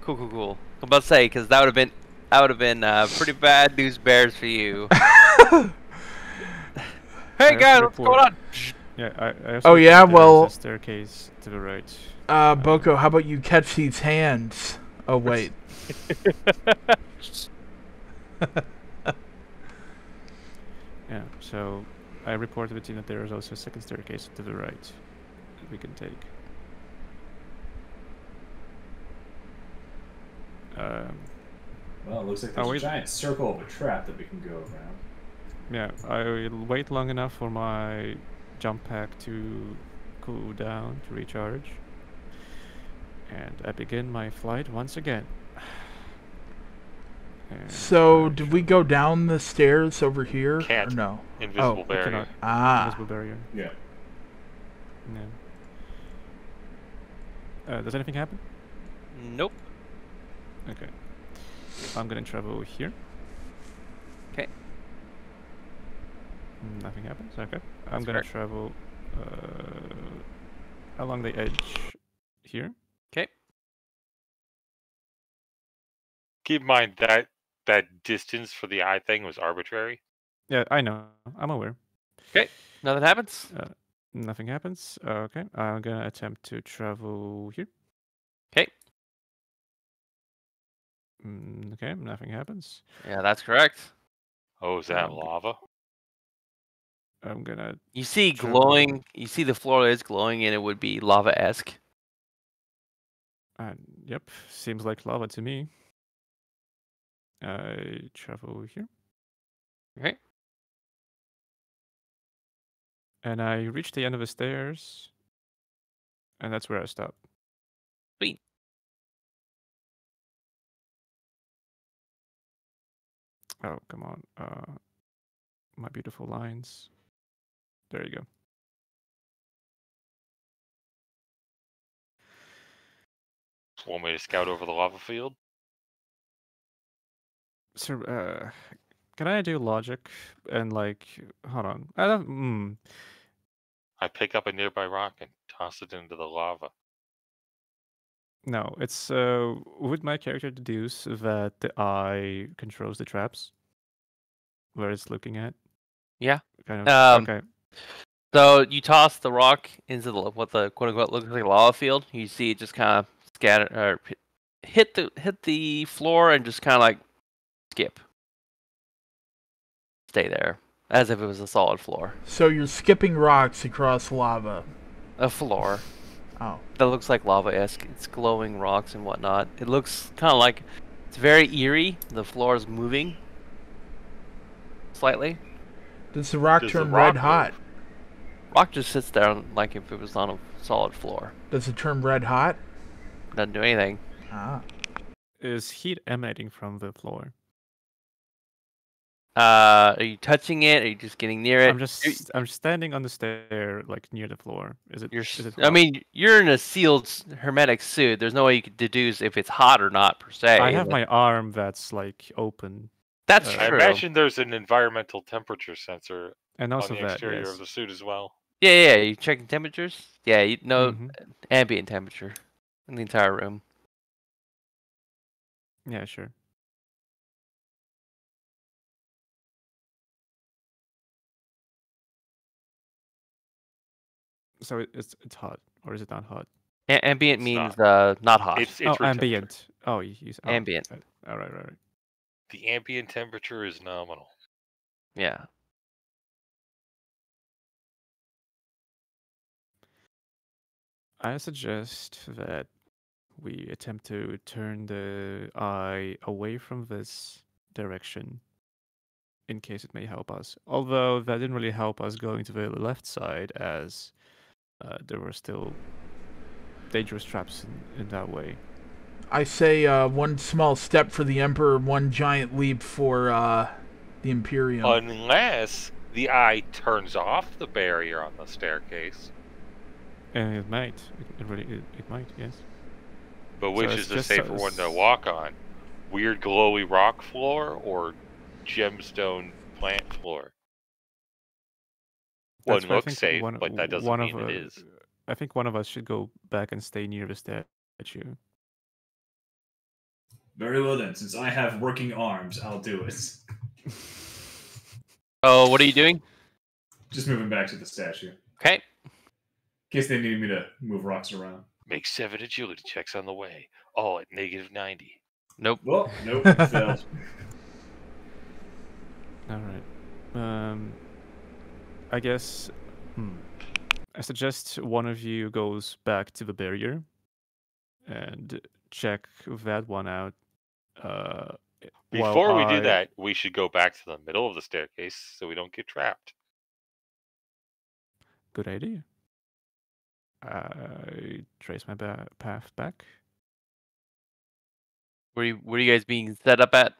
Cool, cool, cool. I'm about to say because that would have been that would have been uh, pretty bad news bears for you. hey guys, to what's going on? Yeah. I, I Oh, yeah, think there is well- a staircase to the right. Uh, Boko, how about you catch these hands? Oh, wait. Yeah. So I report to the team that there is also a second staircase to the right that we can take. Um, Well, it looks like Oh, there's a giant circle of a trap that we can go around. Yeah, I will wait long enough for my jump pack to cool down to recharge, and I begin my flight once again. And So, did we go down the stairs over here? Can't. Or no? Invisible Oh, barrier. cannot- Ah. invisible barrier. Yeah. No. Uh, does anything happen? Nope. Okay. I'm gonna travel here. 'Kay. Mm, Nothing happens. Okay. I'm gonna correct. travel uh, along the edge here. Okay. Keep in mind that that distance for the eye thing was arbitrary. Yeah, I know. I'm aware. Okay. Nothing happens. Nothing happens. Okay. I'm gonna attempt to travel here. 'Kay. Mm, okay. Nothing happens. Yeah, that's correct. Oh, is that Um, lava? I'm gonna. You see glowing. You see the floor is glowing, and it would be lava esque. And yep, seems like lava to me. I travel here. Okay. And I reach the end of the stairs. And that's where I stop. Sweet. Oh, come on. Uh my beautiful lines. There you go. Want me to scout over the lava field? So, uh, can I do logic and like, hold on. I don't. Mm, I pick up a nearby rock and toss it into the lava. no, it's uh, would my character deduce that the eye controls the traps? Where it's looking at? Yeah. Kind of. Um, okay. So you toss the rock into the what the quote unquote looks like a lava field. You see it just kind of scatter or hit the hit the floor and just kind of like skip, stay there as if it was a solid floor, So you're skipping rocks across lava. a floor Oh. that looks like lava esque. It's glowing rocks and whatnot. It looks kind of like it's very eerie. The floor is moving slightly. Does the rock Does the turn rock red hot? Move? Rock just sits there like if it was on a solid floor. Does it turn red hot? Doesn't do anything. Ah. Is heat emanating from the floor? Uh, are you touching it? Are you just getting near it? I'm just You're- I'm standing on the stair, like near the floor. Is it? You're, is it I mean, you're in a sealed hermetic suit. There's no way you could deduce if it's hot or not per se. I have but- my arm that's like open, That's uh, I imagine there's an environmental temperature sensor and on also the that. exterior yes. of the suit as well. Yeah, yeah. You checking temperatures? Yeah, you know Mhm. ambient temperature in the entire room. Yeah, sure. So it, it's it's hot, or is it not hot? A- ambient It's means uh not hot. It's, it's oh, ambient. Oh, you use oh, Ambient. right. All right, right, right. The ambient temperature is nominal. yeah. I suggest that we attempt to turn the eye away from this direction in case it may help us. Although that didn't really help us going to the left side as uh, there were still dangerous traps in, in that way. I say uh, one small step for the Emperor, one giant leap for uh, the Imperium. Unless the eye turns off the barrier on the staircase. And it might. It, it really it, it might, yes. But which it's is the just safer a one to walk on? Weird glowy rock floor or gemstone plant floor? One That's why looks safe, one- but that doesn't one mean of, it uh, is. I think one of us should go back and stay near the statue. Very well then, since I have working arms, I'll do it. Oh, what are you doing? Just moving back to the statue. Okay. Case they need me to move rocks around. Make seven agility checks on the way, all at negative 90. Nope. Well, nope, failed. All right. Um, I guess. Hmm. I suggest one of you goes back to the barrier and check that one out. Uh, Before we I- do that, we should go back to the middle of the staircase so we don't get trapped. Good idea. I trace my ba- path back. Where you where you guys being set up at?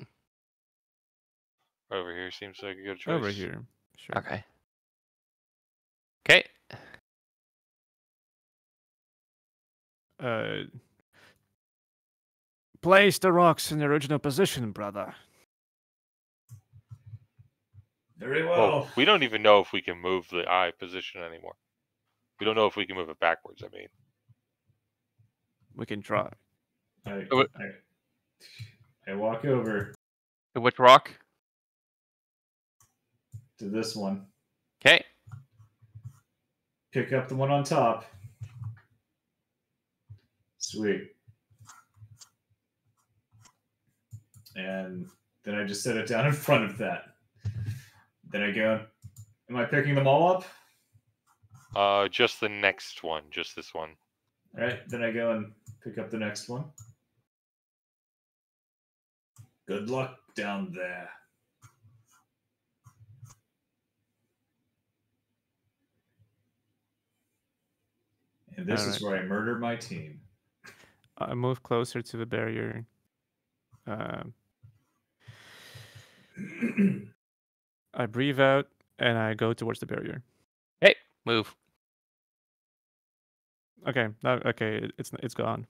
Over here seems like a good choice. Over here. Sure. Okay. Okay. Uh, place the rocks in the original position, brother. Very Well, well. we don't even know if we can move the eye position anymore. We don't know if we can move it backwards. I mean, We can try. I, I, I walk over To Which rock? to this one, Okay. pick up the one on top. Sweet. And then I just set it down in front of that. Then I go, Am I picking them all up? Uh, just the next one, just this one. All right. Then I go and pick up the next one. Good luck down there. And this is Alright. where I murder my team. I move closer to the barrier. Um, I breathe out and I go towards the barrier. Hey, move. Okay, okay, it- it's it's gone.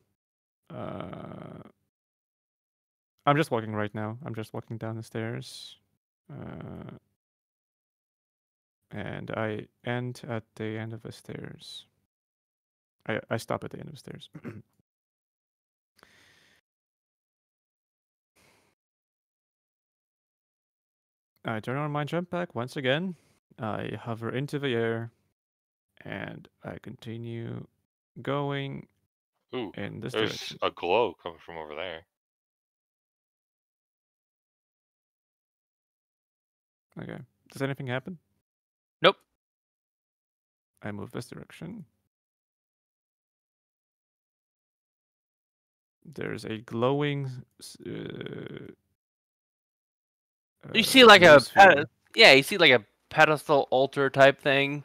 Uh, I'm just walking right now. I'm just walking down the stairs. Uh, and I end at the end of the stairs. I I stop at the end of the stairs. I turn on my jump pack once again. I hover into the air, and I continue going Ooh, in this there's direction. a glow coming from over there. Okay. Does anything happen? Nope. I move this direction. There's a glowing. Uh, You uh, see like a blue ped- yeah, you see like a pedestal altar type thing.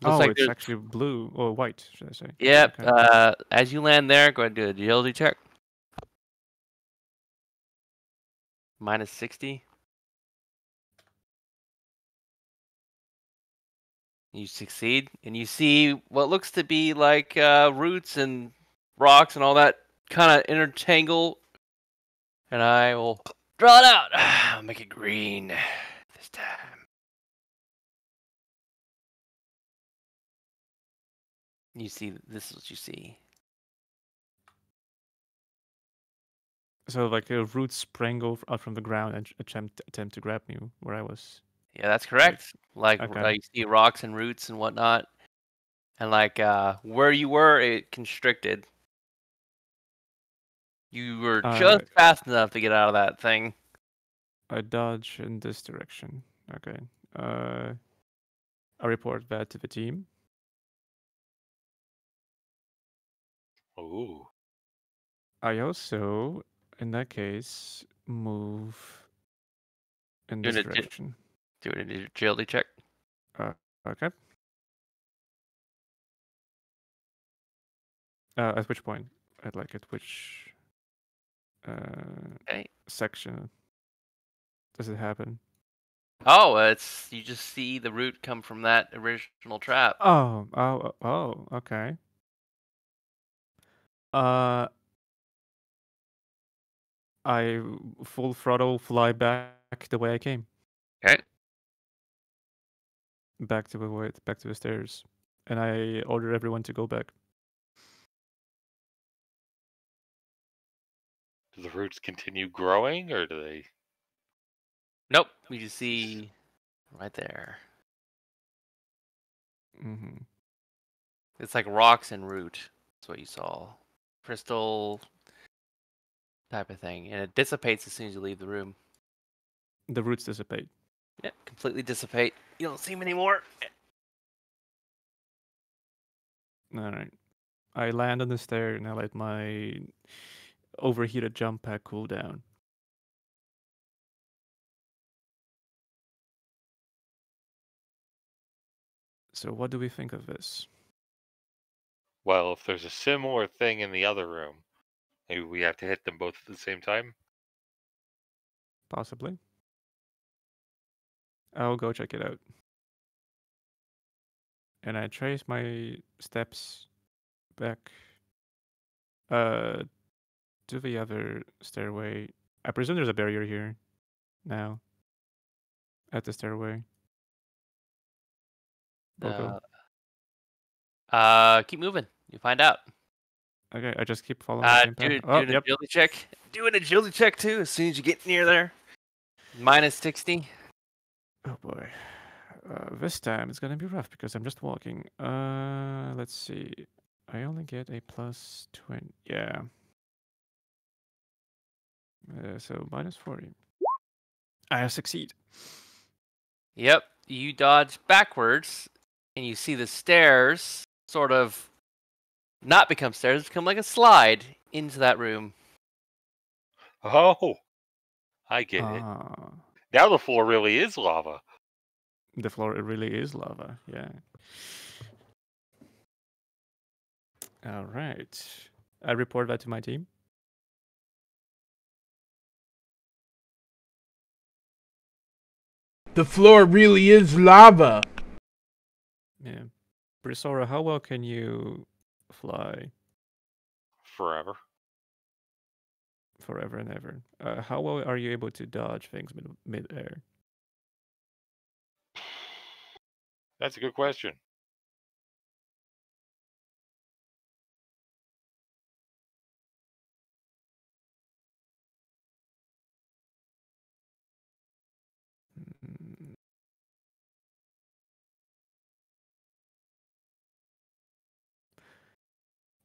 Looks oh, like it's there's- actually blue or white, should I say? Yep. Okay. Uh, as you land there, go ahead and do a agility check. Minus sixty. You succeed, and you see what looks to be like uh, roots and rocks and all that kind of intertangle. And I will draw it out. I'll make it green this time. You see, this is what you see. So like a root sprang over out from the ground and attempt attempt to grab me where I was. Yeah, that's correct. Like Okay. uh, you see rocks and roots and whatnot, and like uh, where you were, it constricted. You were Uh, just fast enough to get out of that thing. I dodge in this direction. Okay. Uh, I report that to the team. Ooh. I also, in that case, move in Doing this it di- direction. Do an agility check. Okay. Uh, at which point? At like at which uh, Okay. section does it happen? Oh, it's you just see the root come from that original trap. Oh, oh, oh, okay. Uh, I full throttle fly back the way I came. Okay. Back to the way, back to the stairs, and I order everyone to go back. Do the roots continue growing, or do they? Nope. You just see right there. Mm-hmm. It's like rocks and root. That's what you saw. Crystal type of thing, and it dissipates as soon as you leave the room. The roots dissipate. Yep, completely dissipate. You don't see them anymore. All right. I land on the stair and I let my overheated jump pack cool down. So what do we think of this? Well, if there's a similar thing in the other room, maybe we have to hit them both at the same time. Possibly. I'll go check it out. And I trace my steps back uh to the other stairway. I presume there's a barrier here now at the stairway. I'll. Uh, uh, keep moving. You find out. Okay, I just keep following the Uh, do, Oh, an yep. agility check. Do an agility check too. As soon as you get near there. Minus sixty. Oh boy. Uh, this time it's gonna be rough because I'm just walking. Uh, let's see. I only get a plus 20. Yeah. Uh, so minus 40. I succeed. Yep. You dodge backwards, and you see the stairs sort of not become stairs, become like a slide into that room. Oh, I get it. Ah, Now the floor really is lava. the floor it really is lava. Yeah. All right. I report that to my team. The floor really is lava. Yeah. Brisora, how well can you fly Forever. forever and ever? Uh, how well are you able to dodge things mid mid-air? That's a good question.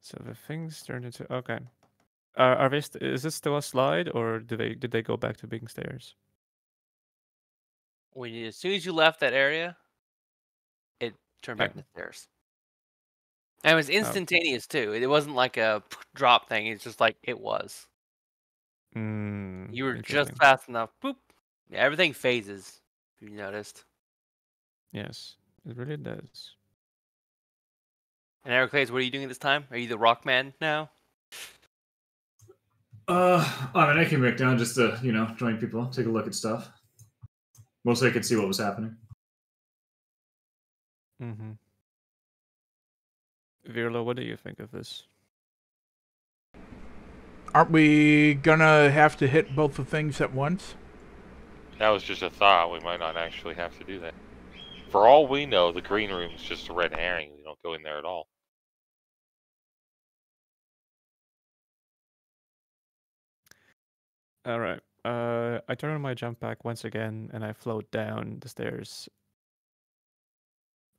So the things turned into okay. Are are they? St- is this still a slide, or do they did they go back to being stairs? When you, as soon as you left that area, it turned back Okay. into stairs. And it was instantaneous too. It wasn't like a drop thing. It's just like it was. Mm, You were just fast enough. Boop. Yeah, everything phases. If you noticed. Yes, it really does. And Heracles, what are you doing this time? Are you the rock man now? Uh, I mean, I came back down just to you know join people, take a look at stuff. Mostly, I could see what was happening. Mm-hmm. Virlo, what do you think of this? Aren't we gonna have to hit both the things at once? That was just a thought. We might not actually have to do that. For all we know, the green room is just a red herring. We don't go in there at all. All right. Uh, I turn on my jump pack once again, and I float down the stairs.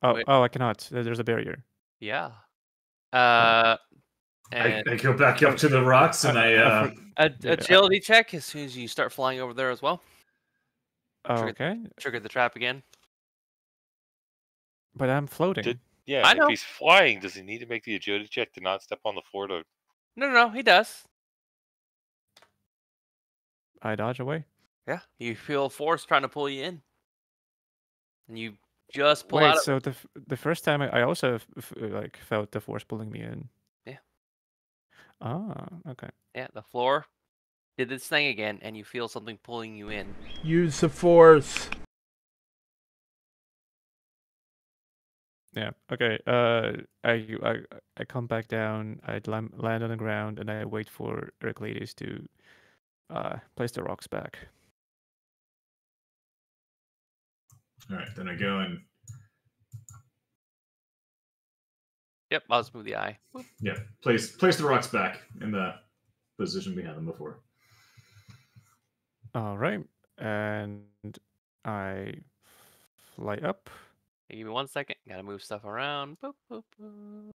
Oh, Wait. oh, I cannot. There's a barrier. Yeah. Uh, I, and I go back up to the rocks and I. Uh, a, yeah. agility check as soon as you start flying over there as well. Oh, Trigger- okay, Trigger the trap again. but I'm floating. Did- Yeah, I if know. he's flying, does he need to make the agility check to not step on the floor to No, no, no. He does. I dodge away. Yeah. You feel force trying to pull you in, and you just pull Wait, out. Of, so the f- the first time I, I also f- f- like felt the force pulling me in. Yeah. Ah, okay. yeah, the floor did this thing again, and you feel something pulling you in. Use the force. Yeah. Okay. Uh, I I I come back down. I land on the ground, and I wait for Heraclides to uh place the rocks back. all right, then I go and Yep, I'll just move the eye. Boop. yeah, place place the rocks back in the position we had them before. All right, and I fly up. Hey, give me one second. Gotta move stuff around. Boop, boop, boop.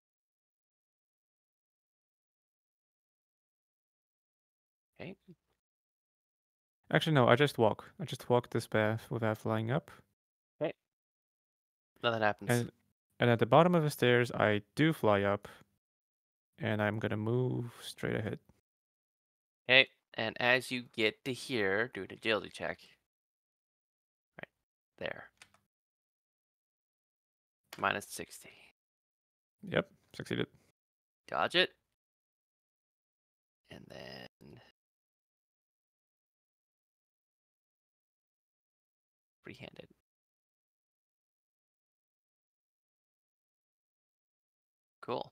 Okay. Actually, no. I just walk. I just walk this path without flying up. Okay. Nothing happens. And and at the bottom of the stairs, I do fly up, and I'm gonna move straight ahead. Okay, and as you get to here, do an agility check. Right there. Minus 60. Yep, succeeded. Dodge it. And then. Free handed. Cool.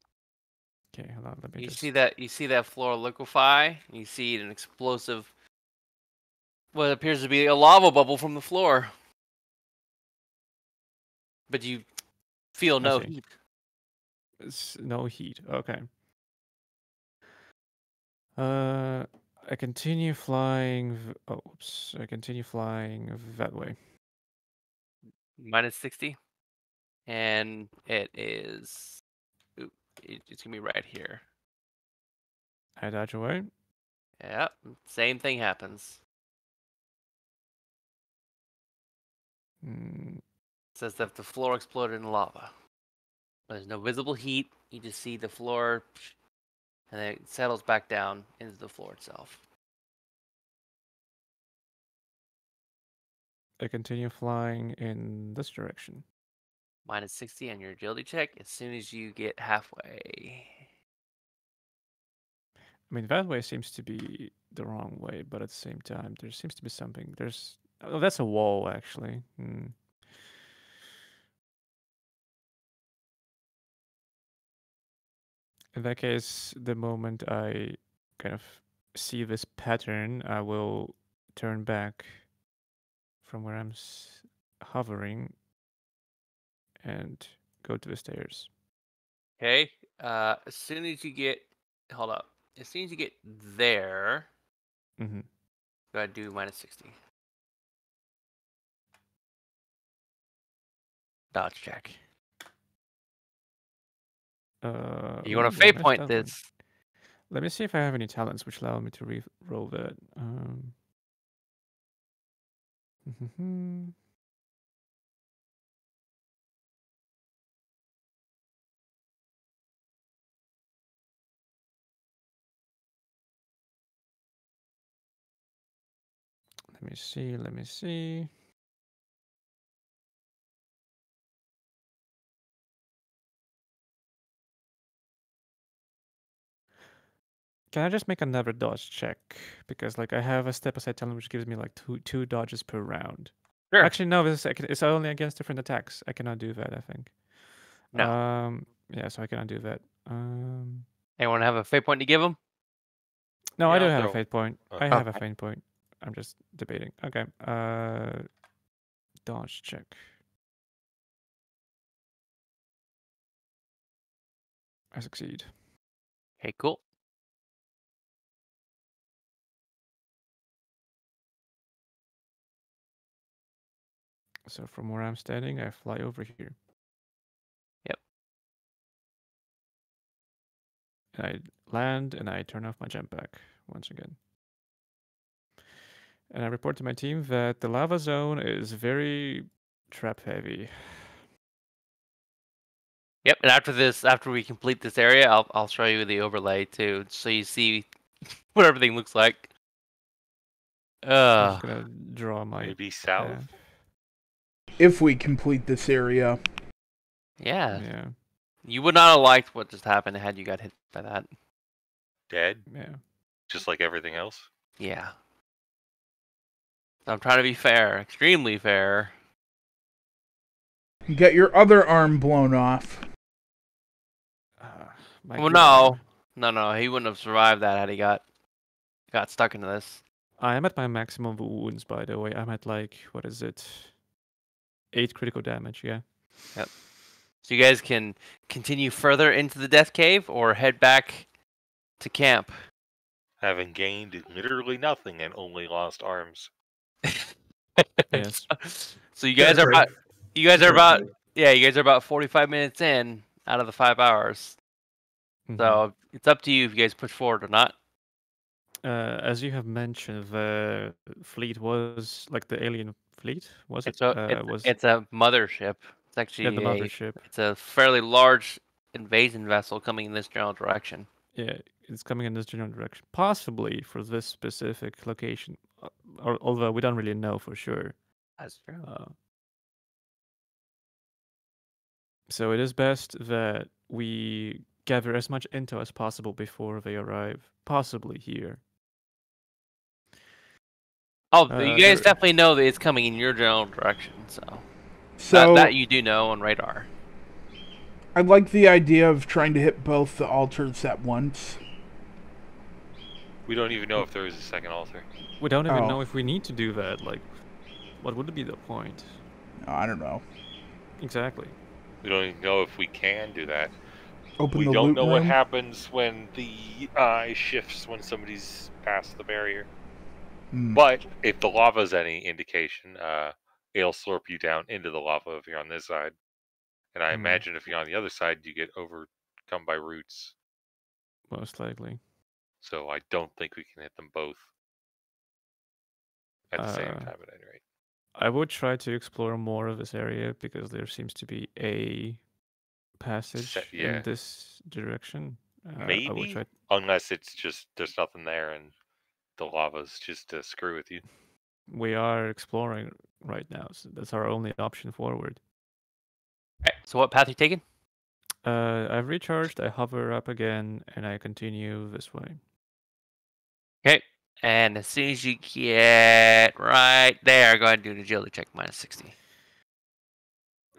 Okay, hold on. Let me You just. see that you see that floor liquefy. You see an explosive what appears to be a lava bubble from the floor. But you feel no heat. It's no heat. Okay. Uh, I continue flying. v- Oh, oops! I continue flying that way. Minus sixty. And it is oop, it, it's gonna be right here. I dodge away. Yep. Same thing happens. Mm, It says that the floor exploded in lava. There's no visible heat. you just see the floor, and then it settles back down into the floor itself. I continue flying in this direction. Minus 60 on your agility check as soon as you get halfway. I mean, that way seems to be the wrong way, but at the same time, there seems to be something. There's oh, that's a wall actually. Hmm. In that case, the moment I kind of see this pattern, I will turn back from where I'm s- hovering and go to the stairs. Okay. Uh, as soon as you get, hold up. As soon as you get there, mm-hmm. go ahead do minus 60. Dodge check. Uh, You want to fate point this? Let me see if I have any talents which allow me to re-roll that. Um, Mm-hmm. let me see. Let me see. Can I just make another dodge check? Because like I have a step aside talent which gives me like two two dodges per round. Sure. Actually, no. This is, it's only against different attacks. I cannot do that. I think. No. Um. Yeah. So I cannot do that. Um. Anyone have a fate point to give him? No, I do I'll have a throw- fate point. Oh. I have a Okay. fate point. I'm just debating. Okay. Uh. Dodge check. I succeed. Okay, cool. So from where I'm standing, I fly over here. Yep. And I land and I turn off my jetpack once again. And I report to my team that the lava zone is very trap heavy. Yep, and after this, after we complete this area, I'll I'll show you the overlay too, so you see what everything looks like. I'm Uh, just gonna draw my Maybe south. Path. If we complete this area, yeah. Yeah, You would not have liked what just happened had you got hit by that. Dead, yeah. just like everything else. Yeah. I'm trying to be fair, extremely fair. you get your other arm blown off. Uh, Well, no. No, no, he wouldn't have survived that had he got got stuck into this. I am at my maximum wounds, by the way. I'm at like what is it? Eight critical damage. Yeah. Yep. So you guys can continue further into the death cave or head back to camp. Having gained literally nothing and only lost arms. Yes. So you guys are about you guys are about yeah, you guys are about 45 minutes in out of the 5 hours. Mhm. So it's up to you if you guys push forward or not. Uh, as you have mentioned, the fleet was like the alien fleet. Was It's it? a uh, it's, was it's a mothership. It's actually yeah, the a, it's a fairly large invasion vessel coming in this general direction. Yeah, it's coming in this general direction, possibly for this specific location. uh, Or, although we don't really know for sure. That's true. Uh, so it is best that we gather as much intel as possible before they arrive, possibly here. Oh, uh, you guys there- definitely know that it's coming in your general direction, so, So that, that you do know on radar. I like the idea of trying to hit both the altars at once. We don't even know if there is a second altar. We don't even Oh. know if we need to do that. Like, what would be the point? I don't know. Exactly. We don't even know if we can do that. Open we the don't loot know room. what happens when the eye shifts when somebody's past the barrier. Hmm. But if the lava's any indication, uh, it'll slurp you down into the lava if you're on this side. And I Hmm. imagine if you're on the other side, you get overcome by roots. Most likely. So I don't think we can hit them both at the same Uh, time at any rate. I would try to explore more of this area because there seems to be a passage yeah. in this direction. Uh, Maybe? try- Unless it's just there's nothing there and the lava's just to screw with you. We are exploring right now, so that's our only option forward. Okay, so what path you taking? Uh, I've recharged. I hover up again, and I continue this way. Okay. And as soon as you get right there, go ahead and do an agility check minus 60.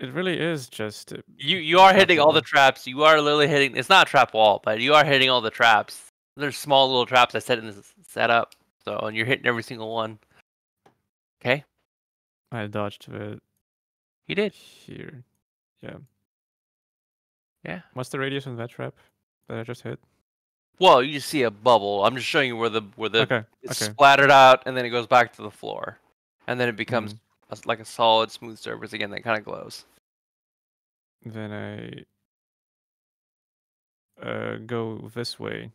It really is just uh, You you are hitting all the traps. You are literally hitting. It's not a trap wall, but you are hitting all the traps. There's small little traps I set in this setup. So and you're hitting every single one. Okay, I dodged it you did. here. Yeah. Yeah. What's the radius on that trap that I just hit? Well, you see a bubble. I'm just showing you where the where the okay. it's okay. splattered out, and then it goes back to the floor, and then it becomes Mhm. a like a solid, smooth surface again that kind of glows. Then I uh, go this way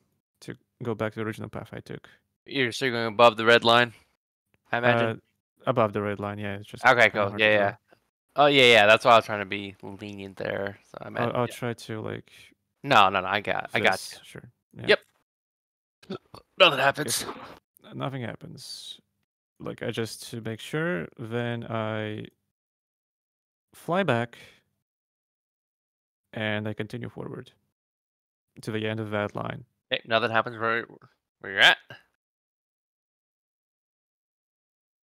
go back to the original path I took. You're still going above the red line. I imagine. Uh, above the red line, yeah. It's just okay, cool. Yeah, yeah. Oh yeah, yeah. That's why I was trying to be lenient there. So I meant. I'll, I'll try to like. No, no, no. I got, I got this- Sure. Yeah. Yep. Nothing happens. uh, Nothing happens. Like I just to make sure, then I fly back, and I continue forward to the end of that line. Okay, nothing happens where where you're at.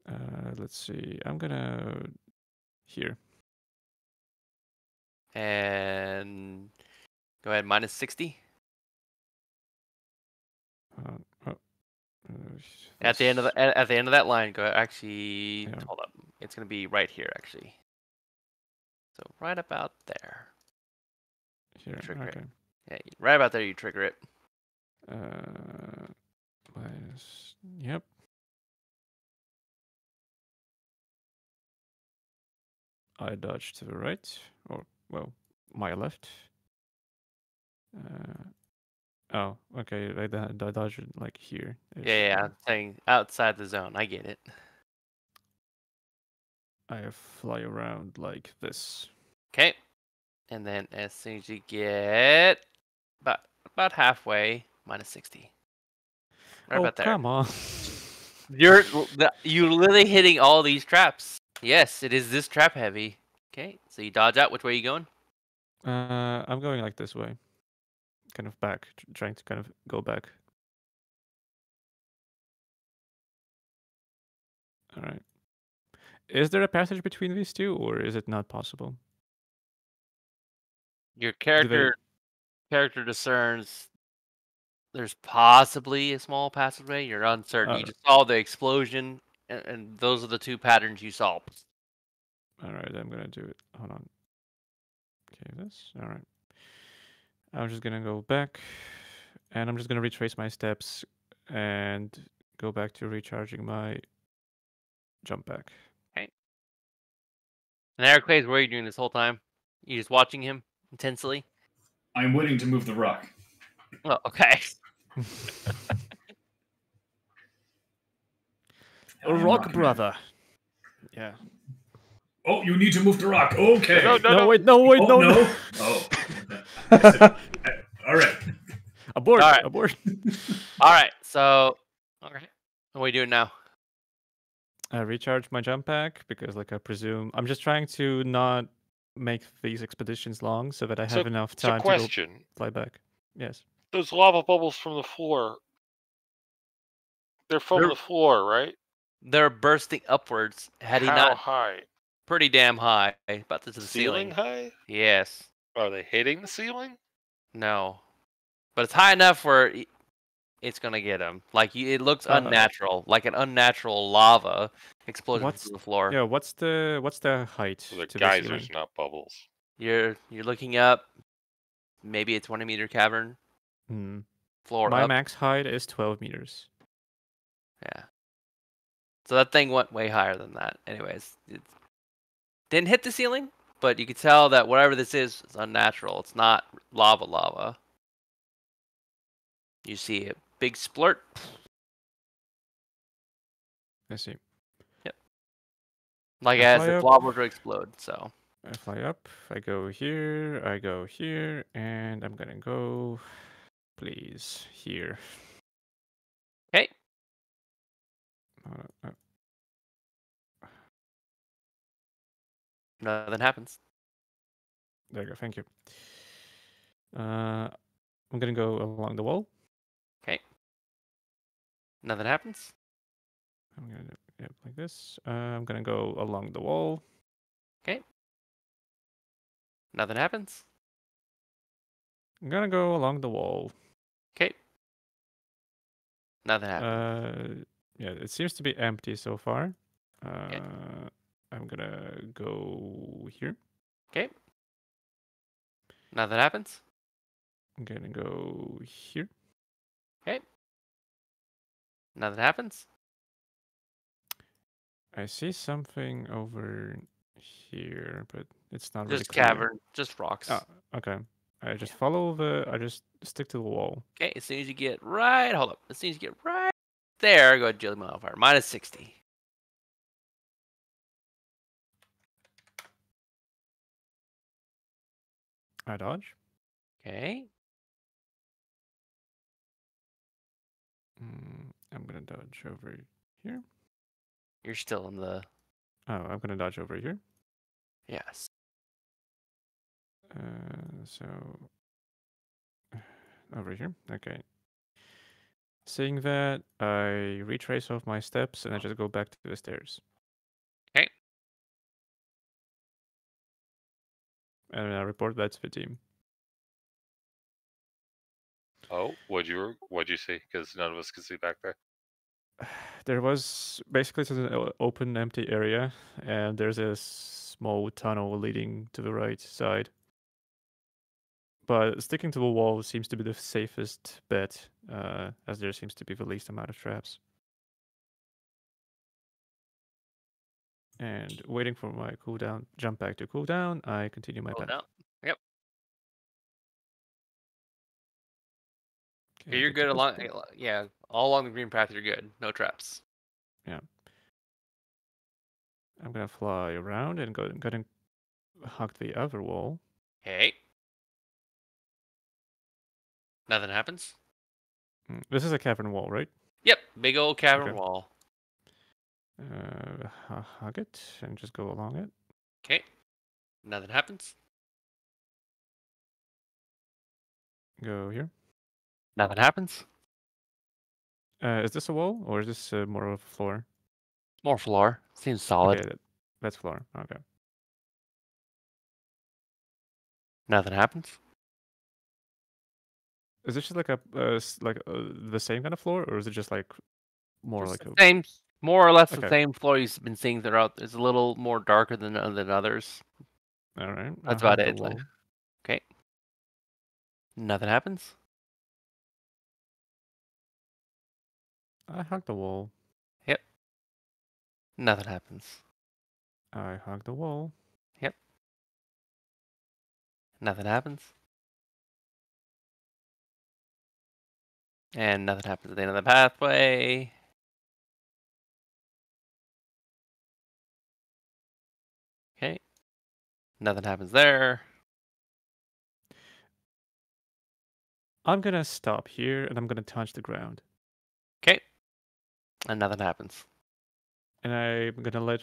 Uh, let's see. I'm gonna here. And go ahead, minus sixty. Uh, oh, uh, At the end of the at, the end of that line, go ahead, actually Yeah. hold up. It's gonna be right here actually. So right about there. here. trigger it. Yeah, right about there you trigger it. Uh, minus. Yep. I dodge to the right, or well, my left. Uh, oh, okay. I, I dodge it like here. Yeah, yeah, I'm saying outside the zone. I get it. I fly around like this. Okay. And then as soon as you get about about halfway, minus sixty. Right oh, about there. come on. You're you're literally hitting all these traps. Yes, it is this trap heavy. Okay, so you dodge out. Which way are you going? uh, I'm going like this way, kind of back, trying to kind of go back. All right. Is there a passage between these two, or is it not possible? Your character character discerns there's possibly a small passageway. You're uncertain. you Uh, just saw the explosion, and, and those are the two patterns you saw. All right, I'm gonna do it. Hold on. Okay, this. All right. I'm just gonna go back, and I'm just gonna retrace my steps and go back to recharging my jump pack. Okay. And Eric Heracles, what are you doing this whole time? You just watching him intensely? I'm waiting to move the rock. Oh, okay. I'm brother. Yeah. Oh, you need to move the rock. Okay. No, no, No, no. wait, no, wait, oh, no, no. no. Oh. Said- All right. Abort, All right. abort. All right. So, okay. What are we doing now? I recharge my jump pack because, like, I presume I'm just trying to not make these expeditions long so that I have So- enough So, time to go fly back. Yes. Those lava bubbles from the floor. They're from They're- the floor, right? They're bursting upwards. Had he How not high? pretty damn high, about to the Ceiling ceiling. high? Yes. Are they hitting the ceiling? No. But it's high enough where it's gonna get him. Like it looks Uh, unnatural, like an unnatural lava explosion What's- to the floor. Yeah. What's the what's the height? So they're to the geysers, ceiling? not bubbles. You're you're looking up, maybe a 20 meter cavern Hmm. floor My up. max height is 12 meters. Yeah. So that thing went way higher than that. Anyways, it didn't hit the ceiling, but you could tell that whatever this is is unnatural. It's not lava lava. You see a big splurt. I see. Yep. Like I as up. lava were to explode. So I fly up. I go here. I go here, and I'm gonna go, please, here. Okay. Uh, uh, Nothing happens. there you go. Thank you. Uh, I'm gonna go along the wall. Okay. Nothing happens. I'm gonna do like this. Uh, I'm gonna go along the wall. Okay. Nothing happens. I'm gonna go along the wall. Okay. Nothing happens. Uh, yeah, it seems to be empty so far. Uh, I'm gonna go here. Okay. Nothing happens. I'm gonna go here. Okay. Nothing happens. I see something over here, but it's not Just really cavern. Just rocks. Oh, okay. I just follow the. I just stick to the wall. Okay. As soon as you get right, hold up. As soon as you get right there, go ahead, agility modifier minus sixty. I dodge. Okay. Mm, I'm gonna dodge over here. You're still in the Oh, I'm gonna dodge over here. yes. Uh, so over here. Okay. Seeing that, I retrace off my steps and I just go back to the stairs. Okay. And I report that to the team. Oh, what'd you what'd you see? Because none of us could see back there. There was basically an open, empty area, and there's a small tunnel leading to the right side. But sticking to the wall seems to be the safest bet, uh, as there seems to be the least amount of traps. And waiting for my cooldown, jump pack to cooldown, I continue my path. down. Okay, Okay, you're good along. Yeah, all along the green path. You're good. No traps. Yeah. I'm gonna fly around and go gonna hug the other wall. Okay. Nothing happens. Mm, This is a cavern wall, right? Yep. Big old cavern Okay. wall. Uh, hug it and just go along it. Okay. Nothing happens. Go here. Nothing happens. Uh, is this a wall or is this uh, more of a floor? More floor. Seems solid. Okay, that, that's floor. Okay. Nothing happens. Is this just like a uh, like uh, the same kind of floor, or is it just like more Just like the a same, more or less the same floor you've been seeing throughout. It's a little more darker than uh, than others. all right? That's I'll about it, like- Okay. Nothing happens. I hug the wall. Yep. Nothing happens. I hug the wall. Yep. Nothing happens. And nothing happens at the end of the pathway. Okay. Nothing happens there. I'm gonna stop here and I'm gonna touch the ground. Okay. And nothing happens. And I'm gonna let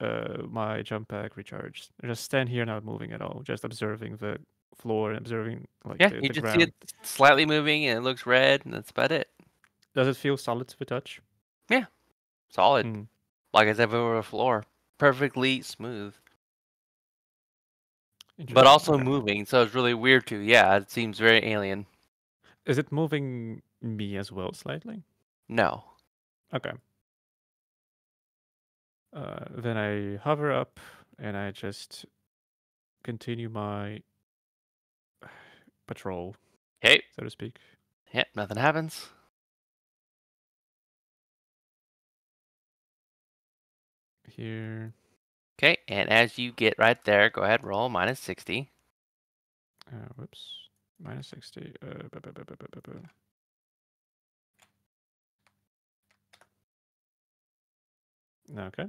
uh, my jump pack recharge. I just stand here, not moving at all, just observing the floor and observing like Yeah, the, you the just ground. see it slightly moving and it looks red, and that's about it. Does it feel solid to the touch? Yeah. Solid. Mm, Like as if it were a floor. Perfectly smooth. But also okay. moving, so it's really weird too. Yeah, it seems very alien. Is it moving me as well slightly? No. Okay. Uh, then I hover up and I just continue my patrol, Okay. so to speak. Yep, nothing happens. Here. Okay, and as you get right there, go ahead roll minus 60. Uh, whoops. Minus 60. Uh, bu- bu- bu. Okay.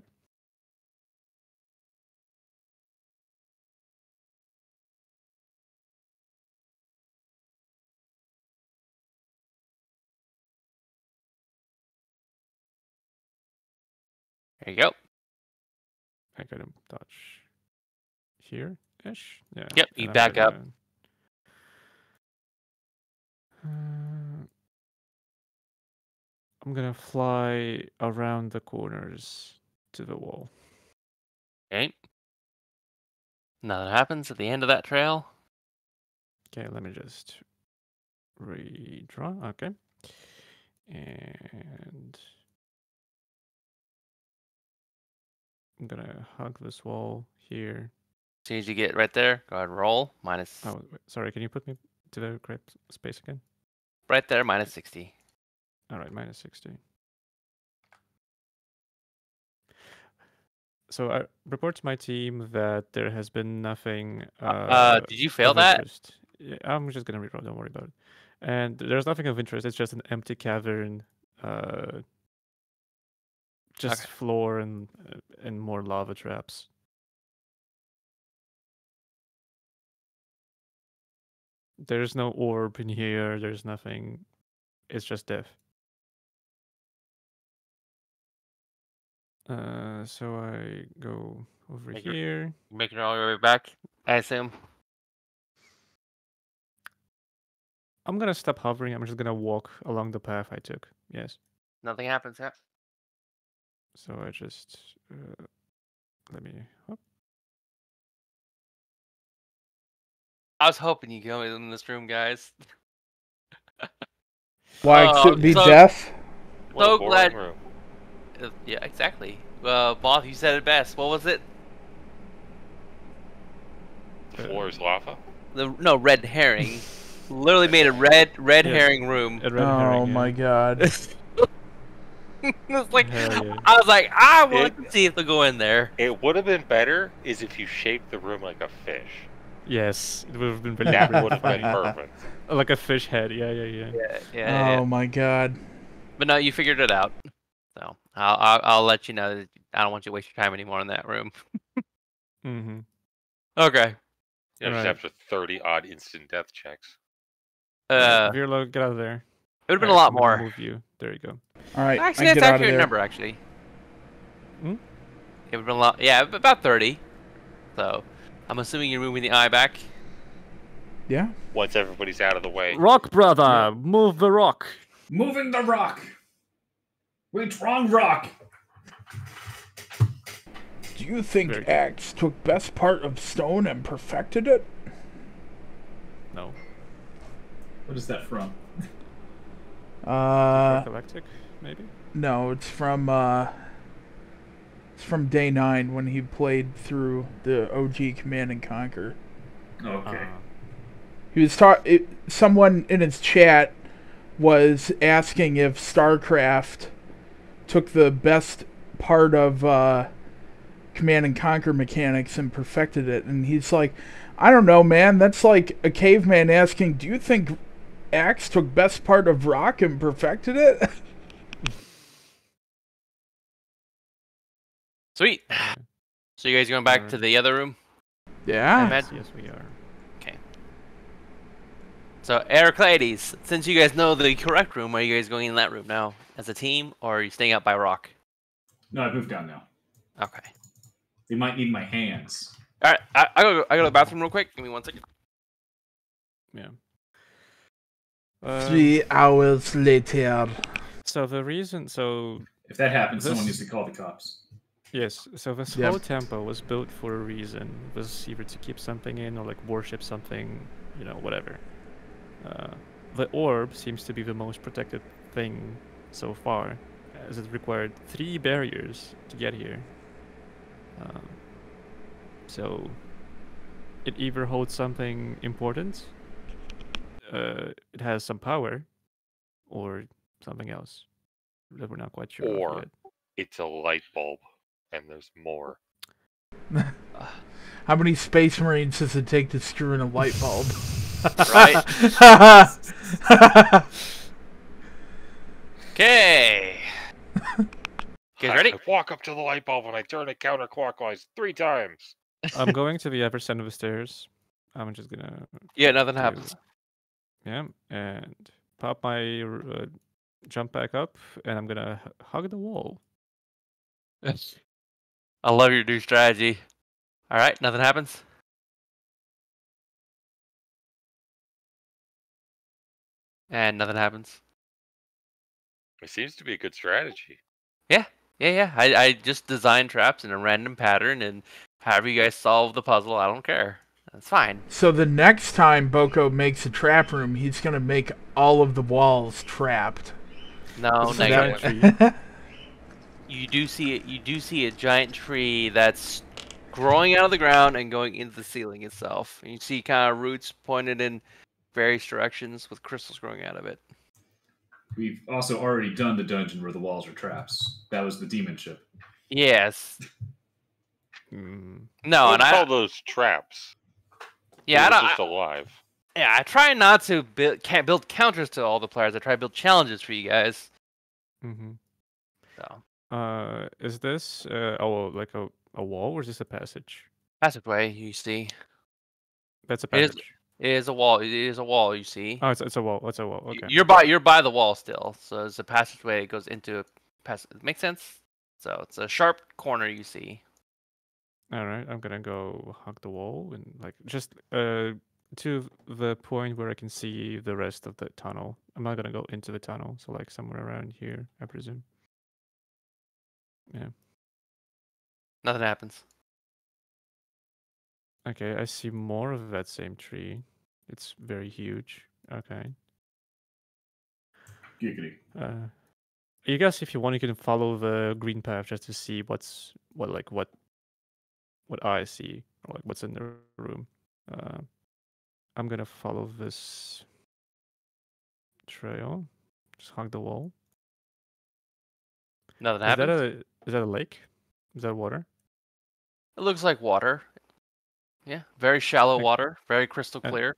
There you go. I got him touch here ish. Yeah. Yep, you back up. Uh, I'm gonna fly around the corners to the wall. Okay. Nothing happens at the end of that trail. Okay, let me just redraw. Okay. And I'm gonna hug this wall here. As soon as you get right there, go ahead and roll. Minus Oh, wait, sorry, can you put me to the correct space again? right there, minus 60. All right, minus 60. So I report to my team that there has been nothing. Uh, Uh, did you fail that? interest. Yeah, I'm just gonna reroll. Don't worry about it. And there's nothing of interest. It's just an empty cavern. Uh, just Okay. floor and uh, and more lava traps. There's no orb in here. There's nothing. It's just death. Uh, so I go over Make your- here. Making it all your way back, I assume. I'm gonna stop hovering. I'm just gonna walk along the path I took. Yes. Nothing happens. Yeah. So I just uh, let me. oh, I was hoping you go in this room, guys. Why Oh, it'd be so- death. What a So glad- room. Uh, Yeah, exactly. Uh, Moth, you said it best. What was it? The Uh, floor is lava. The no red herring. Literally made a red red Yes. herring room. red Oh herring, yeah. my god. it's like yeah. I was like, I want It- to see if they'll go in there. It would have been better is if you shaped the room like a fish. Yes, it would have been really, That really would have been perfect. like a fish head. Yeah, yeah, yeah. Yeah, yeah, yeah. Oh my god. But no, you figured it out. So I'll, I'll I'll let you know that I don't want you to waste your time anymore in that room. Mm-hmm. Okay. You know, just Right. after 30 odd instant death checks. Uh, Virlo, get out of there. it would have been a lot more. Move you. There you go. All right. Actually, I that's actually of a there. number. Actually, Hmm? it would have been a lot. Yeah, about thirty. So I'm assuming you're moving the eye back. Yeah. Once everybody's out of the way. Rock brother, move the rock. Moving the rock. Wait, wrong rock. Do you think Very good. Axe took best part of stone and perfected it? No. What is that from? Uh, Galactic, maybe. no, it's from uh, it's from Day9 when he played through the OG Command and Conquer. Okay. Uh, He was taught. It, someone in his chat was asking if StarCraft took the best part of uh, Command and Conquer mechanics and perfected it, and he's like, "I don't know, man. That's like a caveman asking, do you think Axe took best part of Rock and perfected it?" Sweet. So you guys going back to the other room? yeah. Yes, yes, we are. Okay. So Heraclides, since you guys know the correct room, are you guys going in that room now as a team, or are you staying up by rock? No, I've moved down now. Okay. They might need my hands. All right. I, I go. I go to the bathroom real quick. Give me one second. Yeah. Uh, Three hours later. so the reason, so If that happens, someone needs to call the cops. yes, so this Yep. whole temple was built for a reason. It was either to keep something in or like worship something, you know, whatever. Uh, the orb seems to be the most protected thing so far, as it required three barriers to get here. Um, so it either holds something important, uh, it has some power, or something else that we're not quite sure. Or- yet. It's a light bulb, and there's more. How many space marines does it take to screw in a light bulb? Right. Okay. You guys ready? I walk up to the light bulb and I turn it counterclockwise three times. I'm going to the other side of the stairs. I'm just gonna Yeah, nothing happens. Yeah, and pop my uh, jump pack up, and I'm gonna h- hug the wall. Yes. I love your new strategy. All right, nothing happens. And nothing happens. It seems to be a good strategy. Yeah, yeah, yeah. I, I just design traps in a random pattern, and however you guys solve the puzzle, I don't care. That's fine. So the next time Boko makes a trap room, he's gonna make all of the walls trapped. No, This is a negative. you do see it. You do see a giant tree that's growing out of the ground and going into the ceiling itself. And you see kind of roots pointed in various directions with crystals growing out of it. We've also already done the dungeon where the walls are traps. That was the demon ship. Yes. Mm, No, and Don't I call those traps. Yeah, I They're don't. just alive. Yeah, I try not to build can't build counters to all the players. I try to build challenges for you guys. Mm-hmm. So Uh, is this uh, oh like a, a wall or is this a passage? passageway, you see, That's a passage. it is a wall. It is a wall. You see, Oh, it's, it's a wall. It's a wall. Okay. you're by you're by the wall still. So it's a passageway. It goes into a pass. Makes sense. So it's a sharp corner. You see. All right. I'm gonna go hug the wall and like just uh to the point where I can see the rest of the tunnel. I'm not gonna go into the tunnel. So like somewhere around here, I presume. Yeah. Nothing happens. Okay, I see more of that same tree. It's very huge. Okay. Giggity. Uh, you guys, if you want, you can follow the green path just to see what's what like what what I see or like what's in the room. Uh, I'm gonna follow this trail. Just hug the wall. Nothing Is that a is that a lake? Is that water? It looks like water. Yeah, very shallow Like- water, very crystal clear.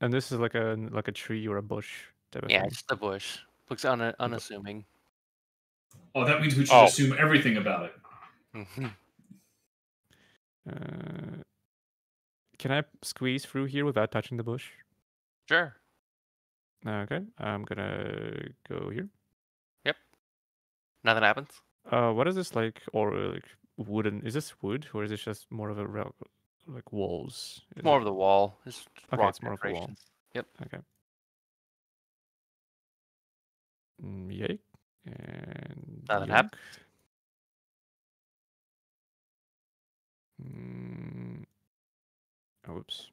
And this is like a like a tree or a bush type of Yeah, thing. it's the bush. Looks un- unassuming. Oh, that means we should Oh. assume everything about it. Mhm. Uh, can I squeeze through here without touching the bush? Sure. Okay, I'm gonna go here. Yep. Nothing happens. Uh, what is this like, or uh, like wooden? Is this wood, or is it just more of a rel- like walls? It's more it- of the wall. It's Okay, rock it's more of a wall. Yep. okay. Mm, yay, and Nothing happened. Mm, oh, oops.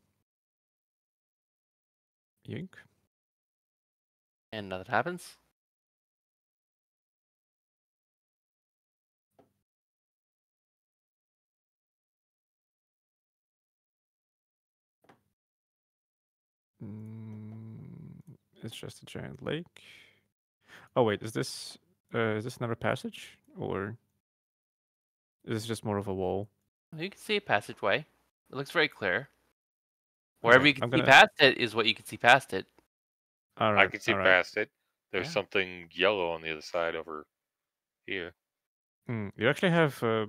Yoink. And nothing happens. Mm, it's just a giant lake. Oh wait, is this uh, is this another passage or is this just more of a wall? You can see a passageway. It looks very clear. Wherever Okay, you can I'm see gonna- past it is what you can see past it. All I can see all right. past it. There's Yeah. something yellow on the other side over here. Mm, you actually have a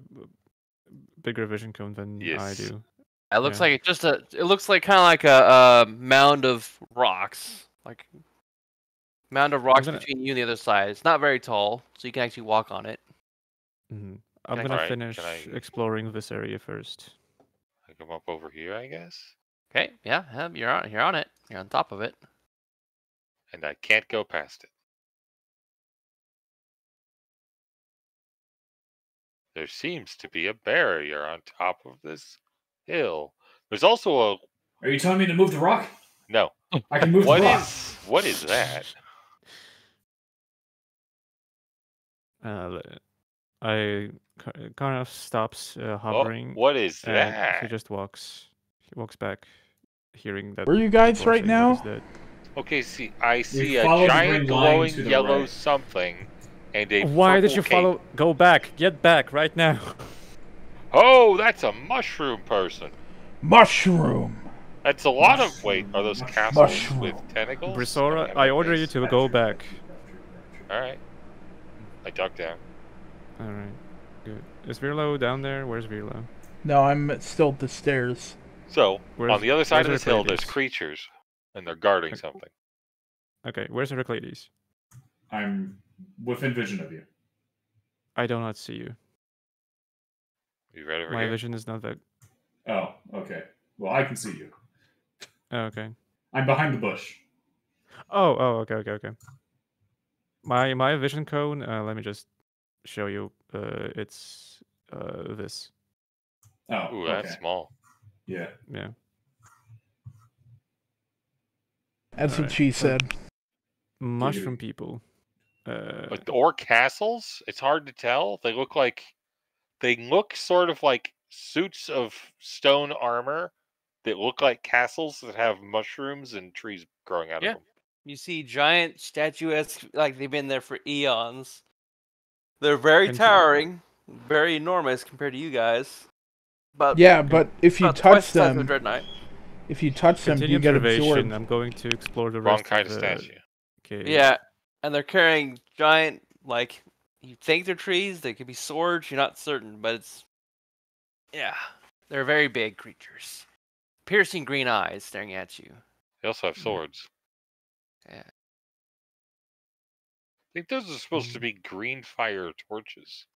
bigger vision cone than I Yes. do. It looks Yeah. like it's just a. It looks like kind of like a, a mound of rocks, like mound of rocks gonna- between you and the other side. It's not very tall, so you can actually walk on it. Mhm. I'm I- gonna Alright, finish I- exploring this area first. I come up over here, I guess. Okay, yeah, yeah, you're on. You're on it. You're on top of it. And I can't go past it. There seems to be a barrier on top of this hill. There's also a Are you telling me to move the rock? no. I can move What the rock. is what is that? Uh, le- I kind of stops uh, Oh, hovering. what is and that? He just walks. He walks back, hearing that. Where are you guys right now? Okay, see, I see a giant glowing yellow right. something, and a Why did you cape. follow? Go back! Get back right now! Oh, that's a mushroom person. Mushroom. That's a lot of weight. Are those castles Mushroom. with tentacles? Brisora, Am I order you to go back. All right. I duck down. All right, good. Is Virlo down there? Where's Virlo? No, I'm still at the stairs. So on the other side of where's this hill, there's creatures, and they're guarding Okay. something. Okay, where's Heracles? I'm within vision of you. I do not see you. You right over My here? vision is not that. Oh, okay. Well, I can see you. Oh, okay. I'm behind the bush. Oh, oh, okay, okay, okay. My my vision cone. Uh, let me just show you. Uh, it's uh this. Oh, Ooh, that's small. Yeah. Yeah. That's what Alright. she said. Mushroom people. Uh, or castles, it's hard to tell. They look like they look sort of like suits of stone armor that look like castles that have mushrooms and trees growing out Yeah. of them. You see giant statuesque, like they've been there for eons. They're very towering, very enormous compared to you guys. But Yeah, but if you about twice touch the size of a them, Dread Knight. if you touch them, continue you get observation. absorbed. I'm going to explore the Wrong rest kind of of the statue. cave. Yeah, and they're carrying giant, like you think they're trees. They could be swords. You're not certain, but it's yeah, they're very big creatures, piercing green eyes staring at you. They also have Mm. swords. Yeah. Think those are supposed Mm. to be green fire torches.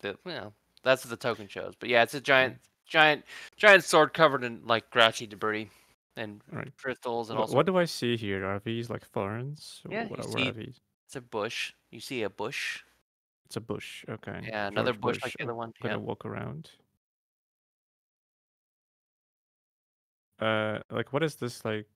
The, you know, that's what the token shows. But yeah, it's a giant, giant, giant sword covered in like grassy debris and Right. crystals and Wha- also What do I see here? Are these like thorns? Yeah, What, you what see- are these? it's a bush. You see a bush. It's a bush. Okay. Yeah, another George bush like the I'm other one. gonna Yeah. walk around. Uh, like what is this like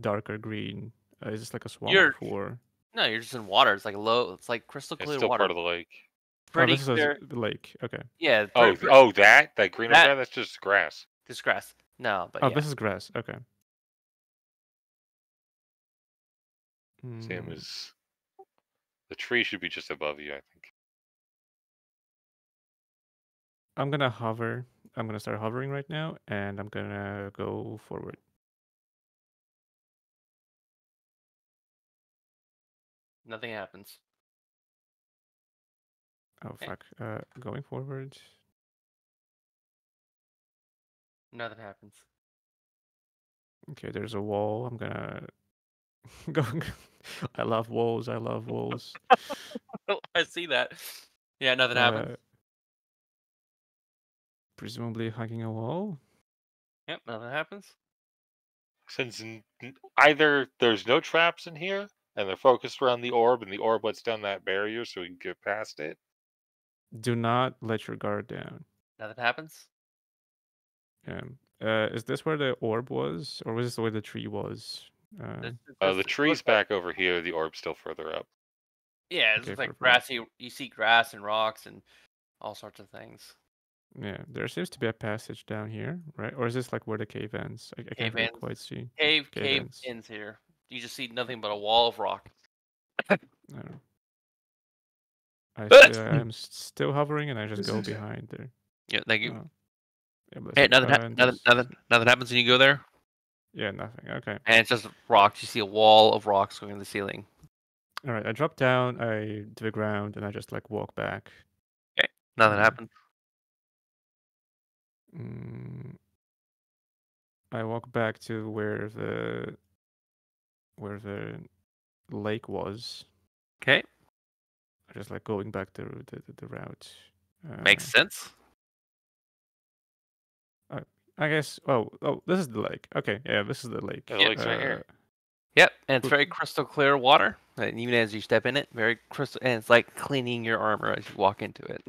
darker green? Uh, is this like a swamp You're- or? No, you're just in water. It's like low. It's like crystal clear It's clear still water. part of the lake. Oh, Pretty this is clear. s- the lake. Okay. Yeah. Oh, pretty- pretty- oh, that that green That- over there, that's just grass. Just grass. No, but Oh, yeah. this is grass. Okay. Same Mm, as the tree should be just above you, I think. I'm gonna hover. I'm gonna start hovering right now, and I'm gonna go forward. Nothing happens. Oh Okay. fuck. Uh, going forward. Nothing happens. Okay, there's a wall. I'm gonna go. I love walls. I love walls. I see that. Yeah, nothing happens. Uh, presumably hugging a wall. Yep, nothing happens. Since n- n- either there's no traps in here and they're focused around the orb and the orb lets down that barrier so we can get past it. Do not let your guard down. Nothing happens. Um, uh, is this where the orb was, or was this where the tree was? Uh, This- Uh, the tree's back over here, the orb's still further up. Yeah, it's Okay, like perfect. grassy. You see grass and rocks and all sorts of things. yeah, there seems to be a passage down here, right? Or is this like where the cave ends? I, I Cave can't really ends. quite see. Cave, Cave cave ends. ends here. You just see nothing but a wall of rock. I don't know. I st- I'm still hovering, and I just go Listen to- behind there. Yeah, thank you. Oh. Yeah, hey, nothing, ha- and nothing, nothing, nothing happens when you go there, Yeah, nothing. Okay. and it's just rocks. You see a wall of rocks going to the ceiling. All right. I drop down. I to the ground, and I just like walk back. Okay, nothing Mm. happens. Mm, I walk back to where the where the lake was. Okay, Just like going back the the, the, the route. makes Uh, sense. I I guess. Oh, oh, this is the lake. Okay, yeah, this is the lake. The lake's right here. Uh, Yep, and it's very crystal clear water. And even as you step in it, very crystal, and it's like cleaning your armor as you walk into it.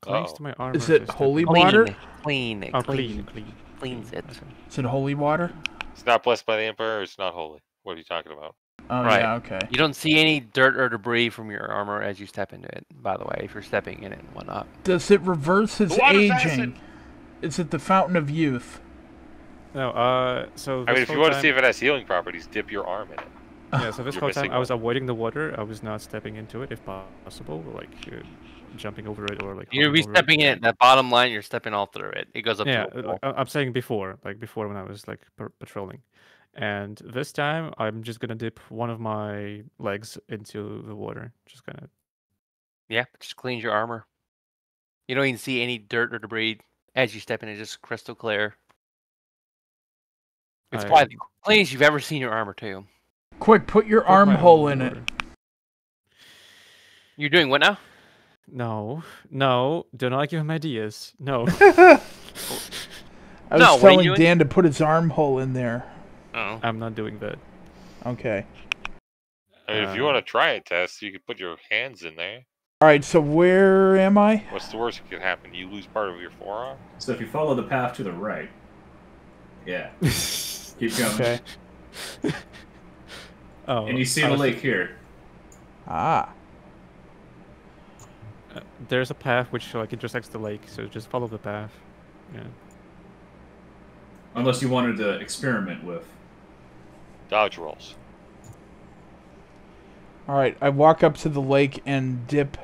Clings Oh. to my armor. Is it holy water? Clean, clean, Oh, clean, clean, clean. cleans it. Okay. Is it holy water? It's not blessed by the Emperor, it's not holy. What are you talking about? Oh Right. yeah, okay. You don't see any dirt or debris from your armor as you step into it. By the way, if you're stepping in it and whatnot. Does it reverse his aging? acid! Is it the fountain of youth? No, uh, so I mean, if you whole want to see if it has healing properties, dip your arm in it. Yeah, so this You're whole time missing I was avoiding the water. I was not stepping into it if possible, like uh, jumping over it or like. you're be hovering over it. stepping in it. That bottom line, you're stepping all through it. It goes up Yeah, to a uh, wall. like, I- I'm saying before, like before when I was like patrolling, and this time I'm just gonna dip one of my legs into the water. Just gonna. Yeah, just cleans your armor. You don't even see any dirt or debris as you step in. It's just crystal clear. It's I probably the cleanest you've ever seen your armor too. Quick, put your armhole in arm it. You're doing what now? No, no, do not give him ideas. No. I was No, what are you telling? Dan to put his armhole in there. Oh. I'm not doing that. Okay. I mean, if you Uh, want to try it, Tess, you can put your hands in there. All right. So where am I? What's the worst that could happen? You lose part of your forearm? So if you follow the path to the right, yeah, keep going, Okay. oh, and you see the lake here. Ah. Uh, there's a path which like intersects the lake, so just follow the path. Yeah. Unless you wanted to experiment with. Dodge rolls. All right. I walk up to the lake and dip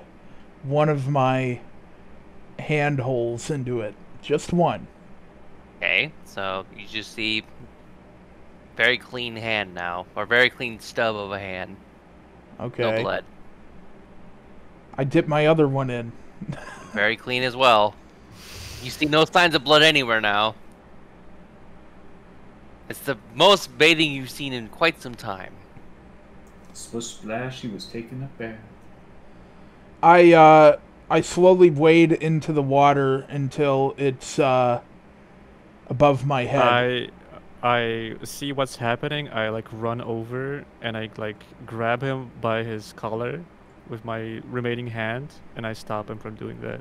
one of my hand holes into it. Just one. Okay, so you just see very clean hand now, or very clean stub of a hand. Okay. No blood. I dip my other one in. Very clean as well. You see no signs of blood anywhere now. It's the most bathing you've seen in quite some time. Splish splash, he was taking a bath. I uh I slowly wade into the water until it's uh above my head. I I see what's happening. I like run over and I like grab him by his collar with my remaining hand, and I stop him from doing that.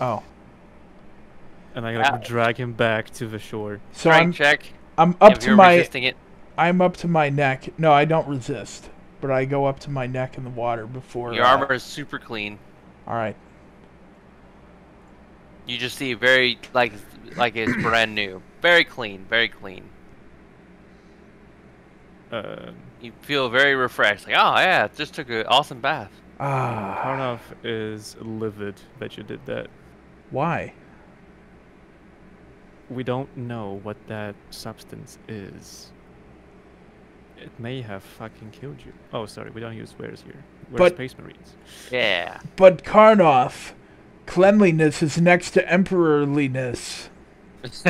Oh. And I like Ah. drag him back to the shore. So Strength I'm check. I'm up if to my resisting it. I'm up to my neck. No, I don't resist. But I go up to my neck in the water before Your uh, armor is super clean. All right. You just see very like like it's brand new. Very clean, very clean. Uh, You feel very refreshed. Like, oh yeah, just took an awesome bath. Ah. Karnov is livid that you did that. Why? We don't know what that substance is. It may have fucking killed you. Oh, sorry, we don't use swears here. We're But- space marines. Yeah. But Karnov, cleanliness is next to emperorliness.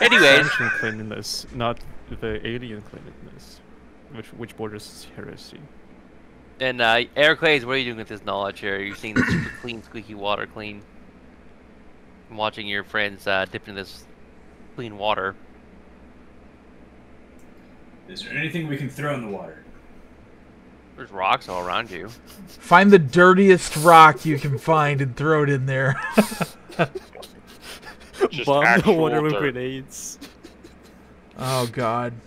Anyways, Ancient cleanliness, not the alien cleanliness, which which borders heresy. And uh, Heracles, what are you doing with this knowledge here? You're seeing the super clean, squeaky water clean. I'm watching your friends uh, dip into this clean water. Is there anything we can throw in the water? There's rocks all around you. Find the dirtiest rock you can find and throw it in there. Just Bomb the actual water with dirt. grenades. oh God.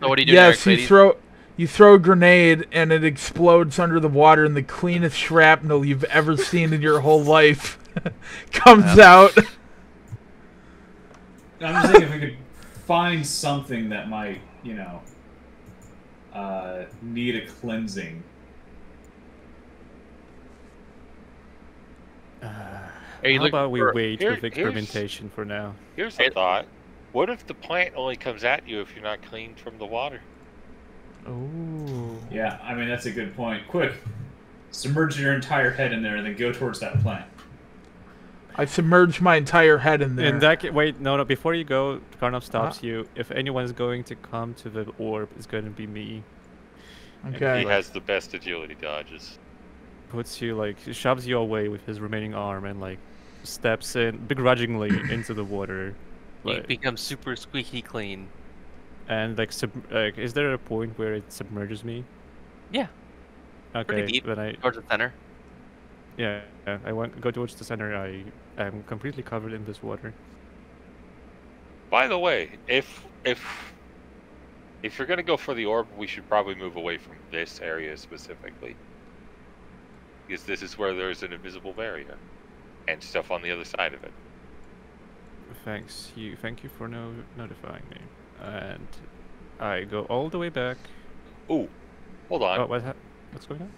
So what are you doing, Yes, you Heracles? throw you throw a grenade and it explodes under the water, and the cleanest shrapnel you've ever seen in your whole life comes out. I'm just thinking if we could find something that might, you know, uh, need a cleansing. Are you How about we for- wait here- with here's- experimentation for now? Here's a thought. What if the plant only comes at you if you're not cleaned from the water? Oh. Yeah, I mean that's a good point. Quick, submerge your entire head in there and then go towards that plant. I submerge my entire head in there. In that ca- wait, no, no. Before you go, Karnov stops Uh-huh. you. If anyone's going to come to the orb, it's going to be me. okay. He has the best agility dodges. Puts you like shoves you away with his remaining arm and like steps in begrudgingly into the water. You Like, become super squeaky clean. And like, sub- like, is there a point where it submerges me? Yeah. Okay. deep. Then I Towards the center. yeah, yeah, I went go towards the center. I am completely covered in this water. By the way, if if if you're gonna go for the orb, we should probably move away from this area specifically, because this is where there's an invisible barrier and stuff on the other side of it. Thanks you. Thank you for no notifying me. And I go all the way back. Ooh, hold on. Oh, what? Ha- what's going on?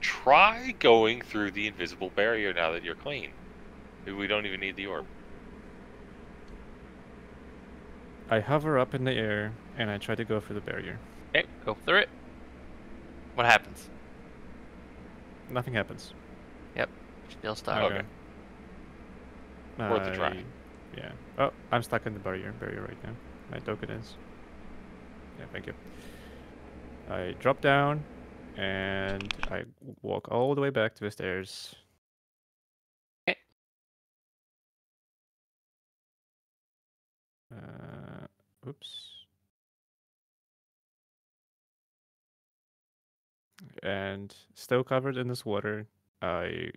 Try going through the invisible barrier now that you're clean. We don't even need the orb. I hover up in the air and I try to go for the barrier. Okay, go through it. What happens? Nothing happens. Yep, still stuck. Okay. Worth a try. Yeah. Oh, I'm stuck in the barrier barrier right now. My token is. Yeah, thank you. I drop down and I walk all the way back to the stairs. Okay. Uh, oops. And still covered in this water, I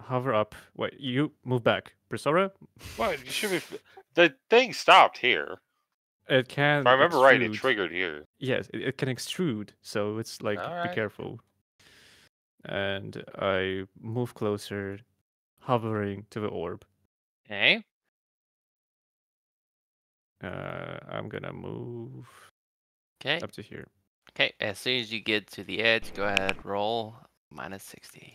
hover up. Wait, you move back, Brisora. What? You should be. The thing stopped here. It can. If I remember right, it triggered here. Yes, it, it can extrude, so it's like be careful. And I move closer, hovering to the orb. Okay. Uh, I'm gonna move Okay. up to here. Okay. As soon as you get to the edge, go ahead. Roll minus sixty.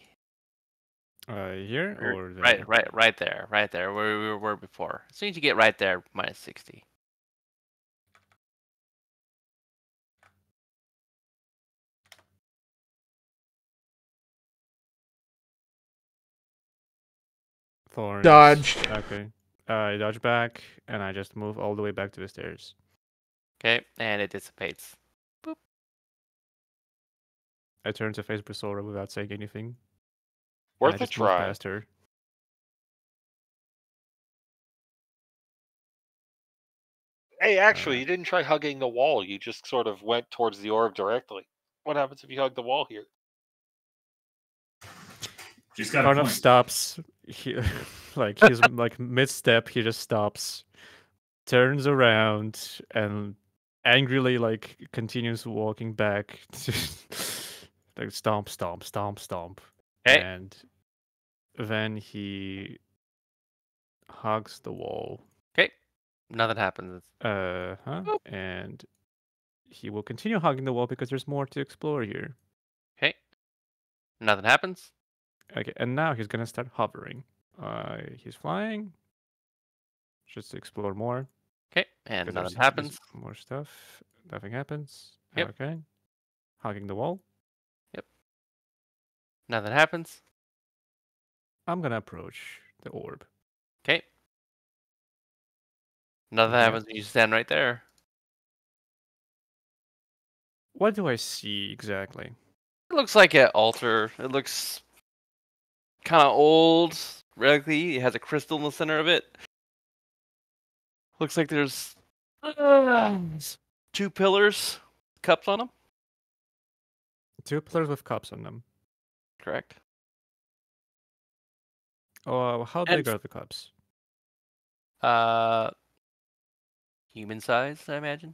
Uh, here Or- or there? Right, right, right there, right there, where we were before. As soon as you get right there, minus sixty. Thorns. Dodged. Okay. Uh, I dodge back, and I just move all the way back to the stairs. Okay, and it dissipates. Boop. I turn to face Brisora without saying anything. And Worth a try. Past her. Hey, actually, Uh, you didn't try hugging the wall. You just sort of went towards the orb directly. What happens if you hug the wall here? She's got a stops. He, like he's like mid step. He just stops, turns around, and angrily like continues walking back. To, like stomp, stomp, stomp, stomp, Okay. and then he hugs the wall. Okay. Nothing happens. Uh huh. And he will continue hugging the wall because there's more to explore here. Okay. Nothing happens. Okay, and now he's gonna start hovering. Uh, he's flying. Just to explore more. Okay. and nothing happens. More stuff. Nothing happens. Yep. Okay. Hugging the wall. Yep. Nothing happens. I'm gonna approach the orb. Okay. Nothing Okay. happens when you stand right there. What do I see exactly? It looks like an altar. It looks kind of old, relically. It has a crystal in the center of it. Looks like there's uh, two pillars, cups on them. Two pillars with cups on them. Correct. Oh, how big f- are the cups? Uh, human size, I imagine.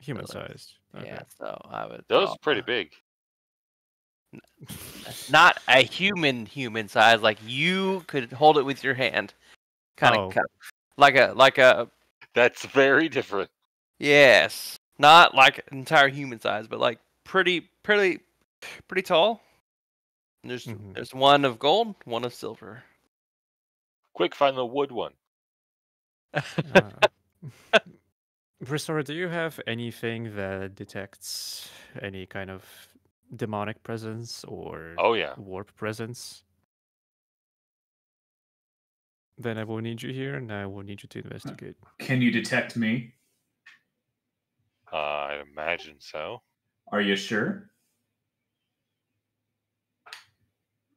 Human sized. Okay. Yeah. So I would. Those are pretty big. Not a human human size, like you could hold it with your hand, kind Oh. of like a like a That's very different. Yes. Not like entire human size, but like pretty pretty pretty tall. And There's Mhm. there's one of gold, one of silver. Quick, find the wood one. Uh, Brisora, do you have anything that detects any kind of demonic presence or Oh yeah. warp presence? Then I will need you here, and I will need you to investigate. Can you detect me? Uh, I imagine so. Are you sure?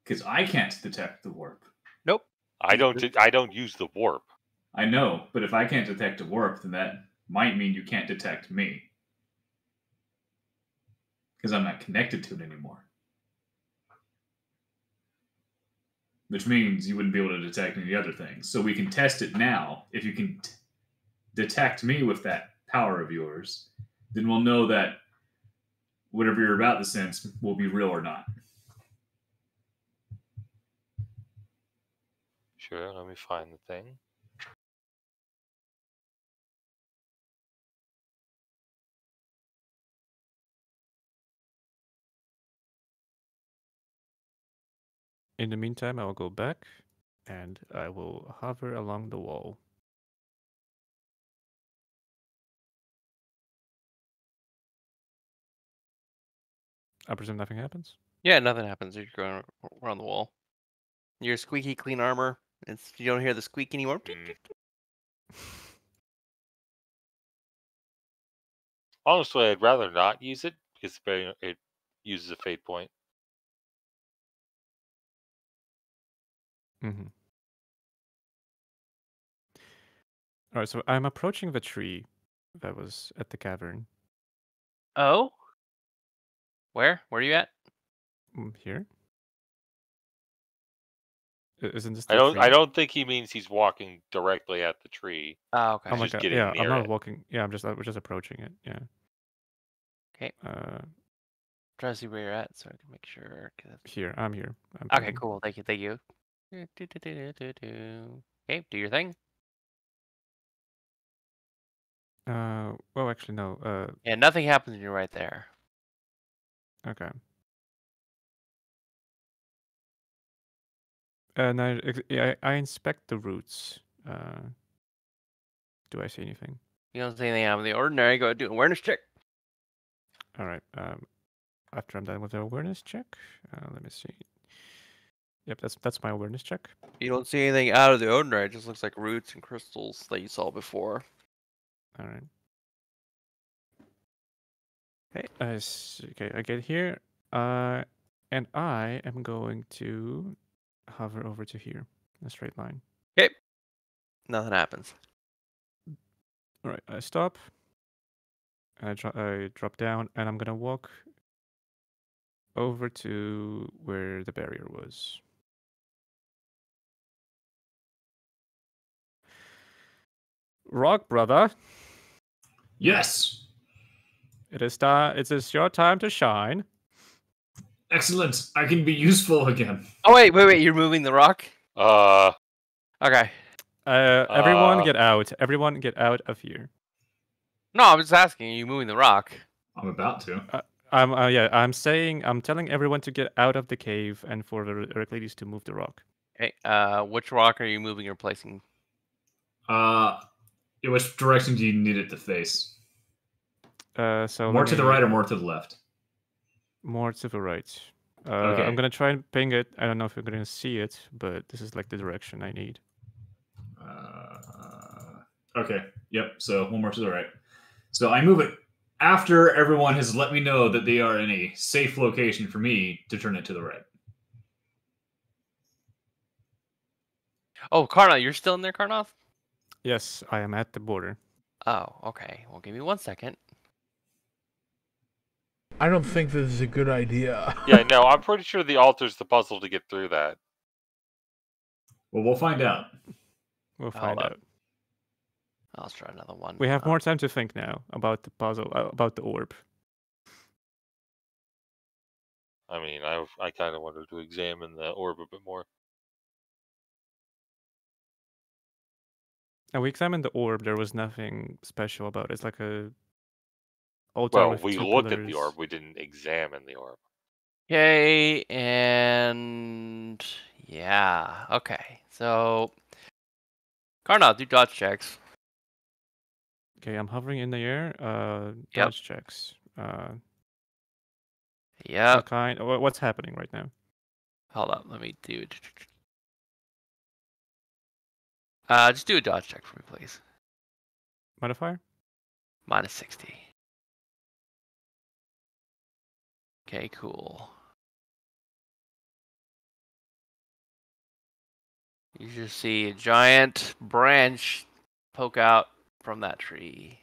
Because I can't detect the warp. I don't. I don't use the warp. I know, but if I can't detect a warp, then that might mean you can't detect me. Because I'm not connected to it anymore. Which means you wouldn't be able to detect any other things. So we can test it now. If you can t- detect me with that power of yours, then we'll know that whatever you're about to sense will be real or not. Sure. Let me find the thing. In the meantime, I will go back, and I will hover along the wall. I presume nothing happens. Yeah, nothing happens. You're going around the wall. Your squeaky clean armor. It's you don't hear the squeak anymore. Mm. Honestly, I'd rather not use it because it, it uses a fate point. Mm-hmm. All right, so I'm approaching the tree that was at the cavern. Oh? Where? Where are you at? Mm, Here. I- Isn't this? I don't. I don't think he means he's walking directly at the tree. Oh, okay. My just god! getting Yeah, I'm not it. walking. Yeah, I'm just. We're just approaching it. Yeah. Okay. Uh, try to see where you're at so I can make sure. 'cause- here. I'm here. I'm Okay, coming. cool. Thank you. Thank you. Okay, do your thing. Uh, well, actually, no. Uh, Yeah, nothing happens when you're right there. okay. And I, I I inspect the roots. Uh, do I see anything? You don't see anything out of the ordinary. Go ahead, do an awareness check. All right. Um, after I'm done with the awareness check, uh, let me see. Yep, that's that's my awareness check. You don't see anything out of the ordinary. It just looks like roots and crystals that you saw before. All right. Okay. I s- okay. I get here. Uh, and I am going to hover over to here, a straight line. Okay. Nothing happens. All right. I stop. I dro- I drop down, and I'm gonna walk over to where the barrier was. Rock brother, Yes. it is time. It is your time to shine. Excellent. I can be useful again. Oh wait, wait, wait! You're moving the rock. Uh, Okay. Uh, everyone Uh, get out. Everyone get out of here. No, I'm just asking. Are you moving the rock? I'm about to. I'm uh, yeah. I'm saying I'm telling everyone to get out of the cave and for the Heraclides to move the rock. Okay. Uh, which rock are you moving or placing? Uh, in which direction do you need it to face? Uh, so more let to the right or more to the left? More to the right. Uh, Okay. I'm gonna try and ping it. I don't know if you're gonna see it, but this is like the direction I need. Uh, okay. Yep. So one more to the right. So I move it after everyone has let me know that they are in a safe location for me to turn it to the right. Oh, Karna, you're still in there, Karnoth? Yes, I am at the border. Oh, okay. Well, give me one second. I don't think this is a good idea. yeah, no, I'm pretty sure the altar's the puzzle to get through that. Well, we'll find out. We'll Hold find up. out. I'll try another one. We have Uh, more time to think now about the puzzle, uh, about the orb. I mean, I I kind of wanted to examine the orb a bit more. And we examined the orb. There was nothing special about it. It's like a altar Well, we looked at the orb. We didn't examine the orb. Okay, and yeah, okay. So, Karnoth, do dodge checks. Okay, I'm hovering in the air. Uh, Yep. dodge checks. Uh, Yep. what kind? What's happening right now? Hold up, let me do. Uh, just do a dodge check for me, please. Modifier? Minus 60. Okay, cool. You just see a giant branch poke out from that tree.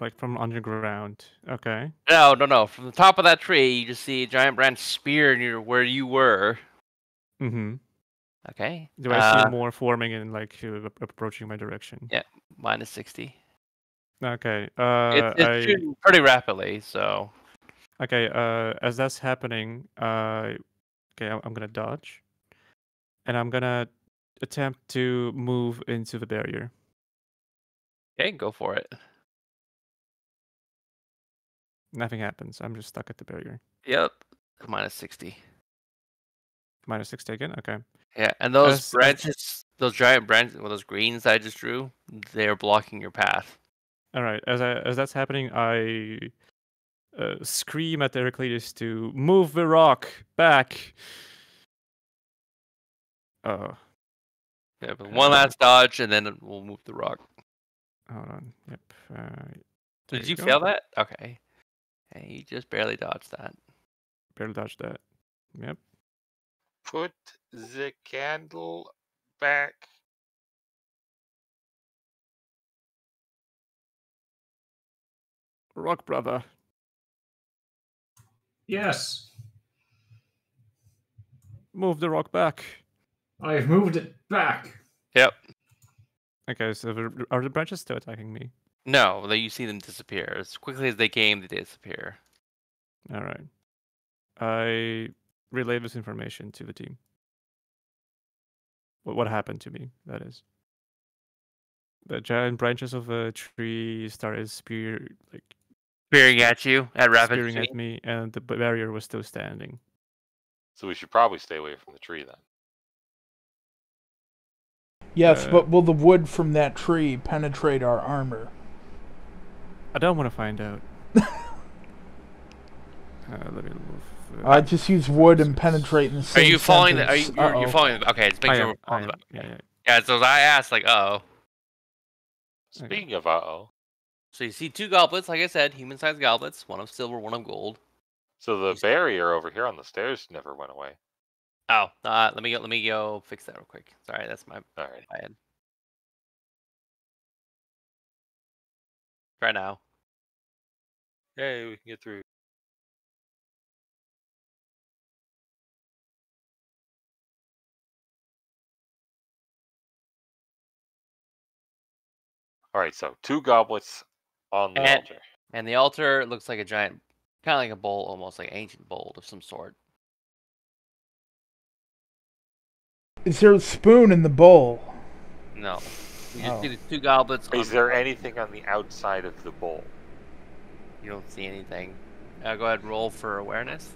Like from underground. Okay. No, no, no. From the top of that tree, you just see a giant branch spear near where you were. Mm-hmm. Okay. Do I see Uh, more forming and like approaching my direction? Yeah. minus 60? Okay. Uh, it's shooting pretty rapidly, so. okay. Uh, as that's happening, uh, okay, I'm, I'm gonna dodge, and I'm gonna attempt to move into the barrier. Okay, go for it. Nothing happens. I'm just stuck at the barrier. Yep. Minus 60. Minus sixty again. Okay. Yeah, and those as- branches, those giant branches, well, those greens I just drew, they're blocking your path. All right. As I as that's happening, I uh, scream at Heraclitus to move the rock back. Oh, Yeah, but one Uh, last dodge, and then we'll move the rock. hold on. Yep. Uh, Did you go. fail that? Okay. Hey, you just barely dodged that. Barely dodged that. Yep. Put the candle back. Rock brother. Yes, Move the rock back. I have moved it back. Yep. Okay, so are the branches still attacking me? No, that you see them disappear as quickly as they came. They disappear. All right. I relay this information to the team. What what happened to me? That is. The giant branches of a tree started spear like Spearing at you at rapid spearing speed. at me, and the barrier was still standing. So we should probably stay away from the tree then. Yes, Uh, but will the wood from that tree penetrate our armor? I don't want to find out. uh, let me move. uh, I just use wood and penetrate in the Are you following? The, are you? sentence. You're, you're following. the- Okay, it's I making sure we're following. Yeah, yeah. yeah, so I asked, like, uh oh. Okay. Speaking of uh oh, So you see two goblets, like I said, human-sized goblets, one of silver, one of gold. so the He's- barrier over here on the stairs never went away. Oh, uh, let me go. Let me go fix that real quick. Sorry, that's my All right. bad. Try now. Hey, we can get through. All right, so two goblets on the And- altar. And the altar looks like a giant, kind of like a bowl, almost like ancient bowl of some sort. Is there a spoon in the bowl? No, you just Oh. see the two goblets. Is the there floor. anything on the outside of the bowl? You don't see anything. Uh, go ahead, roll for awareness.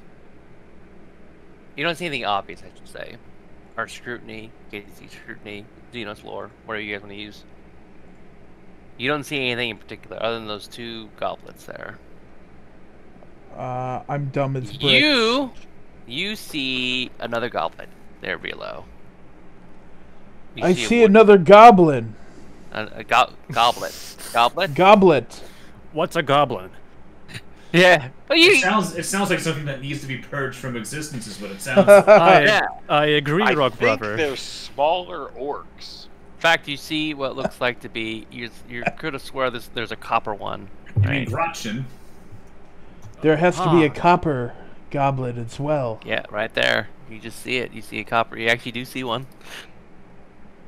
You don't see anything obvious, I should say. Or scrutiny, KDC scrutiny, Xenos lore, whatever you guys want to use. You don't see anything in particular other than those two goblets there. Uh, I'm dumb as bricks. You, you see another goblin there below. You I a see wood- another goblin. a, a go- goblet. Goblet? Goblet. What's a goblin? Yeah. You, It sounds it sounds like something that needs to be purged from existence is what it sounds like. I, yeah. I agree, I Rock think brother. they're smaller orcs. In fact, you see what looks like to be. You you could have swear this. There's a copper one. I mean Right. Gretchin. There has to be a copper goblet as well. Yeah, right there. You just see it. You see a copper. You actually do see one.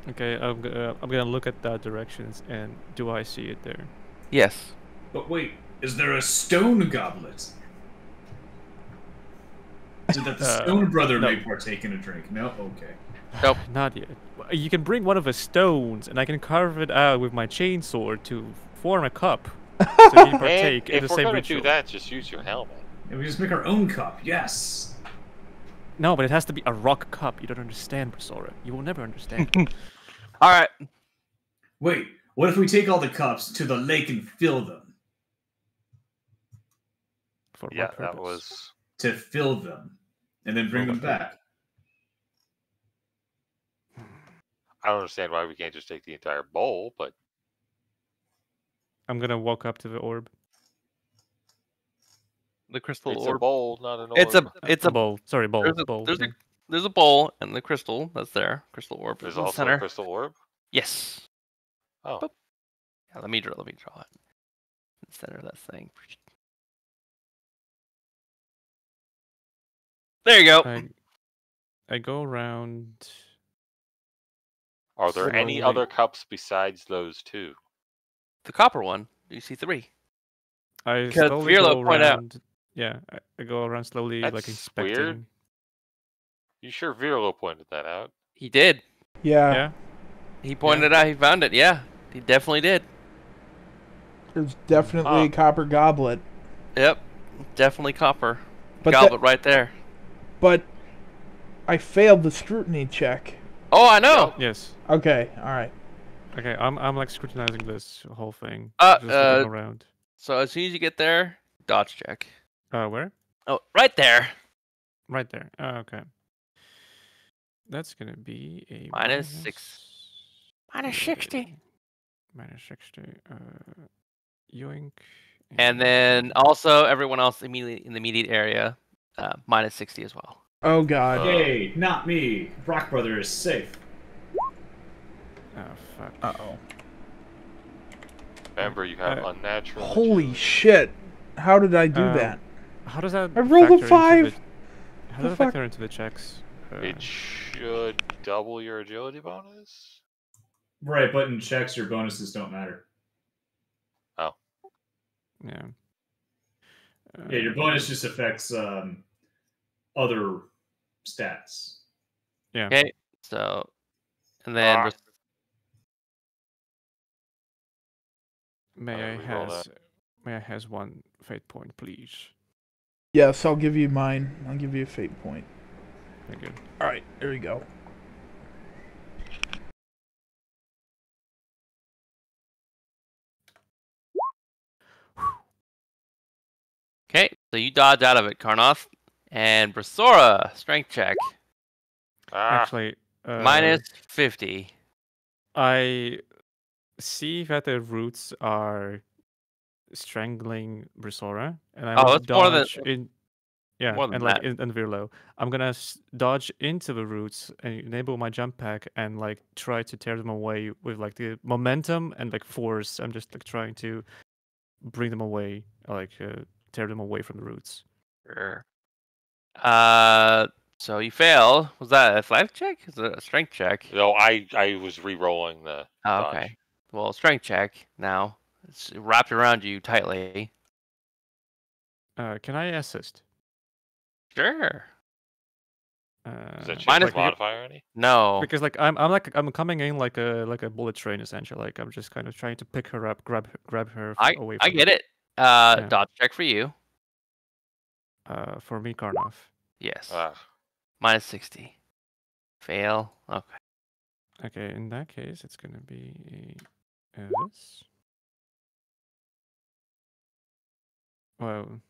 Okay, I'm, go- uh, I'm gonna look at that directions, and do I see it there? Yes. But wait, is there a stone goblet? So that the Uh, stone brother may partake in a drink. No? Okay. Nope. Not yet. You can bring one of the stones, and I can carve it out with my chainsaw to form a cup, so you can And partake in if the we're same gonna ritual. do that, just use your helmet. And we just make our own cup. Yes. No, but it has to be a rock cup. You don't understand, Brisora. You will never understand. All right. Wait. What if we take all the cups to the lake and fill them? For what Yeah, that was. To fill them, and then bring For them back. I don't understand why we can't just take the entire bowl, but I'm gonna walk up to the orb. The crystal orb. it's a bowl, not an orb. It's a it's a bowl. Sorry, bowl. there's a bowl. there's a there's a bowl and the crystal that's there. Crystal orb. There's is in the also center. a crystal orb. Yes. Oh, Boop. Yeah, let me draw. Let me draw it. In the center of that thing. There you go. I, I go around. Are there any slowly- other cups besides those two? The copper one. You see three. I Because slowly Virlo go point out- around. Yeah, I, I go around slowly, like That's inspecting. weird. You sure Virlo pointed that out? He did. Yeah, Yeah. He pointed it out. He found it. Yeah, he definitely did. there's definitely Huh. a copper goblet. Yep, definitely copper. But that- Goblet right there. But I failed the scrutiny check. Oh, I know. Yes. Okay, all right. Okay, I'm I'm like scrutinizing this whole thing. Uh, just uh, around. So as soon as you get there, dodge check. Uh, where? Oh, right there. Right there. Oh, okay. That's gonna be a Minus six. Minus 60. Minus sixty. Uh, yoink. And then also everyone else immediately in the immediate area, uh, minus 60 as well. Oh god. Uh, Yay, not me. Rock Brother is safe. Oh fuck. Uh oh. Remember, you have Uh, unnatural. Holy agility. shit. How did I do Um, that? How does that? I rolled a five. The, how The does that fuck? factor into the checks? Uh, It should double your agility bonus. Right, but in checks, your bonuses don't matter. Oh. Yeah. Yeah, your Uh, bonus just affects um, other stats. Yeah. Okay, so, and then Ah. May I reroll has may I has one fate point, please? Yes, I'll give you mine. I'll give you a fate point. Thank you. Alright, there we go. okay, so you dodge out of it, Karnov. And Brisora, strength check, Ah, Actually, uh, minus 50. I see that the roots are strangling Brisora, and I Oh, want it's to more than- dodge in. Yeah, more than and like that. in, and Virlo, I'm gonna s- dodge into the roots and enable my jump pack and like try to tear them away with like the momentum and like force. I'm just like trying to bring them away, like uh, tear them away from the roots. Sure. Uh, so you fail. Was that a athletic check? Is it a strength check? no, I I was re-rolling the. Oh, dodge. okay. Well, strength check now. It's wrapped around you tightly. Uh, can I assist? Sure. Uh, Does that Minus- the modifier any? No. because like I'm I'm like I'm coming in like a like a bullet train essentially. Like I'm just kind of trying to pick her up, grab her, grab her f- I away. I from get it. Uh, Yeah. dodge check for you. Uh, for me, Karnov. Yes. Ah, Minus sixty. Fail. Okay. Okay, in that case, it's gonna be uh, this. Well,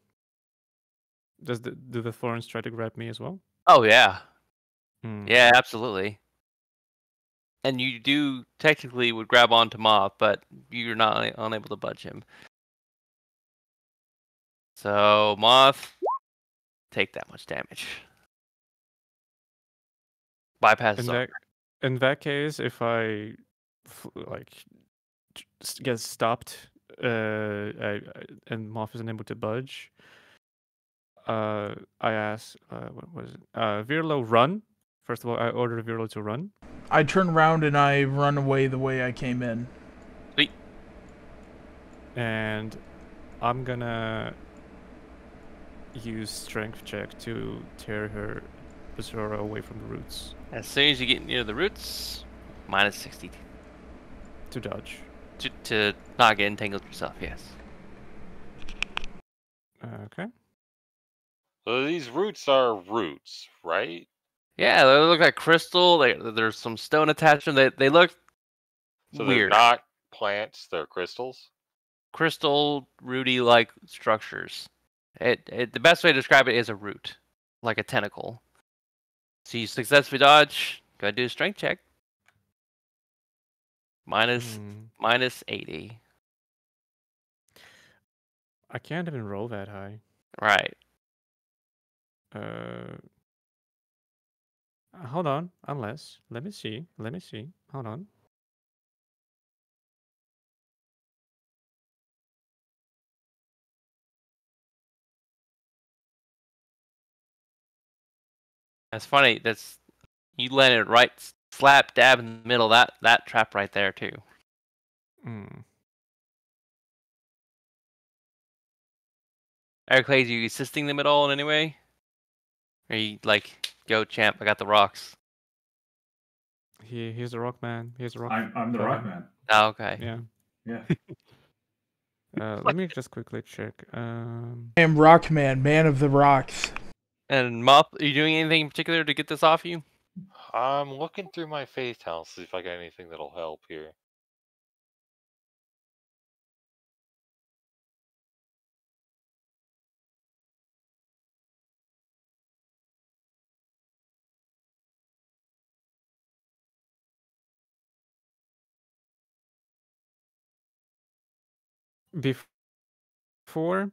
does the do the thorns try to grab me as well? Oh yeah. Hmm. Yeah, absolutely. And you do technically would grab onto Moth, but you're not unable to budge him. So Moth, take that much damage. Bypass In that in that case, if I like j- s- get stopped, uh, I, I- and Moth isn't able to budge, uh, I ask, uh, what was it? Uh, Virlo, run. First of all, I order Virlo to run. I turn around and I run away the way I came in. and I'm gonna use strength check to tear her Brisora away from the roots As soon as you get near the roots, minus 60 to dodge. to, to not get entangled yourself, yes. Okay. so these roots are roots, right? Yeah, they look like crystal. They, there's some stone attached to them. They, they look So they're weird. not plants; they're crystals. crystal rooty like structures. It, it the best way to describe it is a root, like a tentacle. So you successfully dodge. Gotta do a strength check. Minus Hmm. minus eighty. I can't even roll that high. Right. Uh, hold on. Unless, let me see. Let me see. Hold on. That's funny. That's you landed right slap dab in the middle of that that trap right there too. Hmm. Eric are you assisting them at all in any way? Are you like, go champ, I got the rocks. He he's the rock man. He's the rock. I'm, I'm the rock man. Oh, okay. Yeah. Yeah. Uh, let me just quickly check. Um. I am Rockman, man of the rocks. And Moth, are you doing anything in particular to get this off you? I'm looking through my faith towel, see if I got anything that'll help here. Before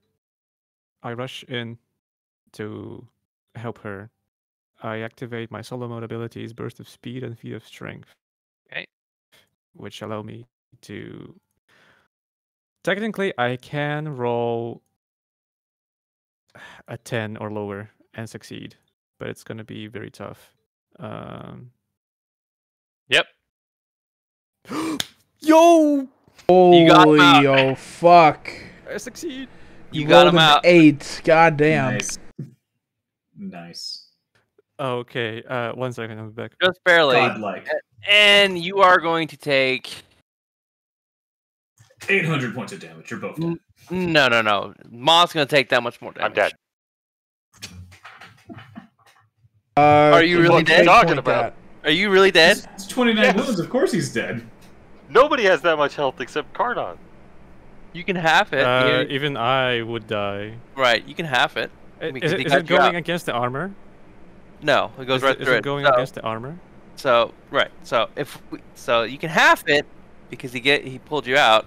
I rush in to help her, I activate my solo mode abilities, Burst of Speed and Feat of Strength. Okay. Which allow me to. Technically, I can roll a 10 or lower and succeed, but it's going to be very tough. Um, Yep. Yo! Holy, got oh fuck! I succeed! You, You got rolled him an out. Eight. God damn. Nice. Nice. Okay, uh, one second, I'm back. Just barely. Godlike. And you are going to take. 800 points of damage. You're both dead. No, no, no. Moth's going to take that much more damage. I'm dead. Uh, Are you really dead? Talking about- Are you really dead? It's, it's 29 Yes. wounds. Of course he's dead. Nobody has that much health except Cardon. You can half it. Uh, even I would die. right, you can half it. I- mean, Is 'cause it, he is cut it going out. against the armor? No, it goes is right it, is through it it. going so, against the armor? so right, so if we, so, you can half it because he get he pulled you out.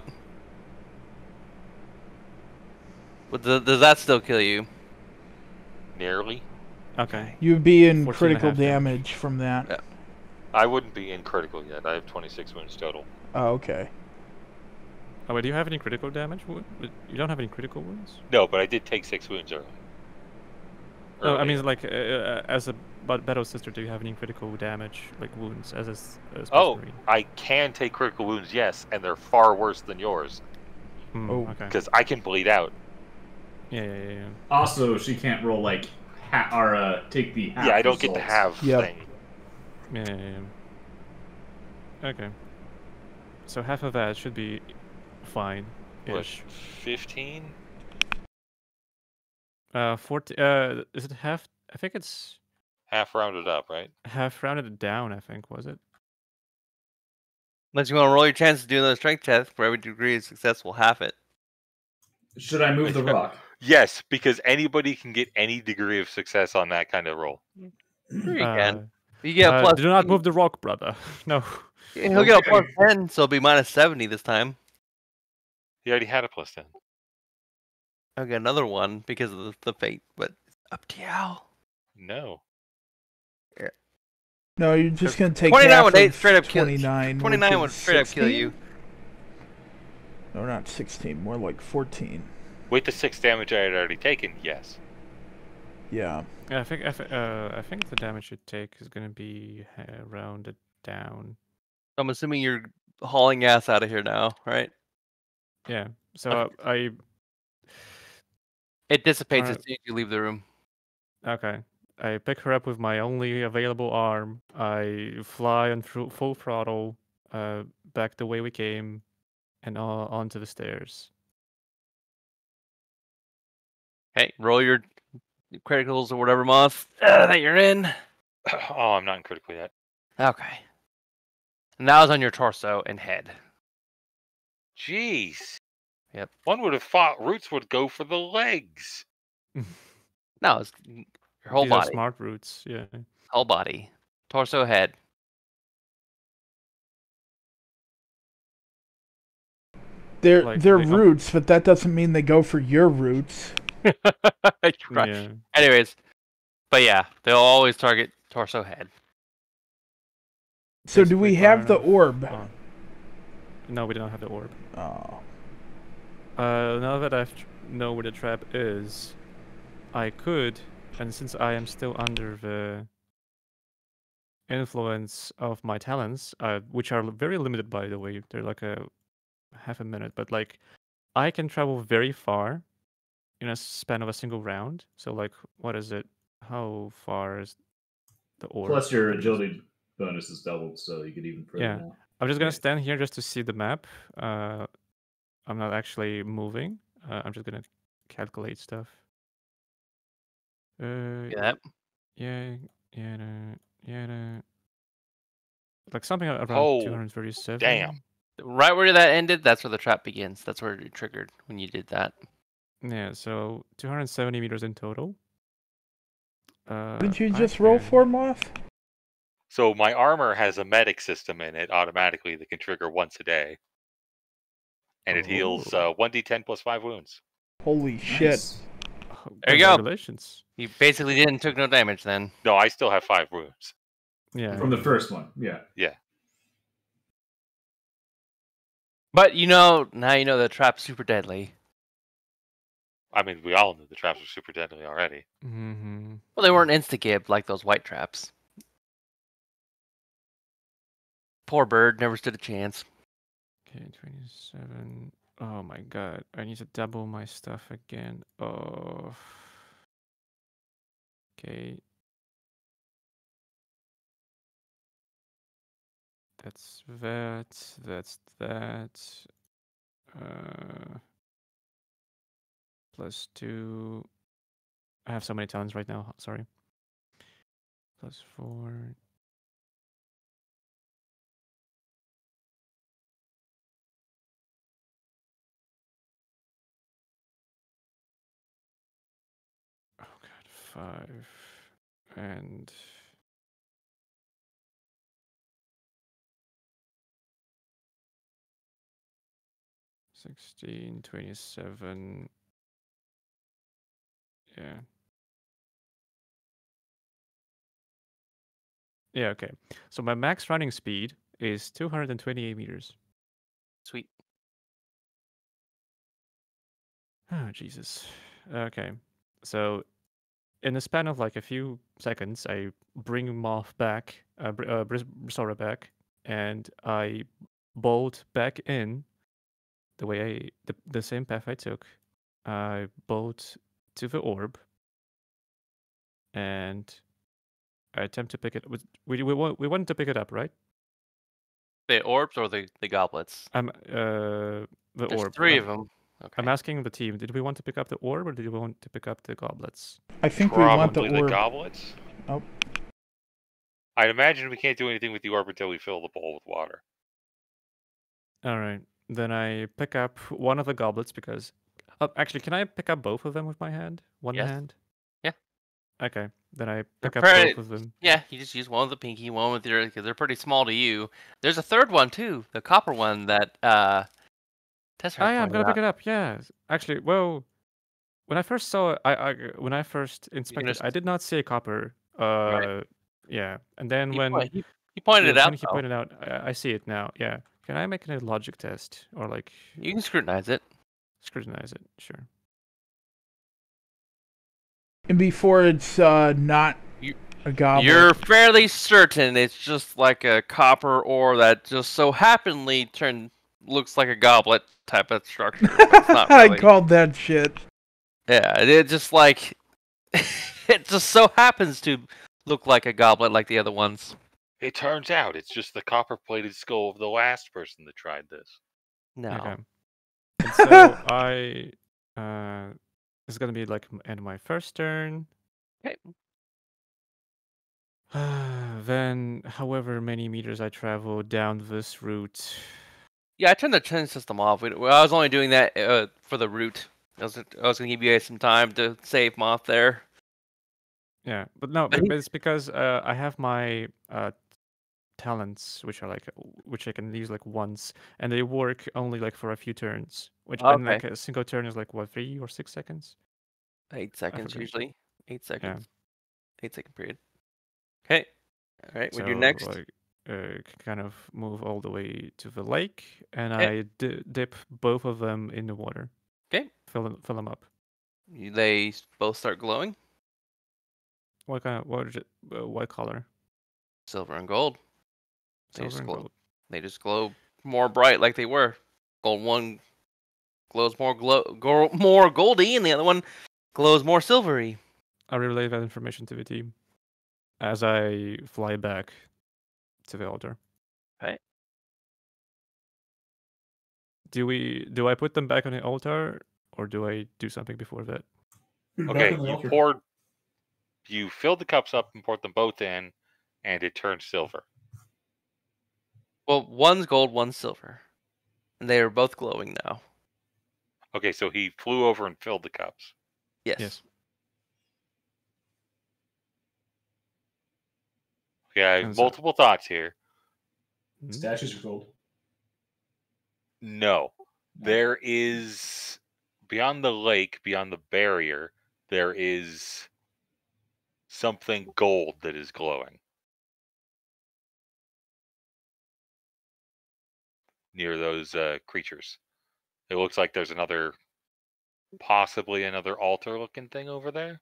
But does, does that still kill you? Nearly. Okay. You'd be in 14 and a critical damage. damage from that. Yeah. I wouldn't be in critical yet. I have 26 wounds total. Oh, okay. Oh, wait, do you have any critical damage? wo- You don't have any critical wounds? No, but I did take six wounds early. No, I mean, like, uh, uh, as a but battle sister, do you have any critical damage, like wounds, as a, s- a Space Oh, Marine? I can take critical wounds, yes, and they're far worse than yours Hmm, Oh. okay. because I can bleed out. Yeah, yeah, yeah. yeah. Also, she can't roll like ha- or uh, take the half yeah, I don't get to results. have Yep. thing. Yeah, yeah, yeah. Okay. So half of that should be fine. What, Ish. 15? Uh, 40, uh, is it half? I think it's Half rounded up, right? half rounded down, I think, was it? Unless you want to roll your chance to do another strength test for every degree of success, we'll half it. Should I move the rock? Yes, because anybody can get any degree of success on that kind of roll. Sure you Uh, can. You get uh, plus. do not move the rock, brother. no. He'll get a ten, so it'll be minus seventy this time. He already had a plus 10. I'll get another one because of the, the fate, but it's up to you. No. No, you're just gonna take 29 half would eight straight up kill- Twenty nine. Twenty nine would is straight up kill you. No, not 16. More like 14. With the six damage I had already taken, yes. Yeah. Yeah, I think I, thi- uh, I think the damage you take is gonna be uh, rounded down. I'm assuming you're hauling ass out of here now, right? Yeah. So uh, I It dissipates as soon as you leave the room. okay. I pick her up with my only available arm. I fly on through full throttle, uh, back the way we came, and uh, onto the stairs. Hey, roll your criticals or whatever moth uh, that you're in. oh, I'm not in critical yet. Okay. And that was on your torso and head. Jeez. Yep. One would have thought Roots would go for the legs. No, it's your whole These body. smart roots. Yeah. Whole body. Torso, head. They're Like, they're they- roots, but that doesn't mean they go for your roots. right. Yeah. Anyways, but yeah, they'll always target torso, head. So do we have the orb? Oh. No, we don't have the orb. Oh. Uh, now that I know where the trap is, I could, and since I am still under the influence of my talents, uh, which are very limited, by the way, they're like a half a minute, but like I can travel very far in a span of a single round. So, like, what is it? How far is the orb? Plus your agility bonus is doubled, so you could even further Yeah. now. I'm just gonna stand here just to see the map. Uh, I'm not actually moving. Uh, I'm just gonna calculate stuff. Uh, See that? yeah, yeah, no, yeah, no. like something around Oh, 237. damn. Right where that ended, that's where the trap begins. That's where it triggered when you did that. Yeah, so 270 meters in total. Uh, What did you I just roll can- for, Moth? So my armor has a medic system in it automatically that can trigger once a day. And it heals uh, 1d10 plus 5 wounds. Holy shit. Nice. There you go. Congratulations. You basically didn't took no damage then. No, I still have five wounds. Yeah. From the first one, yeah. Yeah. But you know now you know the trap's super deadly. I mean, we all knew the traps were super deadly already. Mm-hmm. Well, they weren't insta gib like those white traps. Poor bird never stood a chance. Okay, 27. Oh my god. I need to double my stuff again. Oh. Okay. That's that. That's that. Uh, plus two. I have so many tons right now. Sorry. Plus four. Five and sixteen, twenty-seven. Yeah. Yeah, okay. So my max running speed is 228 meters. Sweet. Oh, Jesus. Okay. So, in the span of like a few seconds, I bring Moth back, uh, uh, Brisora back, and I bolt back in the way I, the, the same path I took. I bolt to the orb, and I attempt to pick it. We we we wanted to pick it up, right? The orbs or the, the goblets? I'm uh the There's orb. 3 of them. Okay. I'm asking the team, did we want to pick up the orb or did we want to pick up the goblets? I think we want the Probably the orb. goblets. Oh. I'd imagine we can't do anything with the orb until we fill the bowl with water. All right. Then I pick up one of the goblets because. Uh, actually, can I pick up both of them with my hand? One Yes. hand? Yeah. Okay. Then I pick up pretty- both of them. Yeah, you just use one with the pinky, one with your because they're pretty small to you. There's a third one too, the copper one that uh Tesserakt Oh, yeah, I'm gonna pick it up. Yeah. Actually, well, when I first saw it, I, I when I first inspected, it, I did not see a copper. Uh, yeah. And then He, when point- he, he pointed yeah, it out. he though. pointed out, I, I see it now. Yeah. Can I make a logic test or like You can scrutinize it. scrutinize it? Sure. And before it's uh, not You- a goblin. You're fairly certain it's just like a copper ore that just so happenly turned looks like a goblet type of structure. but it's not I called that shit. Yeah, it- it just like it just so happens to look like a goblet like the other ones. It turns out it's just the copper plated skull of the last person that tried this. No. Okay. And so I uh this is gonna be like m- end my first turn. Okay. then however many meters I travel down this route. Yeah, I turned the turn system off. I was only doing that uh, for the route. I was, I was gonna give you guys some time to save moth there. Yeah, but no, But it's because uh, I have my uh talents, which are like which I can use like once, and they work only like for a few turns. Which and like a single turn is like what three or six seconds. Eight seconds usually. Eight seconds. Eight second period. Okay. All right. With your So, next. like, uh, kind of move all the way to the lake, and Okay. I dip both of them in the water. 'Kay. Fill them, fill them up. They both start glowing. What kind of what? Uh, what color? Silver and gold. They Silver just and glow. gold. They just glow more bright like they were. Gold one glows more glow, go, more goldy, and the other one glows more silvery. I relay that information to the team as I fly back to the altar. Okay. Do we? Do I put them back on the altar, or do I do something before that? Okay, you altar. poured, you filled the cups up and poured them both in, and it turned silver. Well, one's gold, one's silver, and they are both glowing now. Okay, so he flew over and filled the cups. Yes. Yes. Okay, I have And so- multiple thoughts here. Mhm. Statues are gold. No, there is beyond the lake, beyond the barrier, there is something gold that is glowing near those uh, creatures. It looks like there's another, possibly another altar looking thing over there.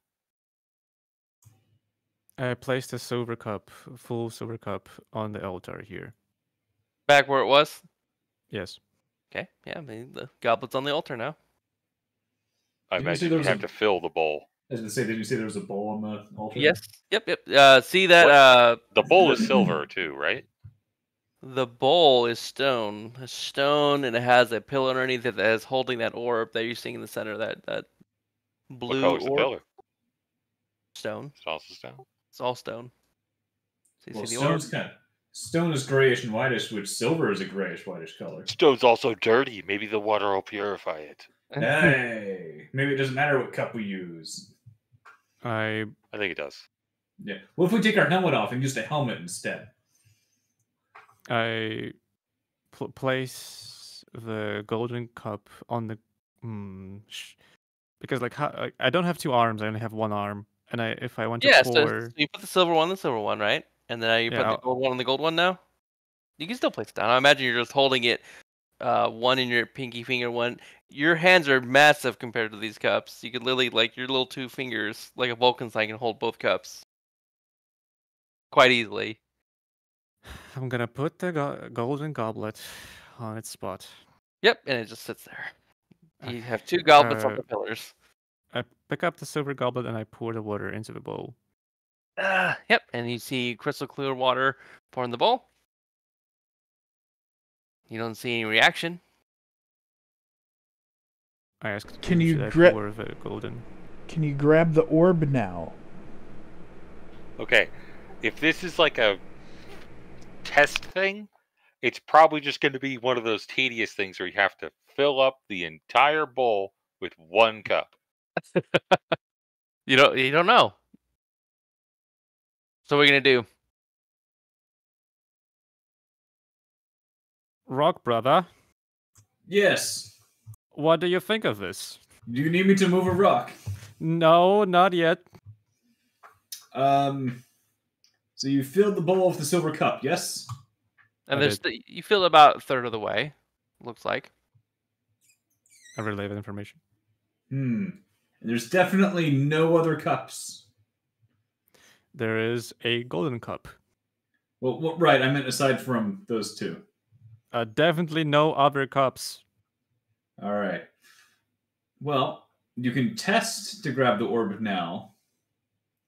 I placed a silver cup, full silver cup, on the altar here. Back where it was. Yes. Okay. Yeah. I mean, the goblet's on the altar now. I Didn't you there you have a- to fill the bowl. I was gonna say, did you say there was a bowl on the altar? Yes. Yep. Yep. Uh, see that? What? Uh, The bowl is silver too, right? the bowl is stone. It's stone, and it has a pillar underneath it that is holding that orb that you're seeing in the center. That that What blue color's the orb. pillar? Stone. It's also stone. It's all stone. So you Well, see the stone's kind of stone is grayish and whitish, which silver is a grayish whitish color. Stone's also dirty. Maybe the water will purify it. hey, maybe it doesn't matter what cup we use. I I think it does. Yeah. What if we take our helmet off and use the helmet instead? I pl- place the golden cup on the mm, sh- because like how, I- I don't have two arms. I only have one arm, and I if I want to Yeah. So, so you put the silver one, the silver one, right? And then you Yeah, put I'll- the gold one on the gold one now. You can still place it down. I imagine you're just holding it, uh, one in your pinky finger, one. Your hands are massive compared to these cups. You could literally like your little two fingers, like a Vulcan sign, can hold both cups quite easily. I'm gonna put the go- golden goblet on its spot. Yep, and it just sits there. You have two goblets on uh, the pillars. I pick up the silver goblet and I pour the water into the bowl. Ah, yep, and you see crystal clear water pour in the bowl. You don't see any reaction. I asked, Can you should I dra- pour the golden? Can you grab the orb now? Okay, if this is like a test thing, it's probably just going to be one of those tedious things where you have to fill up the entire bowl with one cup. You don't you don't know. So what are you gonna do? Rock brother, Yes. what do you think of this? Do you need me to move a rock? No, not yet. Um. So you filled the bowl with the silver cup, yes? And I there's the, you feel about a third of the way. Looks like. I relay that information. Hmm. And there's definitely no other cups. There is a golden cup. Well, well, right. I meant aside from those two. Uh, definitely no other cups. All right. Well, you can test to grab the orb now,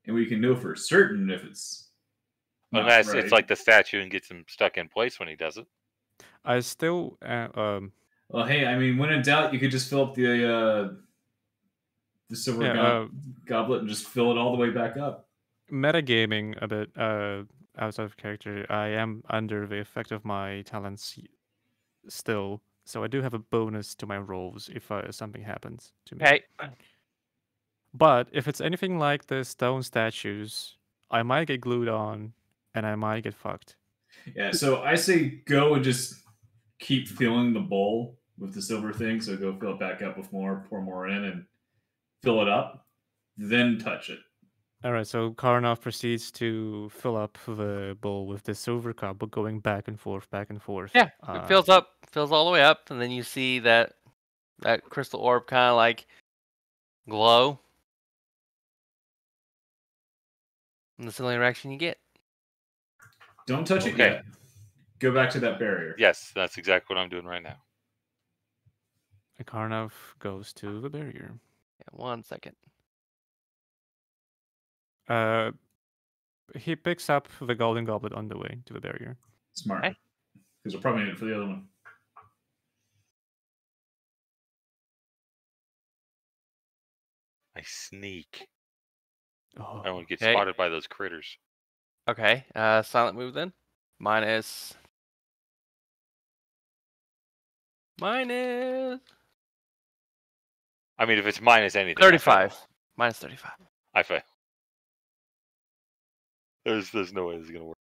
and we can know for certain if it's. not Unless right. it's like the statue and gets him stuck in place when he does it. I still uh, um Well, hey, I mean, when in doubt, you could just fill up the uh, the silver Yeah, go- uh, goblet and just fill it all the way back up. metagaming a bit uh outside of character. I am under the effect of my talents still, so I do have a bonus to my rolls if uh, something happens to me. Okay. But if it's anything like the stone statues, I might get glued on, and I might get fucked. Yeah, so I say go and just keep filling the bowl with the silver thing. So go fill it back up with more, pour more in, and fill it up. Then touch it. All right, so Karnov proceeds to fill up the bowl with the silver cup, but going back and forth, back and forth. Yeah, Uh, it fills up, fills all the way up, and then you see that that crystal orb kind of like glow. And that's the only reaction you get. Don't touch it yet. Go back to that barrier. Yes, that's exactly what I'm doing right now. and Karnov goes to the barrier. Yeah, one second. Uh, he picks up the golden goblet on the way to the barrier. Smart. Okay. Because we're probably in it for the other one. I sneak. Oh, I don't get Okay. spotted by those critters. Okay, uh, silent move then. Minus. Minus I mean, if it's minus anything, 35. Minus 35. I fail. There's there's no way this is gonna work.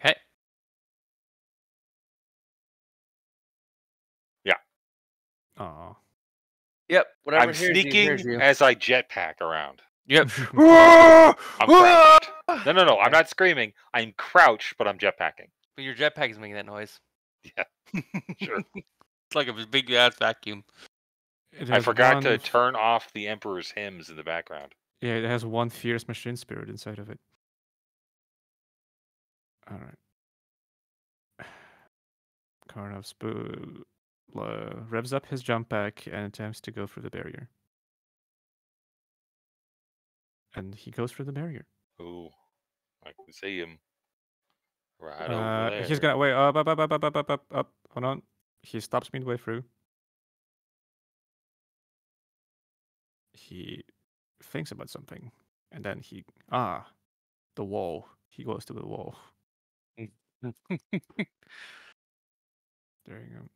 Okay. Aw. Yep. Whatever I'm hears you, sneaking you. as I jetpack around. Yep. I'm crouched. No, no, no. I'm not screaming. I'm crouched, but I'm jetpacking. But your jetpack is making that noise. Yeah. Sure. It's like a big ass vacuum. I forgot to turn off the Emperor's hymns in the background. Yeah, it has one fierce machine spirit inside of it. All right. Karnov spo- uh, revs up his jump pack and attempts to go through the barrier. And he goes through the barrier. Ooh, I can see him right Uh, he's gonna wait up, up, up, up, up, up, up, up, up. Hold on. He stops midway through. He thinks about something, and then he ah, the wall. He goes to the wall. There you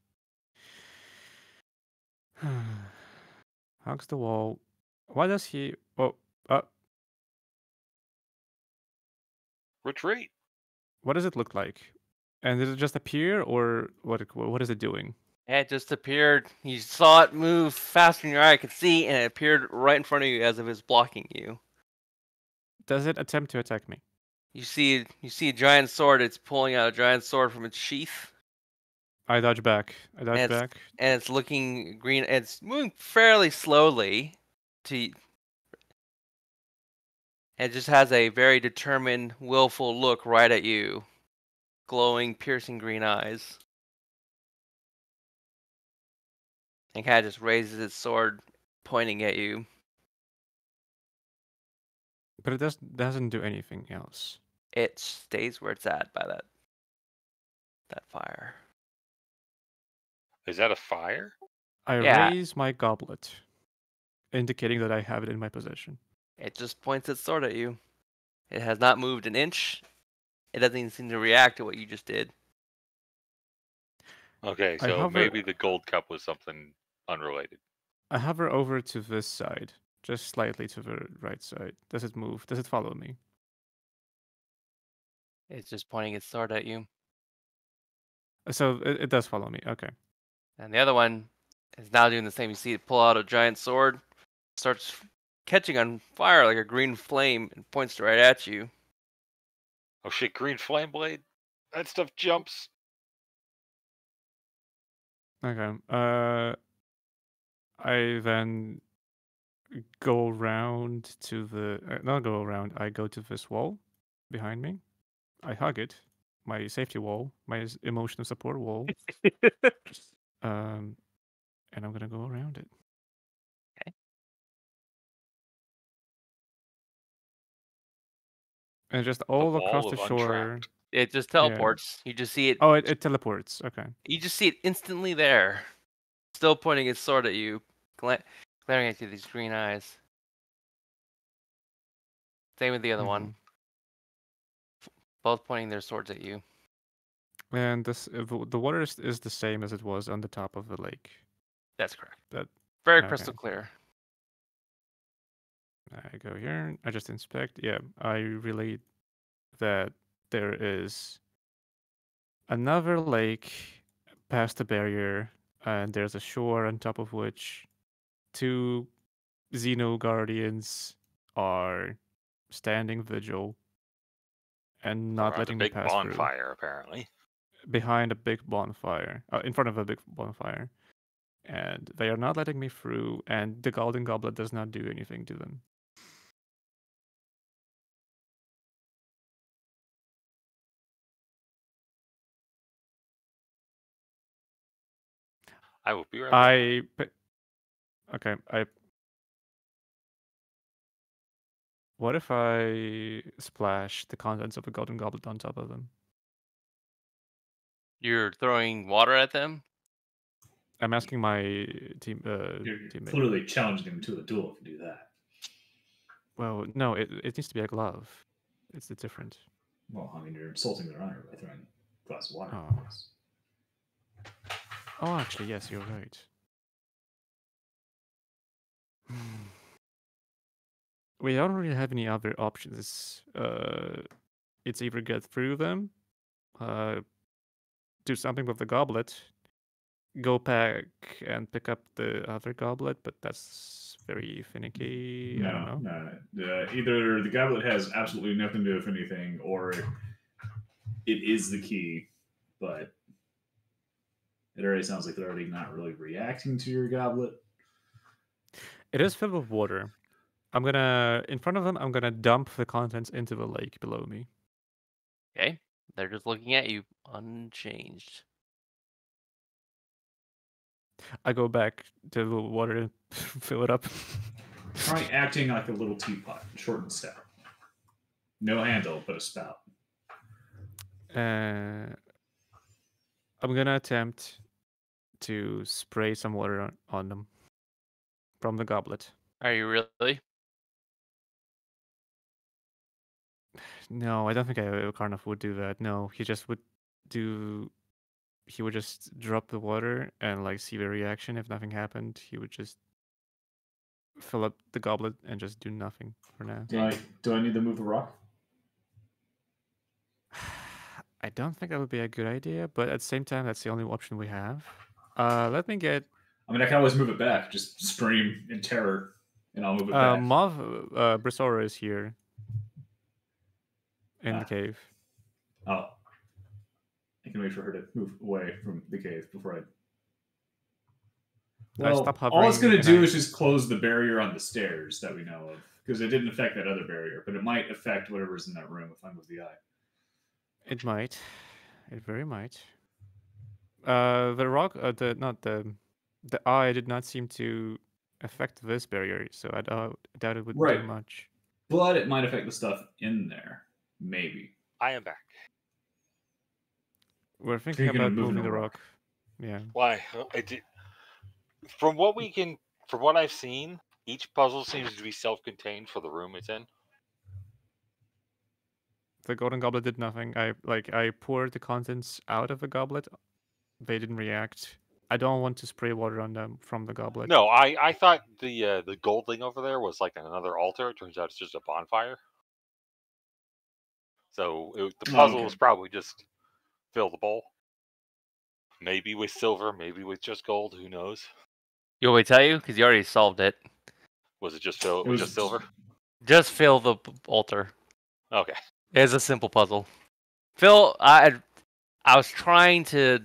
go. Hugs the wall. Why does he? Oh, uh, Retreat. what does it look like? And does it just appear, or what? What is it doing? It just appeared. You saw it move faster than your eye could see, and it appeared right in front of you as if it's blocking you. Does it attempt to attack me? You see, you see a giant sword. It's pulling out a giant sword from its sheath, I dodge back. I dodge it's- back. and it's looking green. It's moving fairly slowly. To it just has a very determined, willful look right at you, glowing, piercing green eyes, and kind of just raises its sword, pointing at you. But it does doesn't do anything else. It stays where it's at by that that fire. Is that a fire? I Yeah. raise my goblet, indicating that I have it in my possession. It just points its sword at you. It has not moved an inch. It doesn't even seem to react to what you just did. Okay, so hover- maybe the gold cup was something unrelated. I hover over to this side, just slightly to the right side. Does it move? Does it follow me? It's just pointing its sword at you. Uh, So it, it does follow me. Okay. And the other one is now doing the same. You see it pull out a giant sword, starts catching on fire like a green flame, and points right at you. Oh shit, green flame blade? That stuff jumps. Okay. Uh, I then go around to the uh, not go around. I go to this wall behind me. I hug it, my safety wall, my emotional support wall. um, and I'm gonna go around it. Okay. And just all across the shore. Untrapped. It just teleports. You just see it. Oh, it, it teleports. Okay. You just see it instantly there, still pointing its sword at you, gla- glaring at you these green eyes. Same with the other one. F- Both pointing their swords at you. And this uh, the the water is, is the same as it was on the top of the lake. That's correct. That- Very okay. crystal clear. I go here. I just inspect. Yeah, I relate that there is another lake past the barrier, and there's a shore on top of which two Xeno guardians are standing vigil and not letting me pass through. Behind a big bonfire, apparently. behind a big bonfire, uh, in front of a big bonfire, and they are not letting me through. And the golden goblet does not do anything to them. I will be right back. I okay. I what if I splash the contents of a golden goblet on top of them? You're throwing water at them. I'm asking my team uh, You're teammate. clearly challenging him to a duel if you do that. Well, no, it it needs to be a glove. It's the different. Well, I mean, you're insulting their honor by throwing a glass of water. Oh. Oh, actually, yes, you're right. We don't really have any other options. Uh, it's either get through them, uh, do something with the goblet, go back and pick up the other goblet, but that's very finicky. I don't No, know. no. Uh, either the goblet has absolutely nothing to do with anything, or it is the key. But it already sounds like they're already not really reacting to your goblet. It is filled with water. I'm gonna in front of them. I'm gonna dump the contents into the lake below me. Okay, they're just looking at you unchanged. I go back to the water and fill it up. Try acting like a little teapot, short and stout. No handle, but a spout. Uh, I'm gonna attempt to spray some water on, on them from the goblet. Are you really? No, I don't think I, Karnov would do that. No, he just would do. He would just drop the water and like see the reaction. If nothing happened, he would just fill up the goblet and just do nothing for now. Do I do I need to move the rock? I don't think that would be a good idea, but at the same time, that's the only option we have. Uh, let me get I mean, I can always move it back. Just scream in terror, and I'll move it uh, back. Mauve. Uh, Brisora is here in Ah. the cave. Oh, I can wait for her to move away from the cave before I. I Well, stop all it's going to do I- is just close the barrier on the stairs that we know of, because it didn't affect that other barrier, but it might affect whatever's in that room if I move the eye. It might. It very might. Uh, the rock, uh, the not the, the eye did not seem to affect this barrier, so I doubt, doubt it would Right. do much. But it might affect the stuff in there, maybe. I am back. We're thinking you're about moving the the rock. rock. Yeah. Why? I did. From what we can, from what I've seen, each puzzle seems to be self-contained for the room it's in. The golden goblet did nothing. I like I poured the contents out of the goblet. They didn't react. I don't want to spray water on them from the goblet. No, I I thought the uh, the gold thing over there was like another altar. It turns out it's just a bonfire. So it, the Oh, puzzle okay. was probably just fill the bowl. Maybe with silver, maybe with just gold. Who knows? You want me to tell you? Because you already solved it. Was it just fill? It was was just silver? Just fill the altar. Okay. It's a simple puzzle. Phil, I I was trying to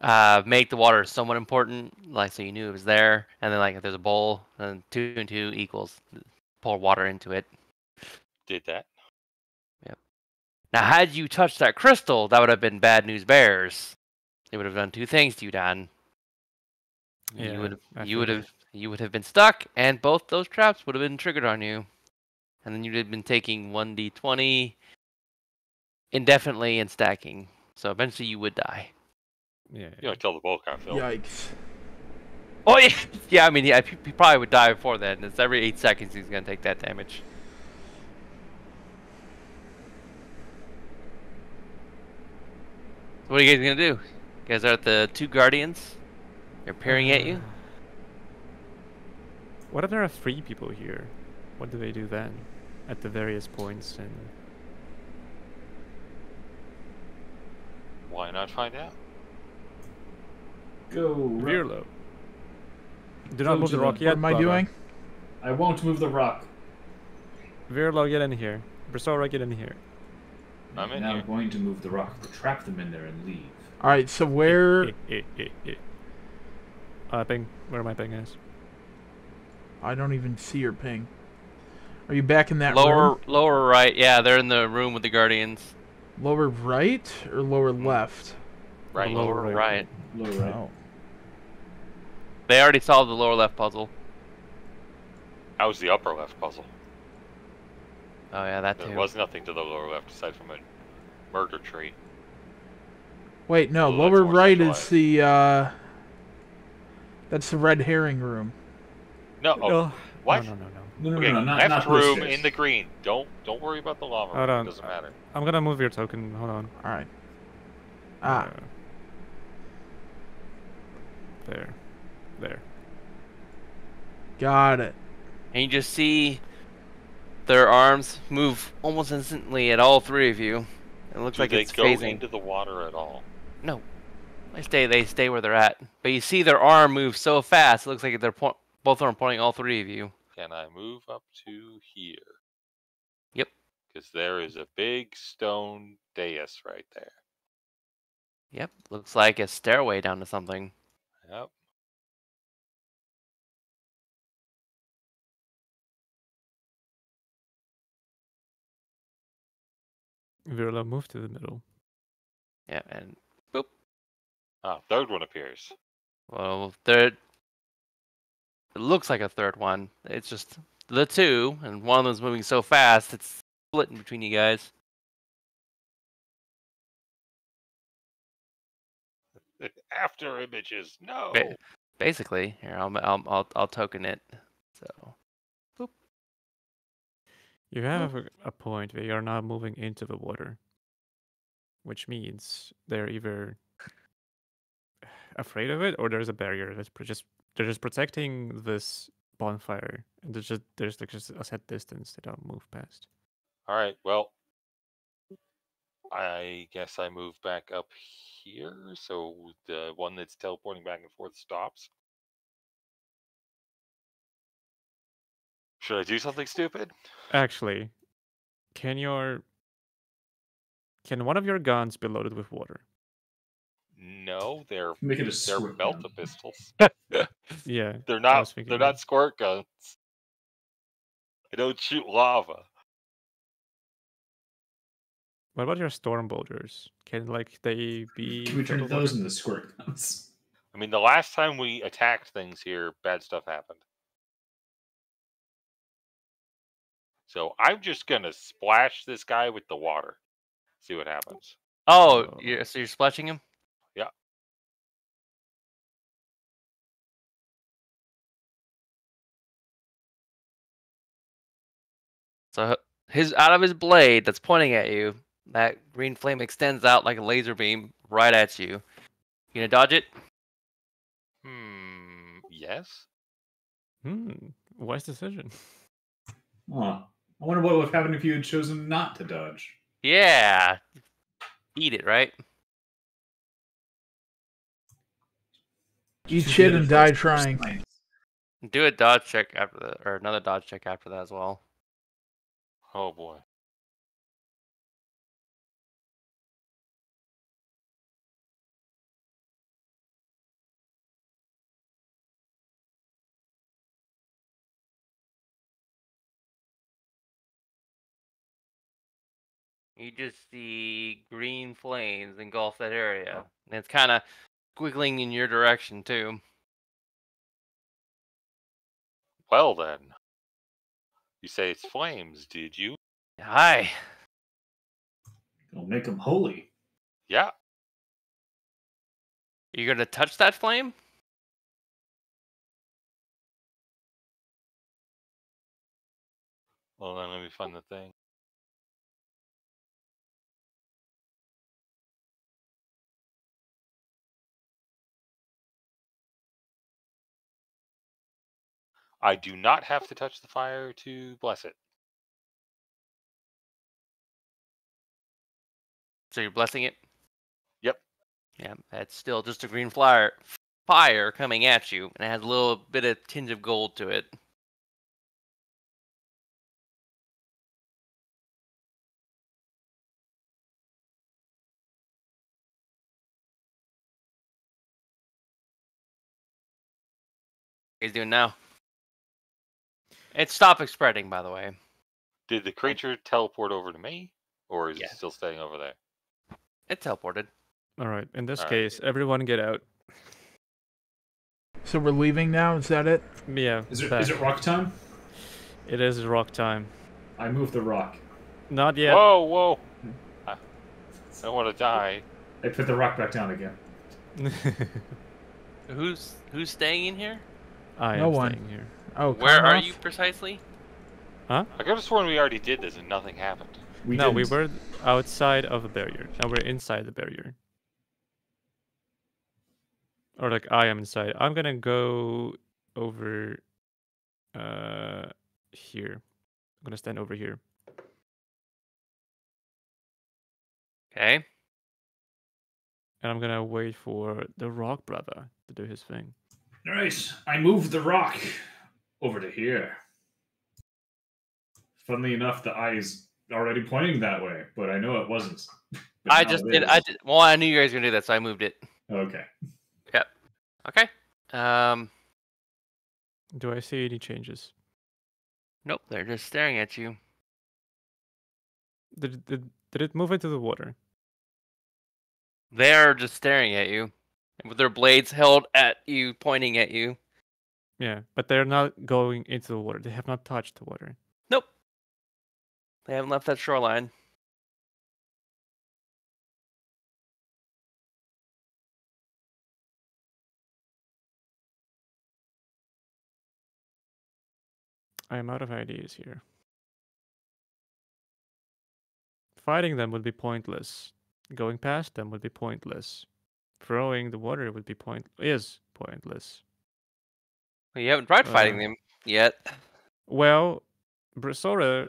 uh, make the water somewhat important, like so you knew it was there, and then like if there's a bowl, then two and two equals pour water into it. Did that? Yep. Now, had you touched that crystal, that would have been bad news bears. They would have done two things to you, Don. Yeah, you would have, you would have, you would have been stuck, and both those traps would have been triggered on you, and then you'd have been taking one d20 indefinitely and stacking. So eventually, you would die. Yeah. You know, until the bowl kind of filled. Yikes. Oh yeah, yeah. I mean, yeah, he he probably would die before that. And it's every eight seconds he's gonna take that damage. So what are you guys gonna do? You guys are at the two guardians. They're peering at you. What if there are three people here? What do they do then? At the various points and Why not find out? Go. Ro- Virlo. Do Go not move the the- rock What yet. am I doing? I won't move the rock. Virlo, get in here. Brisora, get in here. I'm in now here. I'm going to move the rock, trap them in there, and leave. All right, so where? Eh, eh, eh, eh. Uh, ping. Where my ping is? I don't even see your ping. Are you back in that Lower, room? lower right. Yeah, they're in the room with the guardians. Lower right or lower left? Right. Lower right. right. Low right. Oh. They already solved the lower left puzzle. How was the upper left puzzle? Oh yeah, that There too. was nothing to the lower left aside from a murder tree. Wait, no. Oh, lower right is the. uh That's the red herring room. No. Oh, No. what? No, no, no, no. No, no, Okay, no, no, not, left not those room stairs. in the green. Don't don't worry about the lava. Hold room. on. Doesn't matter. I'm gonna move your token. Hold on. All right. Ah, Uh, there. There. got it. And you just see their arms move almost instantly at all three of you. It looks Do like they it's go phasing. into the water at all? No. They stay. They stay where they're at. But you see their arm move so fast. It looks like they're po- both are pointing all three of you. Can I move up to here? Yep. Because there is a big stone dais right there. Yep. Looks like a stairway down to something. Yep. Virla, move to the middle. Yeah. And boop. Ah, third one appears. well, third. It looks like a third one. It's just the two, and one of them's moving so fast it's splitting between you guys. After images, no. Ba- Basically, here I'll I'll I'll, I'll token it. So You have a, a point where you're now moving into the water, which means they're either afraid of it or there's a barrier that's just they're just protecting this bonfire and there's just there's like just a set distance they don't move past. All right. Well, I guess I move back up here, so the one that's teleporting back and forth stops. Should I do something stupid? Actually, can your can one of your guns be loaded with water? No, they're Make it a they're squirt belt gun. pistols. Yeah. They're not they're that. not squirt guns. I don't shoot lava. What about your storm bolters? Can like they be Can we turn those water? into squirt guns? I mean, the last time we attacked things here, bad stuff happened. So I'm just gonna splash this guy with the water. See what happens. oh, Oh. you're, so you're splashing him. Yeah. So h- his out of his blade that's pointing at you, that green flame extends out like a laser beam right at you. You gonna dodge it? Hmm. Yes. Hmm. Wise decision. Huh. I wonder what would have happened if you had chosen not to dodge. Yeah. Eat it, right? Eat shit and die trying. night. Do a dodge check after that, or another dodge check after that as well. Oh boy. You just see green flames engulf that area. And it's kind of squiggling in your direction, too. Well then. You say it's flames, did you? Hi. It'll make them holy. Yeah. You gonna touch that flame? Well then let me find the thing. I do not have to touch the fire to bless it. So you're blessing it? Yep. Yeah, that's still just a green fire fire coming at you, and it has a little bit of tinge of gold to it. What he's doing now. It's stopping spreading, by the way. Did the creature teleport over to me? Or is Yeah. it still staying over there? It teleported. All right. In this Alright. case, everyone get out. So we're leaving now. Is that it? Yeah. Is it it rock time? It is rock time. I move the rock. Not yet. Whoa, whoa. I don't want to die. I put the rock back down again. Who's who's staying in here? I No am one. staying here. Oh, Where are Karnov? you precisely? Huh? I could have sworn we already did this and nothing happened. We no, we didn't. were outside of the barrier. Now we're inside the barrier. Or like I am inside. I'm gonna go over uh here. I'm gonna stand over here. Okay. and I'm gonna wait for the Rock Brother to do his thing. Nice. I moved the rock over to here. Funnily enough, the eye's already pointing that way, but I know it wasn't. I just did. I did. Well, I knew you guys were gonna do that, so I moved it. Okay. Yep. Okay. Um. Do I see any changes? Nope. They're just staring at you. Did did did it move into the water? They're just staring at you, with their blades held at you, pointing at you. Yeah, but they're not going into the water. They have not touched the water. Nope. They haven't left that shoreline. I am out of ideas here. Fighting them would be pointless. Going past them would be pointless. Throwing the water would be point is pointless. Well, you haven't tried fighting Uh, them yet. Well, Brisora.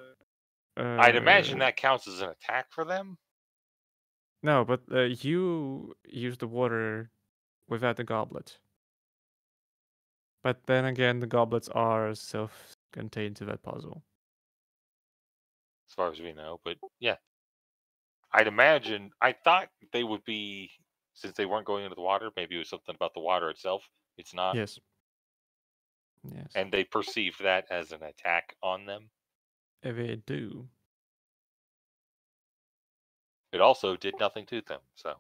Uh, I'd imagine that counts as an attack for them. No, but uh, you use the water without the goblet. But then again, the goblets are self-contained to that puzzle. as far as we know. But yeah, I'd imagine. I thought they would be since they weren't going into the water. Maybe it was something about the water itself. It's not, yes. Yes. and they perceived that as an attack on them. If they do. It also did nothing to them. So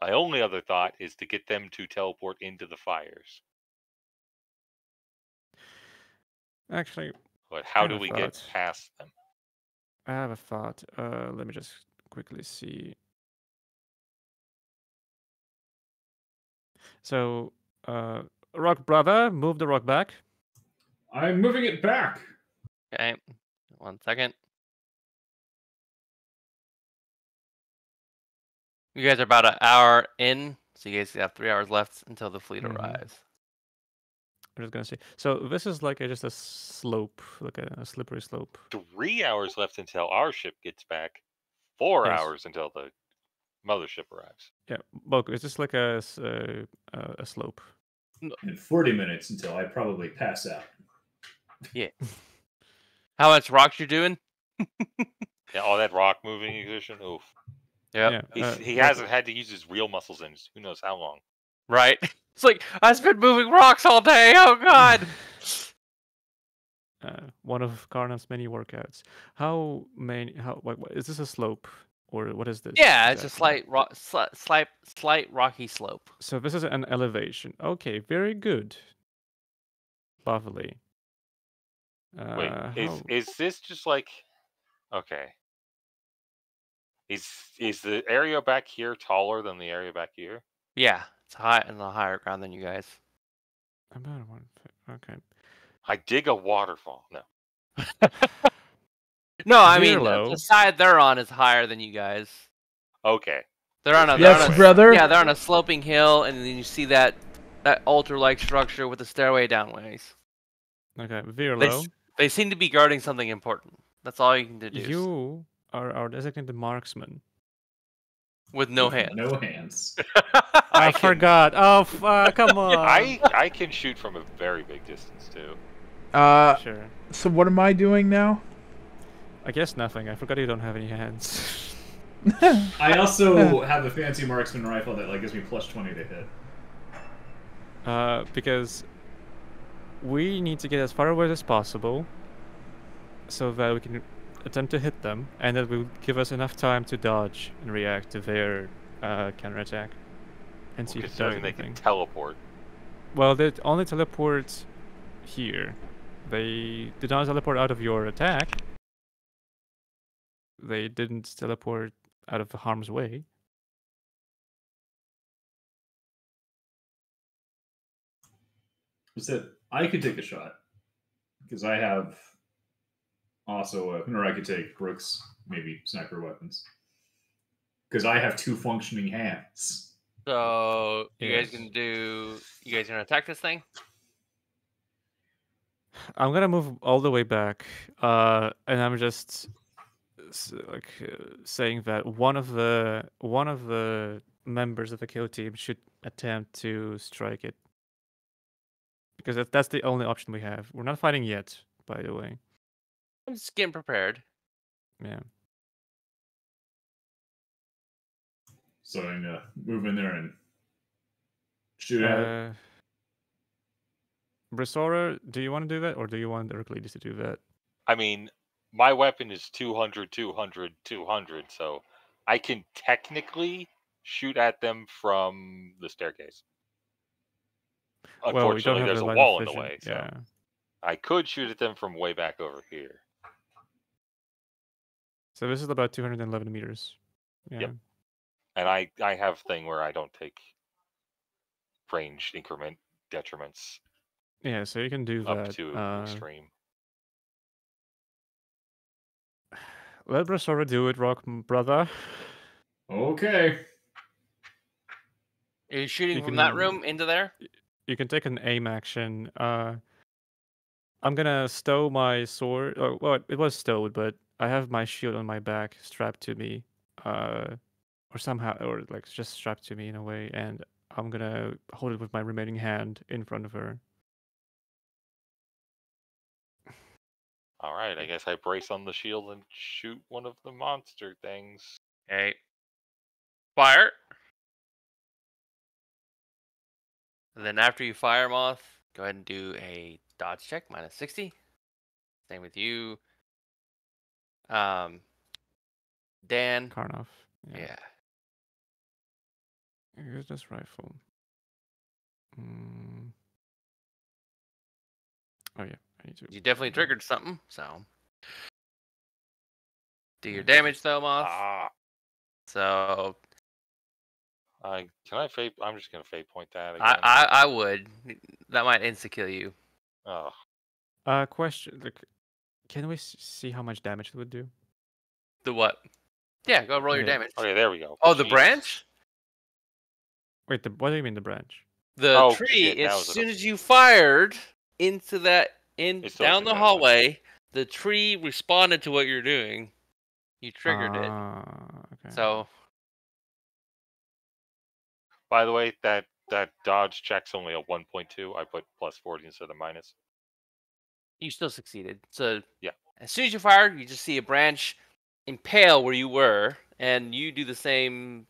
my only other thought is to get them to teleport into the fires. Actually, But how do we get past them? I have a thought. Uh, let me just quickly see. So, uh, rock brother, move the rock back. I'm moving it back. Okay. One second. You guys are about an hour in, so you guys have three hours left until the fleet Mhm. arrives. I'm just gonna see. So this is like a, just a slope, like a, a slippery slope. Three hours left until our ship gets back. Four Yes. hours until the mothership arrives. Yeah, Bulk, it's just like a s- uh, uh, a slope. And 40 minutes until I probably pass out. Yeah. How much rocks you doing? Yeah, all that rock moving exertion. Oof. Yep. Yeah, uh, he hasn't had to use his real muscles in who knows how long. Right. It's like I've been moving rocks all day. Oh God. uh, one of Karnov's many workouts. How many? How? What, what, is this a slope or what is this? yeah, it's a slight, ro- slight, slight, slight rocky slope. So this is an elevation. Okay, very good. Lovely. Uh, Wait, is how- is this just like okay? Is is the area back here taller than the area back here? Yeah, it's high in the higher ground than you guys. about one? Okay. I dig a waterfall. No. No, I mean the- the side they're on is higher than you guys. Okay. They're on a they're Yes, on a, brother. yeah they're on a sloping hill, and then you see that that altar-like structure with the stairway downways. Okay, very They, low. s- they seem to be guarding something important. That's all you can deduce. You are our designated marksman. with no With hands. No hands. I, can- forgot. Oh, uh, come on. I I can shoot from a very big distance too. Uh, Sure. so what am I doing now? I guess nothing. I forgot you don't have any hands. I also have a fancy marksman rifle that like gives me plus 20 to hit. Uh, because we need to get as far away as possible so that we can attempt to hit them, and that will give us enough time to dodge and react to their uh, counterattack. And see if it does Considering they can teleport. Well, they only teleport here. They did not teleport out of your attack. They didn't teleport out of harm's way. Is that I could take a shot because I have also a weapon, or I could take Brooks maybe sniper weapons because I have two functioning hands. So you guys Yes. gonna do? You guys gonna attack this thing? I'm gonna move all the way back, uh, and I'm just s- like uh, saying that one of the one of the members of the kill team should attempt to strike it because that, that's the only option we have. We're not fighting yet, by the way. I'm just getting prepared. Yeah. So I'm gonna move in there and shoot at it. Uh, Brisora, do you want to do that, or do you want Hercules to do that? I mean, my weapon is 200, 200, 200, so I can technically shoot at them from the staircase. well, we Unfortunately, don't have there's a wall in the way, so Yeah. I could shoot at them from way back over here. So this is about 211 meters. Yeah. Yep. And I, I have thing where I don't take range increment detriments Yeah. So you can do that up that. to uh, extreme. Let Brisora do it, Rock brother. Okay. Are you shooting You from that room into there? You can take an aim action. Uh, I'm gonna stow my sword. Or, well, it was stowed, but I have my shield on my back, strapped to me, uh, or somehow, or like just strapped to me in a way, and I'm gonna hold it with my remaining hand in front of her. All right, I guess I brace on the shield and shoot one of the monster things. Okay. Fire. And then after you fire moth, go ahead and do a dodge check minus 60. Same with you. Um Dan. Karnov. Yeah. Here's this rifle. Mm. Oh yeah, I need to. You definitely triggered something, so do your damage though, moth. Ah, So I can I fate? I'm just gonna fate point that again. I, I I would. That might insta kill you. oh, Uh, question. Like, can we s- see how much damage it would do? The what? Yeah, go roll your damage. okay, there we go. Oh, the branch? Wait, the what do you mean the branch? The Oh, tree, shit, as was an soon as you fired into that in It down the that much. hallway, the tree responded to what you're doing. You triggered it. Ah, okay. So By the way, that that dodge check's only a 1.2. I put plus 40 instead of minus. you still succeeded. So Yeah. as soon as you fired, you just see a branch impale where you were, and you do the same.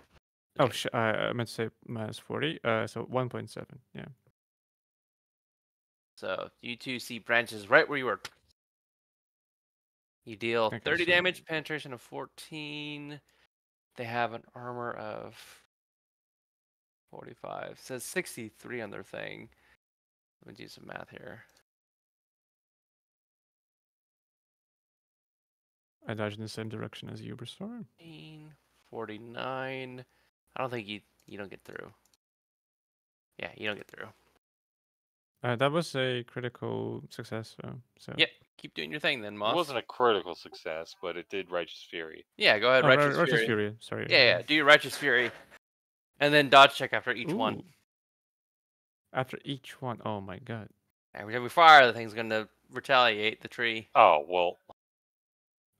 Oh, sh- I, I meant to say minus forty. Uh, so one point seven. Yeah. So you two see branches right where you were. You deal 30 damage, penetration of 14. They have an armor of 45. says 63 on their thing. Let me do some math here. I dodged in the same direction as you, Bristor. 15, 49. I don't think you you don't get through. Yeah, you don't get through. Uh, that was a critical success. So, so. Yep. Keep doing your thing then, Moss. It wasn't a critical success, but it did righteous fury. Yeah, go ahead, Oh, Righteous, Ri- Fury. Fury. Sorry. Yeah, yeah, do your Righteous Fury. And then dodge check after each one. After each one, oh my god. Every time we fire, the thing's gonna retaliate the tree. Oh well,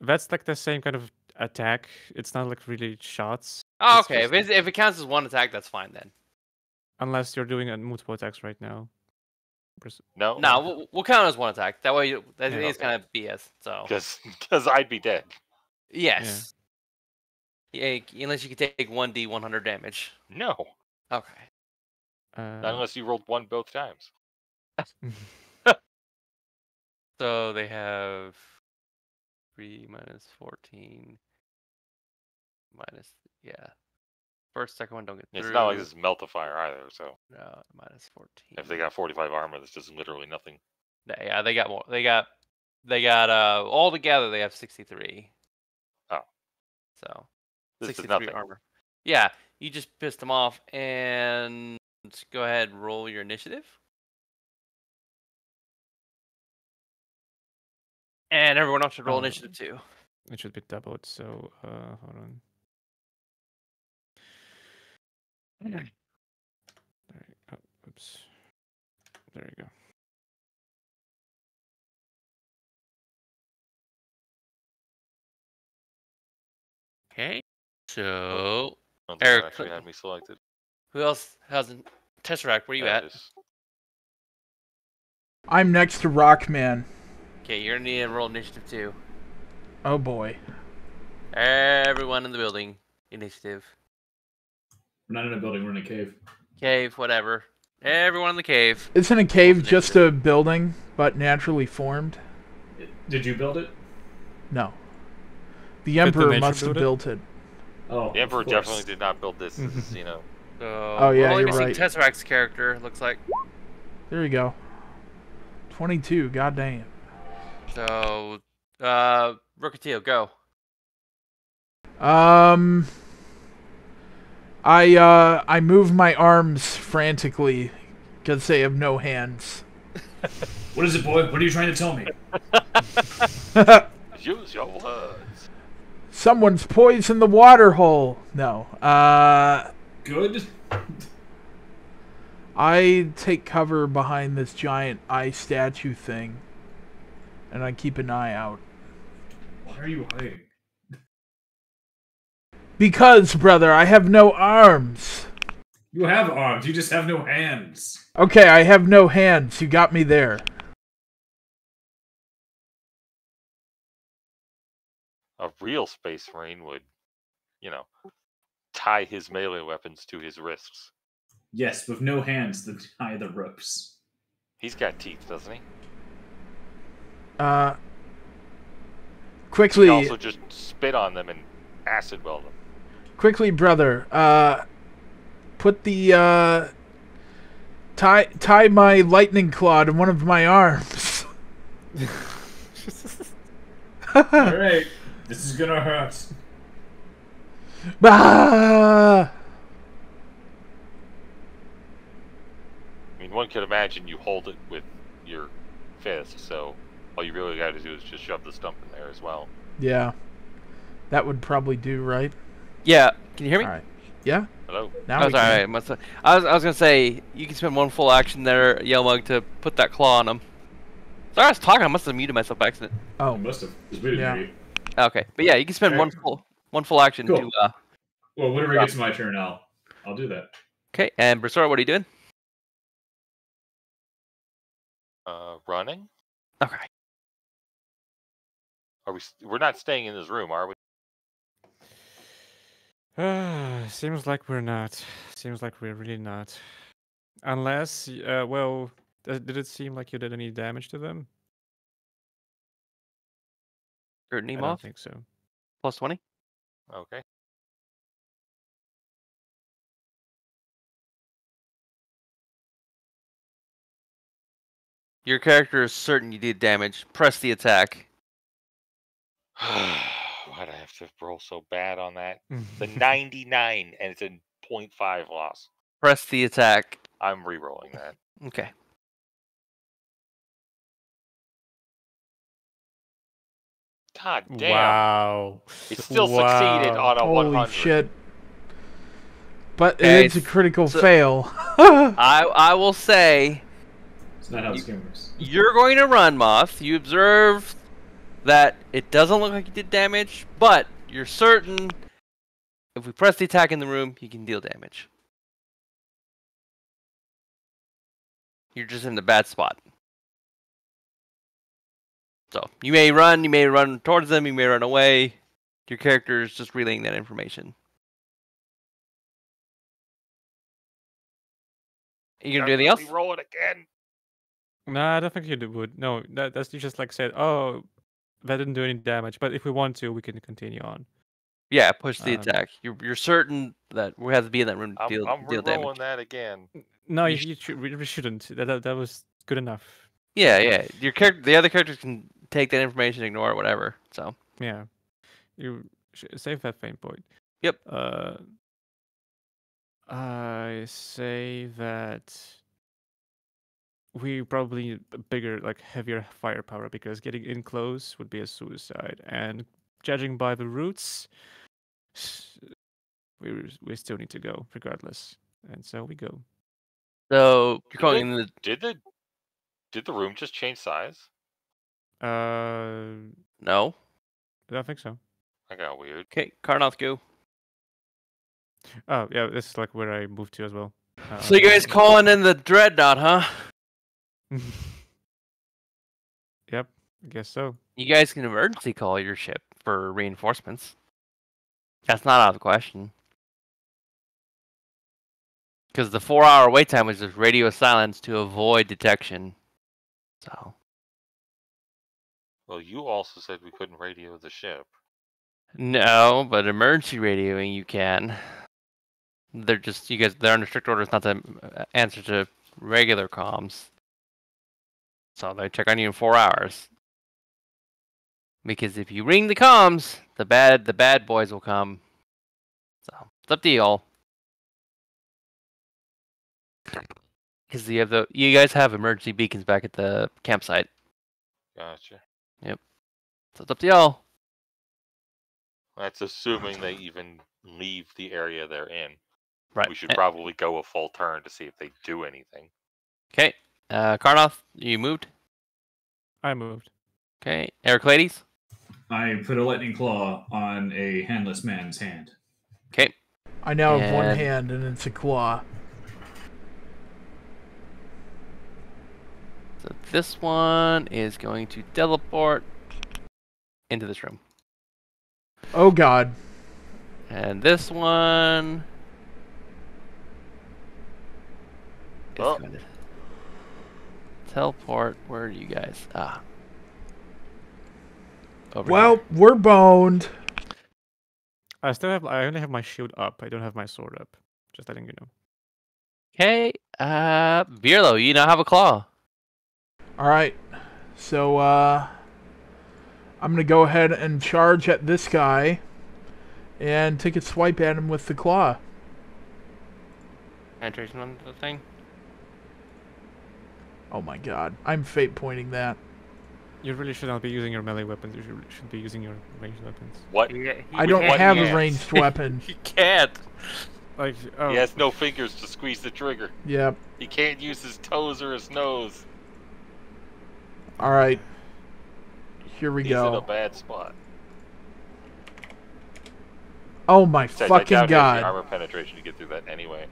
That's like the same kind of attack. It's not like really shots, Oh, okay. If, just- if it counts as one attack, that's fine then. unless you're doing a multiple attacks right now. Bris- no, No, we'll, we'll count it as one attack. That way, you, that Yeah. is Okay. kind of BS. So because because I'd be dead. yes, yeah. unless you can take one d 100 damage. No, Okay. not Uh, unless you rolled one both times. So they have three minus 14 minus yeah. First, second one don't get through. It's not like this is meltifier either. So No, minus 14. if they got 45 armor, that's just literally nothing. Yeah, Yeah, they got more. They got, they got uh all together. They have 63. Oh. So This is 63 nothing. armor. Yeah, you just pissed them off, and let's go ahead and roll your initiative. And everyone else should roll Oh. initiative too. it should be doubled. So, uh, hold on. Right. Oh, oops. There you go. Okay. So oh, Eric actually had me selected. Who else hasn't Tesserakt, where are you that at? Is... I'm next to Rockman. Okay, you're gonna need uh, roll initiative too. Oh boy. Everyone in the building, initiative. We're not in a building. We're in a cave. Cave, whatever. Everyone in the cave. Isn't a cave just a building, but naturally formed? Did you build it? No. The the Emperor nature must have build it? built it. Oh, The Emperor definitely did not build this. This is, you know, So, Oh, yeah, we're only you're missing right. Tesserakt's character. Looks like. There you go. 22, goddamn. So, uh, Rookatil, go. Um I uh I move my arms frantically because they have no hands. What is it, boy? What are you trying to tell me? use your words. Someone's poisoned the water hole. No. Uh Good. I take cover behind this giant eye statue thing. And I keep an eye out. Why are you hiding? Because, brother, I have no arms. You have arms. You just have no hands. Okay, I have no hands. You got me there. A real space marine would, you know, tie his melee weapons to his wrists. Yes, with no hands to tie the ropes. He's got teeth, doesn't he? Uh quickly can also just spit on them and acid weld them. Quickly, brother. Uh put the uh tie tie my lightning claw to one of my arms. All right, this is gonna hurt. bah! I mean, one could imagine you hold it with your fist, so all you really got to do is just shove the stump in there as well. Yeah. That would probably do, right? Yeah, can you hear me? All right. Yeah? Hello? Now Oh, sorry, can. I, must have, I was I was gonna say you can spend one full action there, Yomug, to put that claw on him. Sorry, I was talking. I must have muted myself by accident. I Oh, must have. we Yeah. hear. Okay, but yeah, you can spend Okay. one full one full action Cool. to. Uh, Well, whenever it gets my turn, I'll I'll do that. okay, and Brisora, what are you doing? Uh, running? Okay. Are we? We're not staying in this room, are we? Uh, seems like we're not. Seems like we're really not. Unless, uh, well, th- did it seem like you did any damage to them? Scrutiny I don't moth think so. plus twenty. Okay. Your character is certain you did damage. Press the attack. Why'd I have to roll so bad on that? The 99, and it's a 0.5 loss. Press the attack. I'm re-rolling that. Okay. God damn. Wow. It still succeeded on a holy 100. shit. But Okay, it's a critical so- fail. I I will say It's not how this game works. you're going to run, Moth. You observe that it doesn't look like you did damage, but you're certain if we press the attack in the room, you can deal damage. You're just in the bad spot. So you may run, you may run towards them, you may run away. Your character is just relaying that information. You gonna do anything else? Roll it again. No, I don't think you would. No, that, that's you just like said. Oh, that didn't do any damage. But if we want to, we can continue on. Yeah, push the Um, attack. You're you're certain that we have to be in that room to I'm, deal, I'm deal re-rolling damage. that again. No, You you, you should, we we shouldn't. That, that that was good enough. Yeah, yeah. Your character, the other characters can take that information, ignore it, whatever. So Yeah, you sh- save that fate point. Yep. Uh, I say that we probably need a bigger, like heavier firepower because getting in close would be a suicide. And judging by the routes, we we still need to go regardless. And so we go. so you're Did calling they- in the Did the did the room just change size? Uh, no. I don't think so. I got weird. Okay, Karnov, go. Oh yeah, this is like where I moved to as well. Uh, So you guys calling in the dreadnought, huh? yep, I guess so. You guys can emergency call your ship for reinforcements. That's not out of the question. Because the four-hour wait time was just radio silence to avoid detection. So Well, you also said we couldn't radio the ship. no, but emergency radioing you can. They're just you guys. They're under strict orders not to uh, answer to regular comms. So they check on you in four hours. Because if you ring the comms, the bad the bad boys will come. So it's up to y'all. Because you have the you guys have emergency beacons back at the campsite. Gotcha. Yep. So it's up to y'all. That's assuming they even leave the area they're in. Right. We should eh, probably go a full turn to see if they do anything. Okay. Uh Karnov, you moved? I moved. Okay. Heraclides? I put a lightning claw on a handless man's hand. Okay. I now have one hand and it's a claw. So this one is going to teleport into this room. Oh god. And this one is Oh. going to teleport. Where are you guys? Ah. Over here. Well, we're boned. I still have. I only have my shield up. I don't have my sword up. Just letting you know. Okay. Uh, Virlo, you now have a claw. All right. So uh I'm going to go ahead and charge at this guy and take a swipe at him with the claw. Penetration on the thing. Oh my god. I'm fate pointing that. You really should not be using your melee weapons. You should, should be using your ranged weapons. What? I don't what have a ranged weapon. he can't. Like, oh, He has no fingers to squeeze the trigger. Yep. He can't use his toes or his nose. All right. Here we He's in a go. bad spot. Oh my Besides, I doubt fucking he has the god. armor penetration to get through that anyway.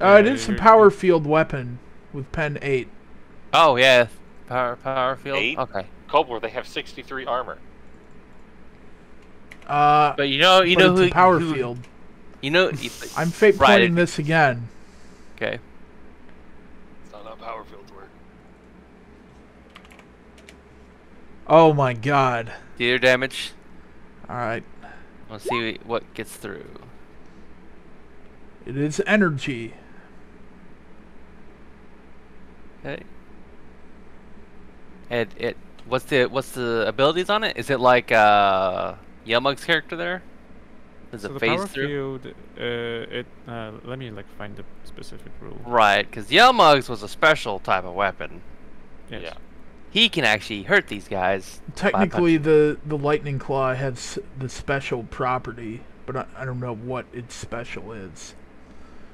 Uh, it Yeah, is a power field weapon with pen 8. Oh yeah. Power power field. Eight? Okay. Cobler, they have 63 armor. Uh, But you know you know who power who- field. You know. I'm fate Right, pointing it- this again. Okay. It's not how power fields work. Oh my god. Dealer damage. All right. Let's see what gets through. It is energy. Okay. And it what's the what's the abilities on it? Is it like uh Yomug's character there? Does so it the phase power through? field. Uh, it. Uh, let me like find the specific rule. Right, because Yomug's was a special type of weapon. Yes. Yeah. He can actually hurt these guys. Technically, the the lightning claw has the special property, but I, I don't know what its special is.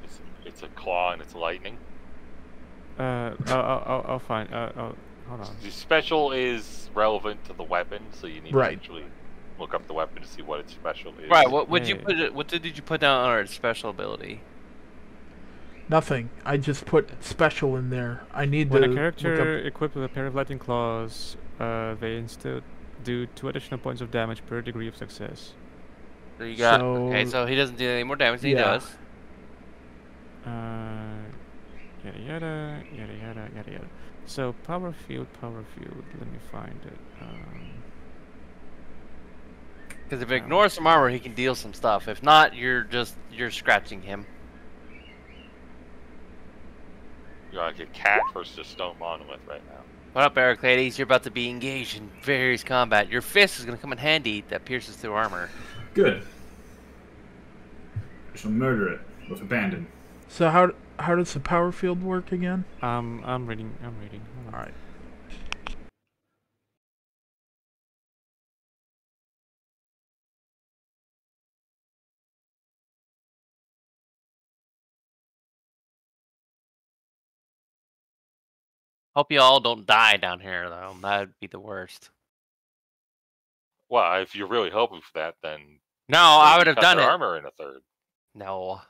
It's, it's a claw and it's lightning. Uh, I'll, I'll, I'll- I'll find. Uh, I'll, hold on. The special is relevant to the weapon, so you need Right. to actually look up the weapon to see what its special is. Right. What would you put? It, what did you put down on its special ability? Nothing. I just put special in there. I need When to a look character up. equipped with a pair of lightning claws, uh, they instead do two additional points of damage per degree of success. So you got okay. So- So he doesn't do any more damage than he does. Uh, yada yada yada yada yada yada. So power field, power field. Let me find it. Um, Because if it Um, ignores some armor, he can deal some stuff. If not, you're just you're scratching him. You're like a cat versus a stone monolith right now. What up, Heraclides? You're about to be engaged in various combat. Your fist is going to come in handy that pierces through armor. Good. I shall murder it with abandon. So how how does the power field work again? um, I'm reading. I'm reading. All right. Hope you all don't die down here, though. That'd be the worst. Well, if you're really hoping for that, then No, I would have done it. armor in a third. No.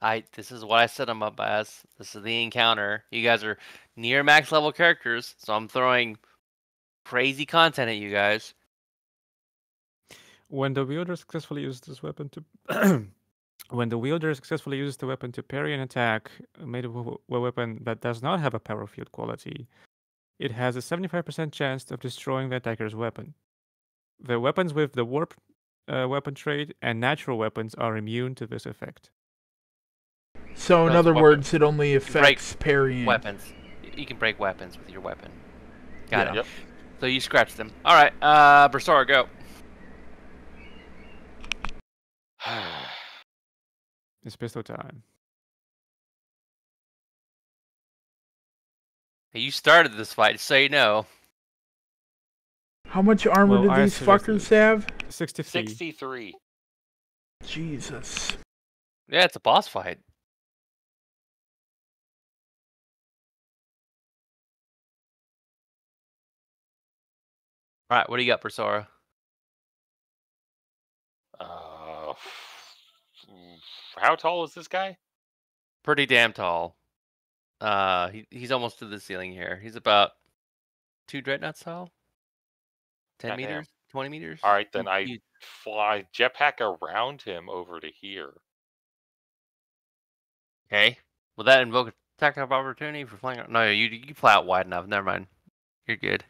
I this is what I set them up as. This is the encounter. You guys are near max level characters, so I'm throwing crazy content at you guys. When the wielder successfully uses this weapon to when the wielder successfully uses the weapon to parry an attack made a a weapon that does not have a power field quality, it has a 75% chance of destroying the attacker's weapon. The weapons with the warp uh, weapon trait and natural weapons are immune to this effect. So in other words, it only affects parrying. Weapons. You can break weapons with your weapon. Got Yeah. it. Yep. So you scratch them. All right, uh, Brisora, go. It's pistol time. Hey, You started this fight, so you know. How much armor Well, do these fuckers have? 63. 63. Jesus. Yeah, it's a boss fight. All right, what do you got, Brisora? Uh, how tall is this guy? Pretty damn tall. Uh, he, he's almost to the ceiling here. He's about two dreadnoughts tall. Ten Goddamn. meters, twenty meters. All right, then You- I you- fly jetpack around him over to here. Okay. Will that invoke attack of opportunity for flying? No, you you fly out wide enough. Never mind. You're good.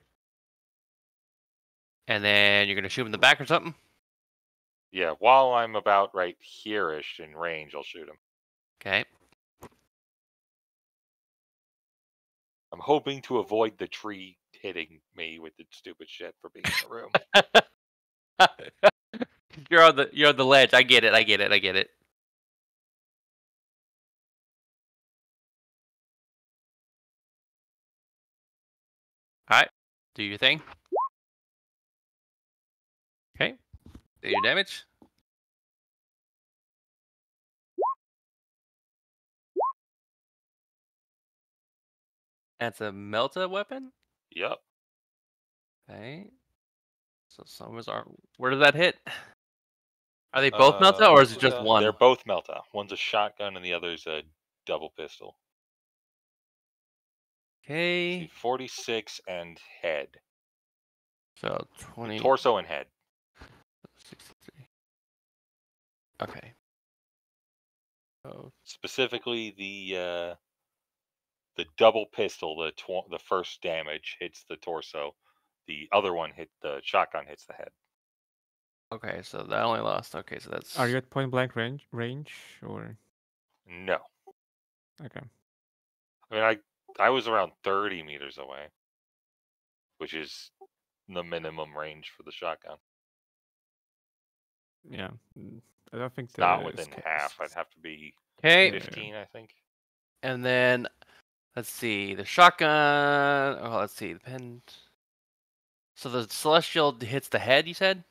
And then you're gonna shoot him in the back or something. Yeah, while I'm about right here-ish in range, I'll shoot him. Okay. I'm hoping to avoid the tree hitting me with its stupid shit for being in the room. you're on the you're on the ledge. I get it. I get it. I get it. All right. Do your thing. Do your damage. That's a melta weapon. yep. Okay. So some of us are. Where does that hit? Are they both melta, Uh, or is it just uh, one? They're both melta. One's a shotgun and the other's a double pistol. Okay. See, 46 and head. So twenty. Torso and head. 63. Okay. Oh, Specifically, the uh, the double pistol, the tw- the first damage hits the torso. The other one hit the shotgun hits the head. okay. So that only lost. Okay, so that's. Are you at point blank range range or No, okay? I mean I I was around 30 meters away, which is the minimum range for the shotgun. Yeah. I don't think It's not within sca- half. I'd have to be Okay. Yeah. 15, I think. And then let's see the shotgun. Oh, let's see the pen. So the celestial hits the head. You said.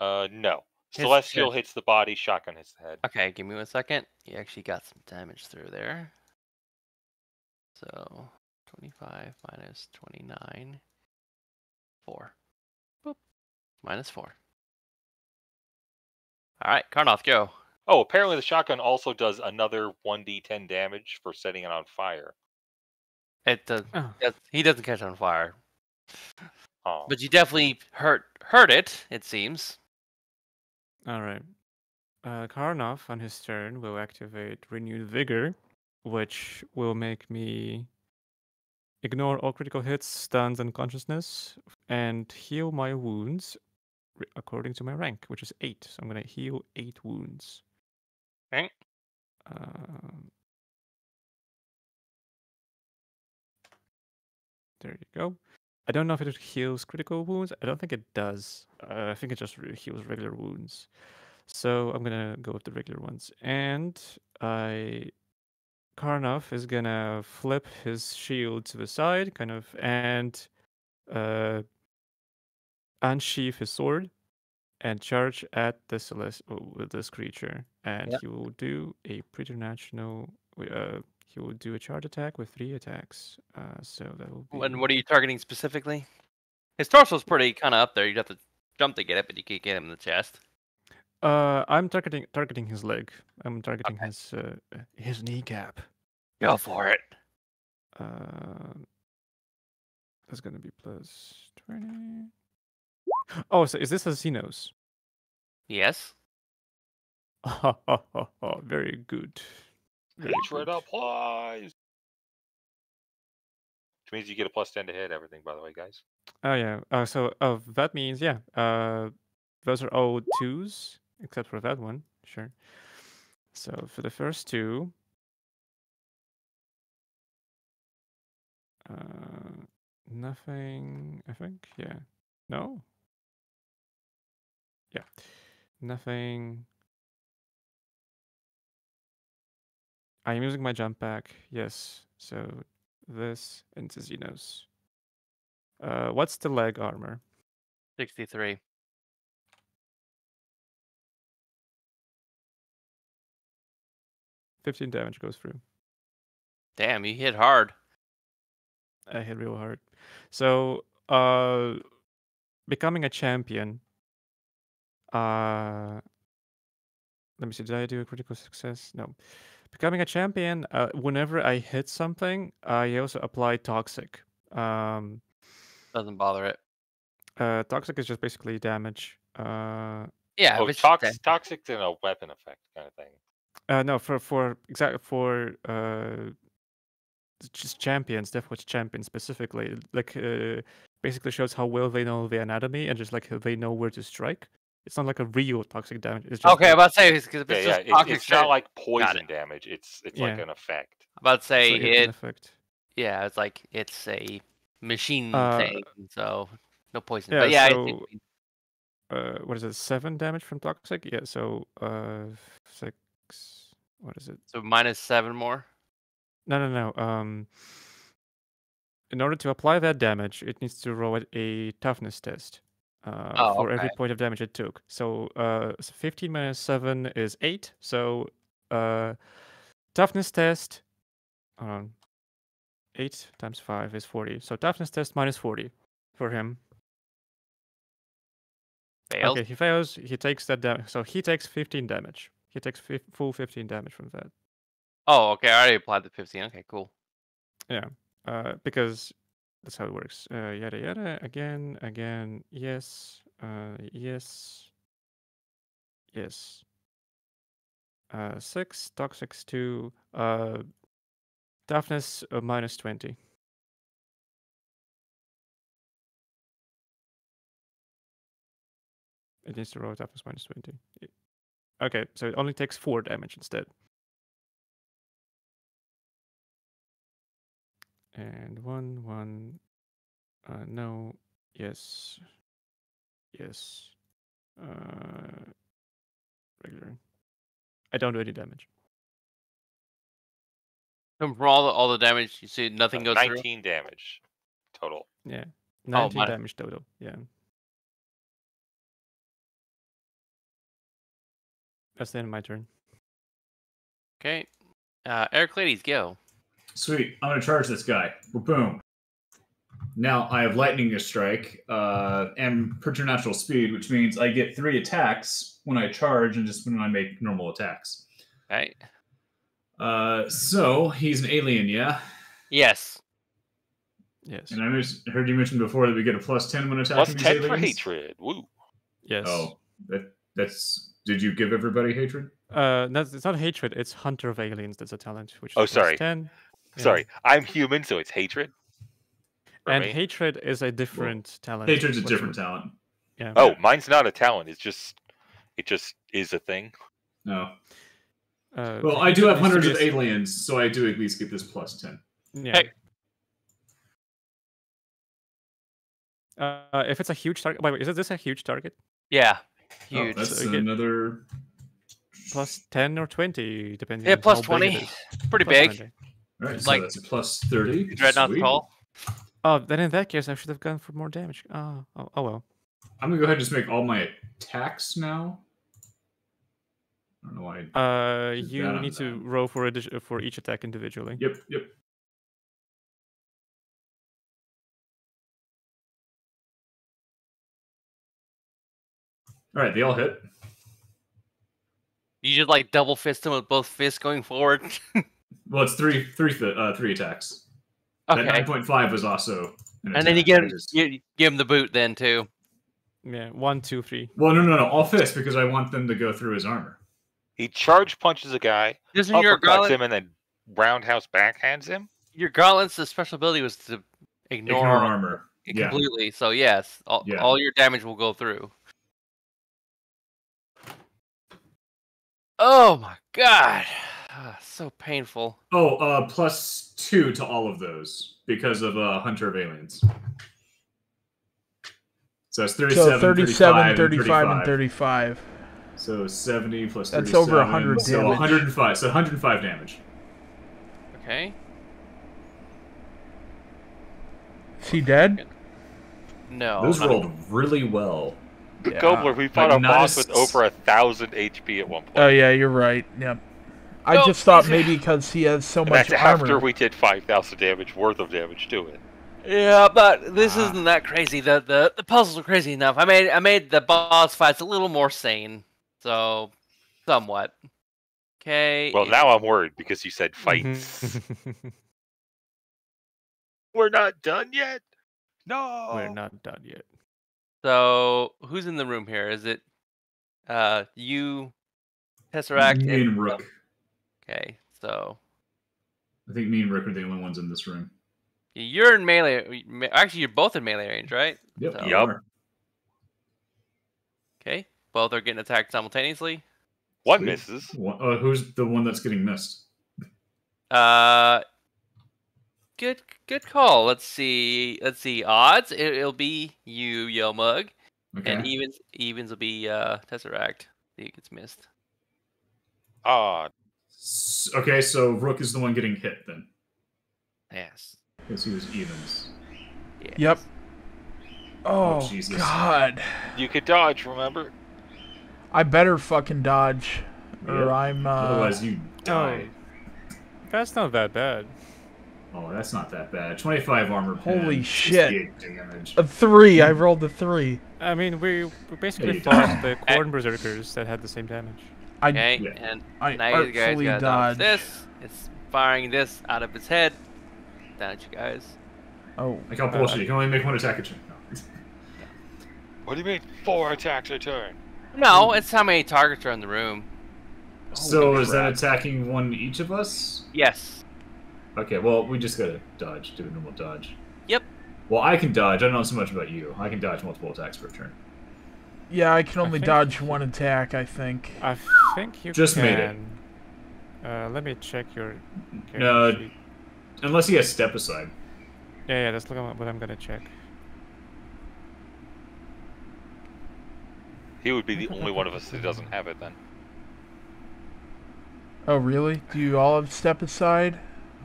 Uh, no. Hits Celestial head. hits the body, shotgun hits the head. Okay, give me one second. You actually got some damage through there. So 25 minus 29. 4. Boop. Minus 4. Alright, Karnov, go. Oh, apparently the shotgun also does another 1d10 damage for setting it on fire. It does, Oh, does- he doesn't catch on fire. Oh, But you definitely hurt hurt it, it seems. all right. Uh, Karnov on his turn will activate renewed vigor, which will make me ignore all critical hits, stuns, and consciousness, and heal my wounds r- according to my rank, which is eight. So I'm gonna heal eight wounds. Okay. Um, there you go. I don't know if it heals critical wounds. I don't think it does. Uh, I think it just heals regular wounds. So I'm gonna go with the regular ones. And I Karnov is gonna flip his shield to the side, kind of, and uh, unsheath his sword and charge at the celest with this creature. And Yep. he will do a preternatural. Uh, he will do a charge attack with three attacks. Uh, so that will be. And what are you targeting specifically? His torso's pretty kind of up there. You'd have to jump to get it, but you can't get him in the chest. Uh, I'm targeting targeting his leg. I'm targeting Okay. his uh, his kneecap. Go for it. Uh, that's gonna be plus twenty. Oh, so is this a Xenos? Yes. Very good. Very Hatred good. applies. Which means you get a plus ten to hit everything. By the way, guys. Oh yeah. Uh, so uh, that means yeah. Uh, those are all twos except for that one. Sure. So for the first two, uh, nothing. I think. Yeah. No. Yeah. Nothing. I'm using my jump pack. Yes. So this into Xenos. Uh, what's the leg armor? 63. Fifteen damage goes through. Damn, you hit hard. I hit real hard. So, uh, becoming a champion. Uh, let me see. Did I do a critical success? No. Becoming a champion. Uh, whenever I hit something, I also apply toxic. Um, Doesn't bother it. uh, toxic is just basically damage. Uh, Yeah, oh, if it's tox- toxic in a weapon effect kind of thing. uh, no, for for exactly for uh, just champions, Deathwatch champions specifically. Like, uh, basically shows how well they know the anatomy and just like they know where to strike. It's not like a real toxic damage. It's just Okay, I'm about to say because if Yeah, it's yeah. just It, toxic it's not like poison it. damage. It's it's like an effect. I'm about to it's say like an it. effect. Yeah, it's like it's a machine Uh, thing, so no poison. yeah, but yeah, so- what you uh what is it seven damage from toxic yeah so uh six what is it so minus seven more. no no no um in order to apply that damage it needs to roll a- a toughness test uh Oh, for every point of damage it took so uh 15 minus 7 is 8 so uh toughness test hold on 8 times 5 is 40 so toughness test minus 40 for him Failed. Okay, he fails. He takes that damage. So he takes 15 damage. He takes fif- full 15 damage from that. Oh, okay. I already applied the 15. Okay, cool. Yeah, uh, because that's how it works. Uh, yada yada. Again, again. Yes. Uh, yes. Yes. Uh, six. Toxics two. Uh, toughness uh, minus 20. It needs to roll toughness minus 20. Okay, so it only takes four damage instead. And one, one, uh, no, yes, yes, uh, regular. I don't do any damage. From all the all the damage, you see nothing Uh, goes through. 19 damage total. Yeah, 19 my- damage total. Yeah. That's the end of my turn. Okay. Uh, Heraclides, go. Sweet. I'm gonna charge this guy. Boom. Now I have lightning strike uh, and preternatural speed, which means I get three attacks when I charge and just when I make normal attacks. Right. Uh, so he's an alien, yeah. Yes. Yes. And I just heard you mention before that we get a plus ten when attacking Plus these 10 for hatred. Woo. Yes. Oh, that that's. Did you give everybody hatred? Uh, that's it's not hatred. It's hunter of aliens. That's a talent. Which Oh, plus sorry. 10. Yeah. Sorry, I'm human, so it's hatred. And me. hatred is a different talent. Hatred's a What's different your- talent. Yeah. Oh, mine's not a talent. It's just, it just is a thing. No. Uh, Well, I do have hundreds of aliens, so I do at least get this plus ten. Yeah. Hey. Uh, if it's a huge target, wait, wait, is this a huge target? Yeah. Oh, Huge. that's So another. Plus ten or twenty, depending. yeah, on plus how big it 20. Pretty Plus big. 20. All right, so Like- that's a plus thirty. Dreadnought Sweet. call. Oh, then in that case, I should have gone for more damage. Oh, oh, oh well. I'm gonna go ahead and just make all my attacks now. I don't know why. Uh, you need to them? roll for addi- for each attack individually. Yep, yep. All right, they all hit. You just like double fist him with both fists going forward. Well, it's three, three, fi- uh, three attacks. That okay. nine point five was also. An And then you give him, just- you, give him the boot then too. Yeah, one, two, three. Well, no, no, no, all fist because I want them to go through his armor. He charge punches a guy, Doesn't your gauntlet, him, and then roundhouse backhands him. your gauntlet's the special ability was to ignore, Ignore armor. it Yeah. completely. So yes, all, Yeah. all your damage will go through. Oh my god, Ah, so painful. Oh, uh, plus two to all of those because of uh, Hunter of Aliens. So it's 37, So 37, 35, 35, and 35. 35. So 70 plus That's 37, over 100 so damage. 105. So 105 damage. Okay, Is he dead? no, Those not- rolled really well. Yeah. Gobler, we fought a not boss as- with over a thousand HP at one point. Oh yeah, you're right. Yep. I No, just thought maybe because he has so And much that's armor. after we did five thousand damage worth of damage to it. Yeah, but this Ah. isn't that crazy. The, the the puzzles are crazy enough. I made I made the boss fights a little more sane, so somewhat. Okay. Well, now I'm worried because you said fights. We're not done yet. No, We're not done yet. So who's in the room here? Is it uh you, Tesserakt, Me and Rook. Okay, so I think me and Rick are the only ones in this room. you're in melee. Actually, you're both in melee range, right? Yep. So- we Yup. are. Okay, both are getting attacked simultaneously. one Sweet. misses. One- uh, who's the one that's getting missed? Uh, good good call. Let's see. Let's see. Odds. It, it'll be you, Yomug, Okay. and evens evens will be uh Tesserakt. He gets missed. Ah, S- okay, so Rook is the one getting hit then. Yes. Because he was evens. yes. Yep. Oh, Jesus. God. you could dodge. Remember? I better fucking dodge, or Yep. I'm. Uh, Otherwise, you die. That's not that bad. Oh, that's not that bad. 25 armor. Holy pen, shit. Damage. a three. I rolled a three. I mean, we, we basically you fought the Khorne berserkers that had the same damage. I Okay. Yeah. And I now you guys artfully got dodged. this. It's firing this out of its head. Down at you guys. Oh, Like how bullshit. You can only make one attack a turn. No. What do you mean? Four attacks a turn. No, it's how many targets are in the room. So Holy is that attacking one each of us? Yes. Okay, well, we just gotta dodge, do a normal dodge. Yep. Well, I can dodge. I don't know so much about you. I can dodge multiple attacks per turn. Yeah. I can only think- dodge one attack. I think. I think you Just can. made it. Uh, let me check your. No. sheet. Unless he has step aside. Yeah, yeah. That's look at what I'm gonna check. He would be the only one of us that doesn't have it then. Oh, really? Do you all have step aside?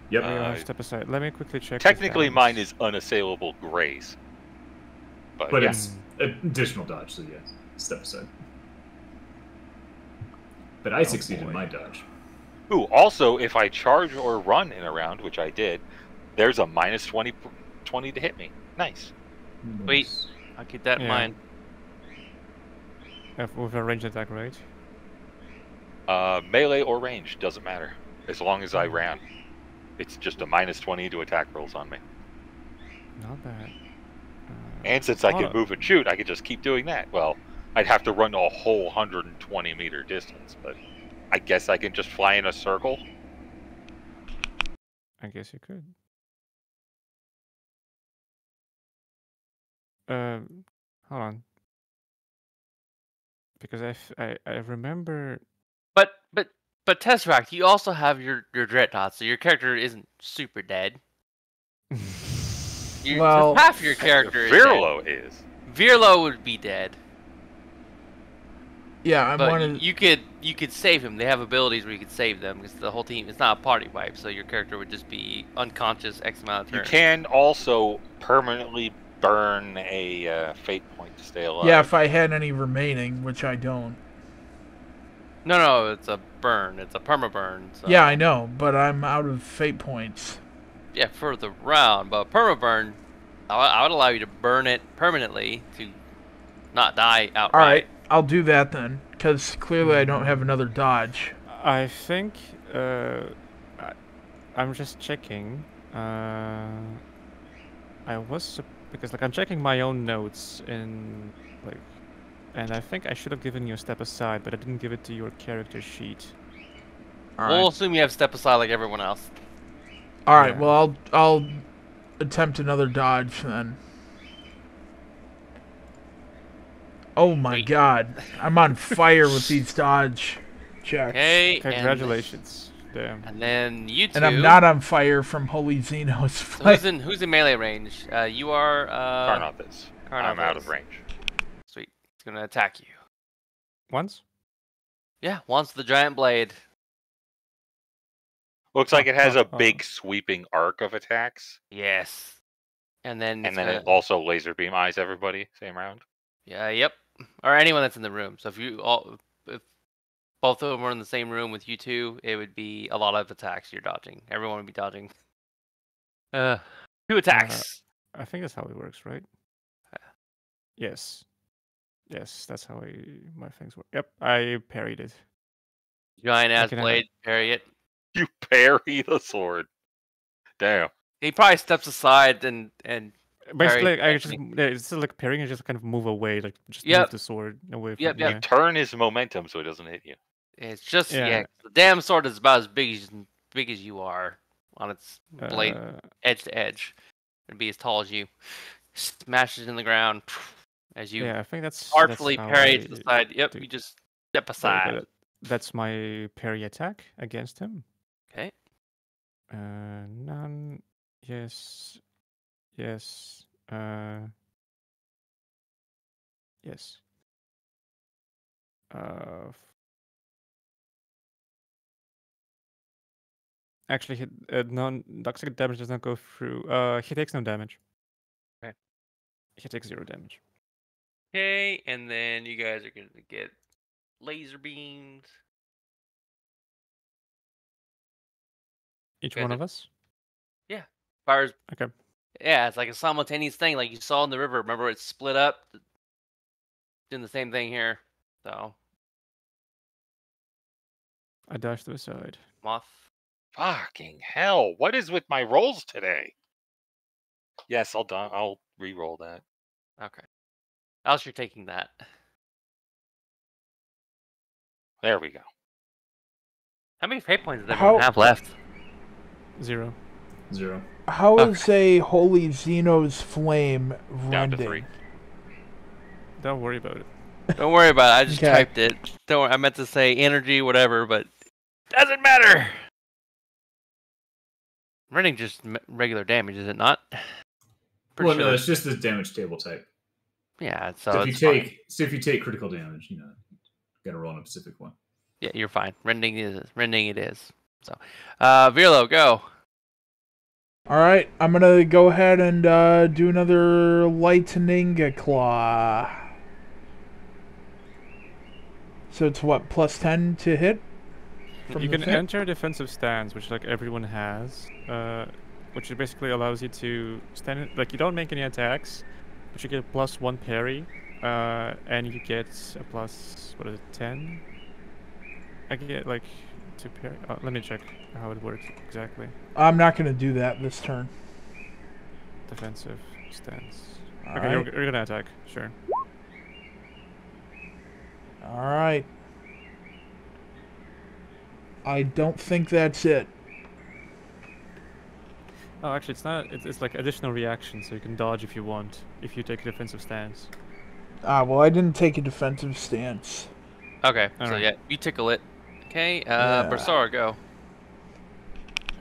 Yep. Yeah, Uh, step aside. Let me quickly check. Technically, mine is unassailable grace. But, but yeah. it's additional dodge, so yes, step aside. But I Oh, succeeded boy. in my dodge. Ooh, also, if I charge or run in a round, which I did, there's a minus 20, 20 to hit me. Nice. Wait. I'll keep that in Yeah. mind. Uh, with a ranged attack, right? Uh, melee or range, doesn't matter. As long as I ran. It's just a minus 20 to attack rolls on me. Not bad. And since I hold can move and shoot, I could just keep doing that. Well, I'd have to run a whole 120 meter distance, but I guess I can just fly in a circle. I guess you could. Um, hold on. Because I, f- I, I remember. But but but Tesserakt, you also have your your dreadnought, so your character isn't super dead. You, Well- half your character is dead. Virlo is. Virlo would be dead, Yeah, I'm but one y- of. you could you could save him. They have abilities where you could save them because the whole team it's not a party wipe, so your character would just be unconscious X amount of You can also permanently burn a uh, fate point to stay alive. Yeah, if I had any remaining, which I don't. No, no, it's a burn. It's a perma burn. So. Yeah, I know, but I'm out of fate points. Yeah for the round, but perma burn, I, I would allow you to burn it permanently to not die outright. All right, I'll do that then, because clearly I don't have another dodge. I think uh, I, I'm just checking. Uh, I was because like I'm checking my own notes in like, and I think I should have given you a step aside, but I didn't give it to your character sheet. All We'll right. assume you have step aside like everyone else. All right. yeah. Well, I'll I'll attempt another dodge then. Oh my Wait. god, I'm on fire with these dodge checks. Okay. and- Congratulations. Damn. And, then you two. And I'm not on fire from Holy Xeno's So who's in who's in melee range? Uh, you are. Uh, Karnov is. Karnov I'm out of range. Sweet. It's gonna attack you. Once? Yeah. Once the giant blade. Looks like it has uh, a big sweeping arc of attacks, Yes. And then. and then gonna- it also laser beam eyes everybody same round. Yeah. Yep. Or anyone that's in the room. So if you all, if both of them were in the same room with you two, it would be a lot of attacks you're dodging. Everyone would be dodging. Uh, two attacks. I think that's how it works, right? Uh. Yes. Yes, that's how I, my things work. Yep, I parried it. giant ass can have- blade. Parry it. You parry the sword. Damn. He probably steps aside and and Basically, I just yeah, it's still like parrying and just kind of move away, like just Yep. move the sword away from Yep, yep. yeah. Turn his momentum so it doesn't hit you. it's just yeah. Yeah. the damn sword is about as big as big as you are on its blade Uh, edge to edge. It'd be as tall as you. Smashes in the ground as you yeah, I think that's artfully that's how parry I to the side. Yep, do- you just step aside. That's my parry attack against him. Okay. Uh, none. Yes. Yes. Uh. Yes. Uh. Actually, he, uh, non toxic damage does not go through. Uh, he takes no damage. Okay. He takes zero damage. Okay, and then you guys are gonna get laser beamed. Each one of us. Yeah. Fires. Okay. Yeah, it's like a simultaneous thing, like you saw in the river. Remember, it's split up. Doing the same thing here. So I dash to the side. moth. Fucking hell! What is with my rolls today? Yes, I'll done. I'll re-roll that. Okay. Else you're taking that. There we go. How many fate points does How- have left? Zero. Zero. How Okay. is a Holy Xeno's flame rending? Down to three. Don't worry about it. Don't worry about it. I just Okay. typed it. Don't. Worry, I meant to say energy, whatever, but doesn't matter. Running just regular damage, is it not? Pretty well, sure no, it's just the damage table type. yeah. So, So, if you it's fine. take, so if you take critical damage, you know, got to roll on a specific one. yeah, you're fine. Rending is rending. It is. So, uh, Virlo, go. All right, I'm gonna go ahead and uh, do another lightning claw. So it's what plus ten to hit. You can thing? enter a defensive stance, which like everyone has, uh, which basically allows you to stand. Like you don't make any attacks, but you get a plus one parry, uh, and you get a plus what is it, ten? I get like to parry. Uh, let me check how it works exactly. I'm not gonna do that this turn. Defensive stance. All okay, right. you're, you're gonna attack. Sure. All right. I don't think that's it. Oh, actually, it's not. It's, it's like additional reaction, so you can dodge if you want, if you take a defensive stance. Ah, well, I didn't take a defensive stance. Okay. so Alright. yeah, you tickle it. Okay. Uh, Yeah. Brisora, go.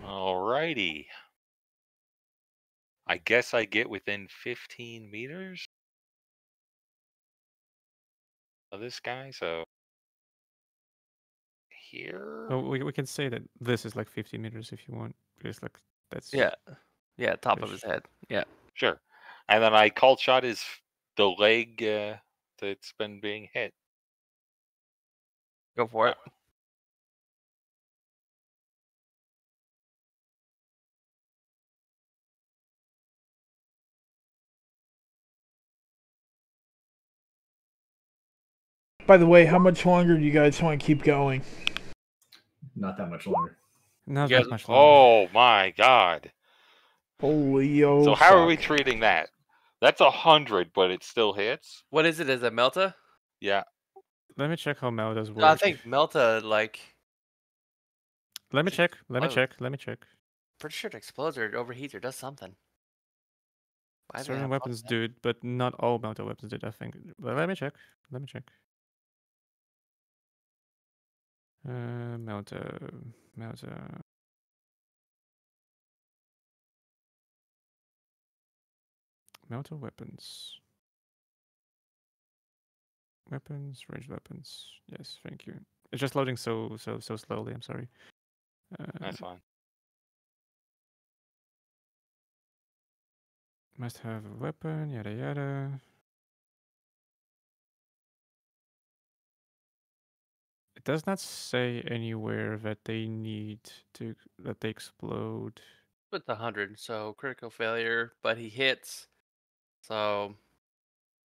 Alrighty. I guess I get within 15 meters of this guy, so here. Oh, we we can say that this is like 15 meters if you want, because like that's Yeah. Yeah, top of his head. Yeah. Sure. And then I called shot his the leg uh, that's been being hit. Go for it. By the way, how much longer do you guys want to keep going? Not that much longer. Not You that much longer. Oh my god. Holy oh. so how are we treating that? That's a hundred, but it still hits. What is it? Is it Melta? Yeah. Let me check how Meltas work. I think Melta, like, Let me check. Let me explode. check. Let me check. pretty sure it explodes or it overheats or does something. Why Certain weapons do it, but not all Melta weapons did. I think. But let me check. Let me check. Uh, Melta. Melta weapons. Weapons, ranged weapons. Yes, thank you. It's just loading so so so slowly. I'm sorry. Uh, That's fine. Must have a weapon, yada yada. Does not say anywhere that they need to that they explode. With the hundred, so critical failure, but he hits. So,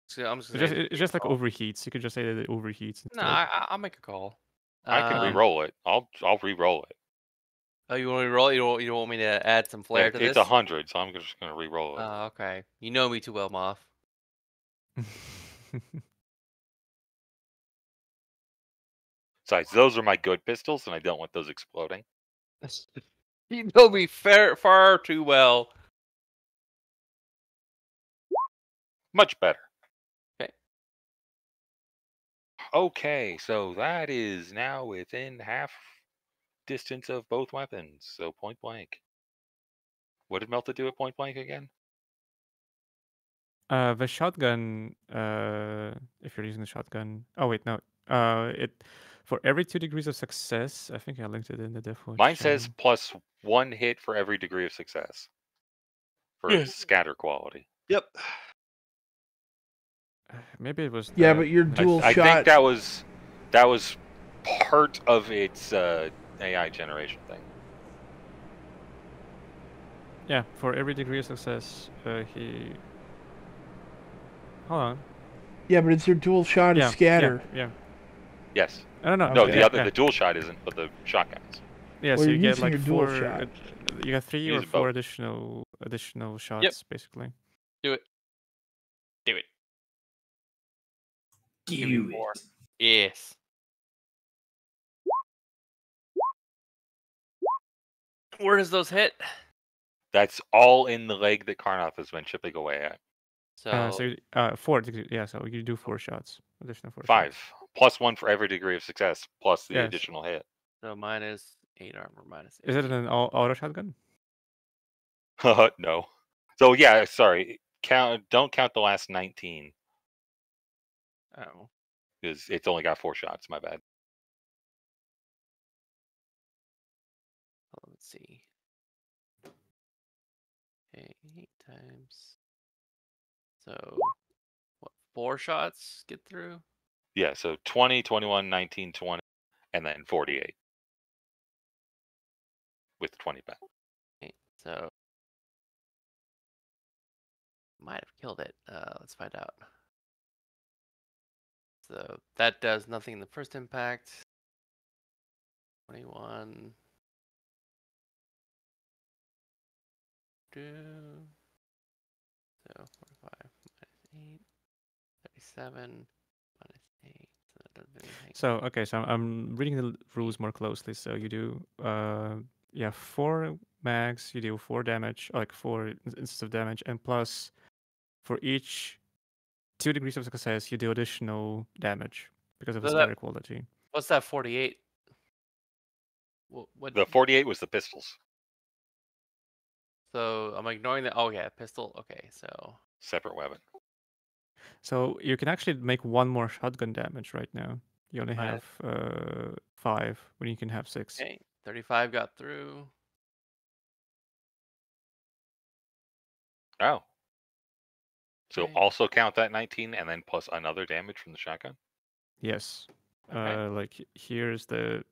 so I'm just It's just, say it's just like call. overheats. You could just say that it overheats. No. I, I- I'll make a call. I can Um, re-roll it. I'll I'll re-roll it. Oh, you want me to roll? You don't, you don't want me to add some flair It- to it's this? a hundred, so I'm just gonna re-roll it. Oh, okay. You know me too well, Moth. Besides, those are my good pistols, and I don't want those exploding. you know me far, far too well. Much better. 'Kay. Okay, so that is now within half distance of both weapons, so point blank. What did Melta do at point blank again? uh, the shotgun. Uh, if you're using the shotgun. Oh wait, no. Uh, it for every two degrees of success. I think I linked it in the diff. watch Mine says plus one hit for every degree of success for Yeah. scatter quality. Yep. Maybe it was. Yeah, that. but your I, dual I shot. think that was that was part of its uh, AI generation thing. Yeah, for every degree of success, uh, he. Hold on. Yeah, but it's your dual shot Yeah, of scatter. Yeah, yeah. Yes. I don't know. No, Okay. the other the dual shot isn't, but the shotguns. Yeah, Well, so you get like your dual four. shot. You got three or four both. additional additional shots, basically. Do it. Do it. Give me it. more. Yes. Where does those hit? That's all in the leg that Karnov has been chipping away at. So, Uh, so uh, four. Yeah, so you do four shots. Additional four. Five Shots. Plus one for every degree of success, plus the Yes. additional hit. so minus eight armor, minus. Is it an au- auto shotgun? no. So yeah, sorry. Count. Don't count the last nineteen Oh. because it's only got four shots. My bad. Let's see. Okay, eight times. So, what? Four shots get through. Yeah. So 20, 21, 19, 20, and then forty-eight with twenty back. Okay, so might have killed it. Uh, let's find out. So that does nothing in the first impact. Twenty-one. Two. So forty-five minus eight. Thirty-seven minus eight. So that doesn't do anything. So okay, so I'm reading the rules more closely. So you do, uh, yeah, four mags. You do four damage, like four in- instances of damage, and plus, for each two degrees of success, you do additional damage because of the So that- quality. What's that? Forty-eight. What? what The forty-eight was the pistols, So I'm ignoring the. Oh yeah, pistol. Okay, so separate weapon. So you can actually make one more shotgun damage right now. You only Right. have uh, five when you can have six. okay, 35 got through. Oh. So Okay. also count that nineteen, and then plus another damage from the shotgun. Yes. Okay. Uh, like here's the.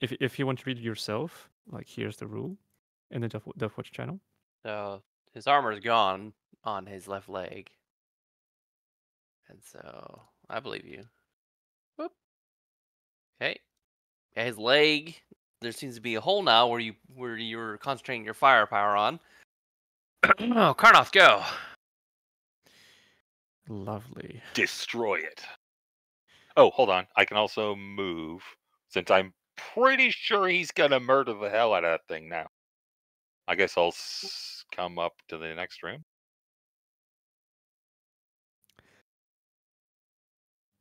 If if you want to read it yourself, like here's the rule, in the Death Death Watch channel. So his armor's gone on his left leg, and so I believe you. Whoop. Okay. Yeah, his leg. There seems to be a hole now where you where you're concentrating your firepower on. oh, Karnov, go. Lovely. Destroy it. Oh, hold on. I can also move since I'm pretty sure he's gonna murder the hell out of that thing now. I guess I'll s- come up to the next room.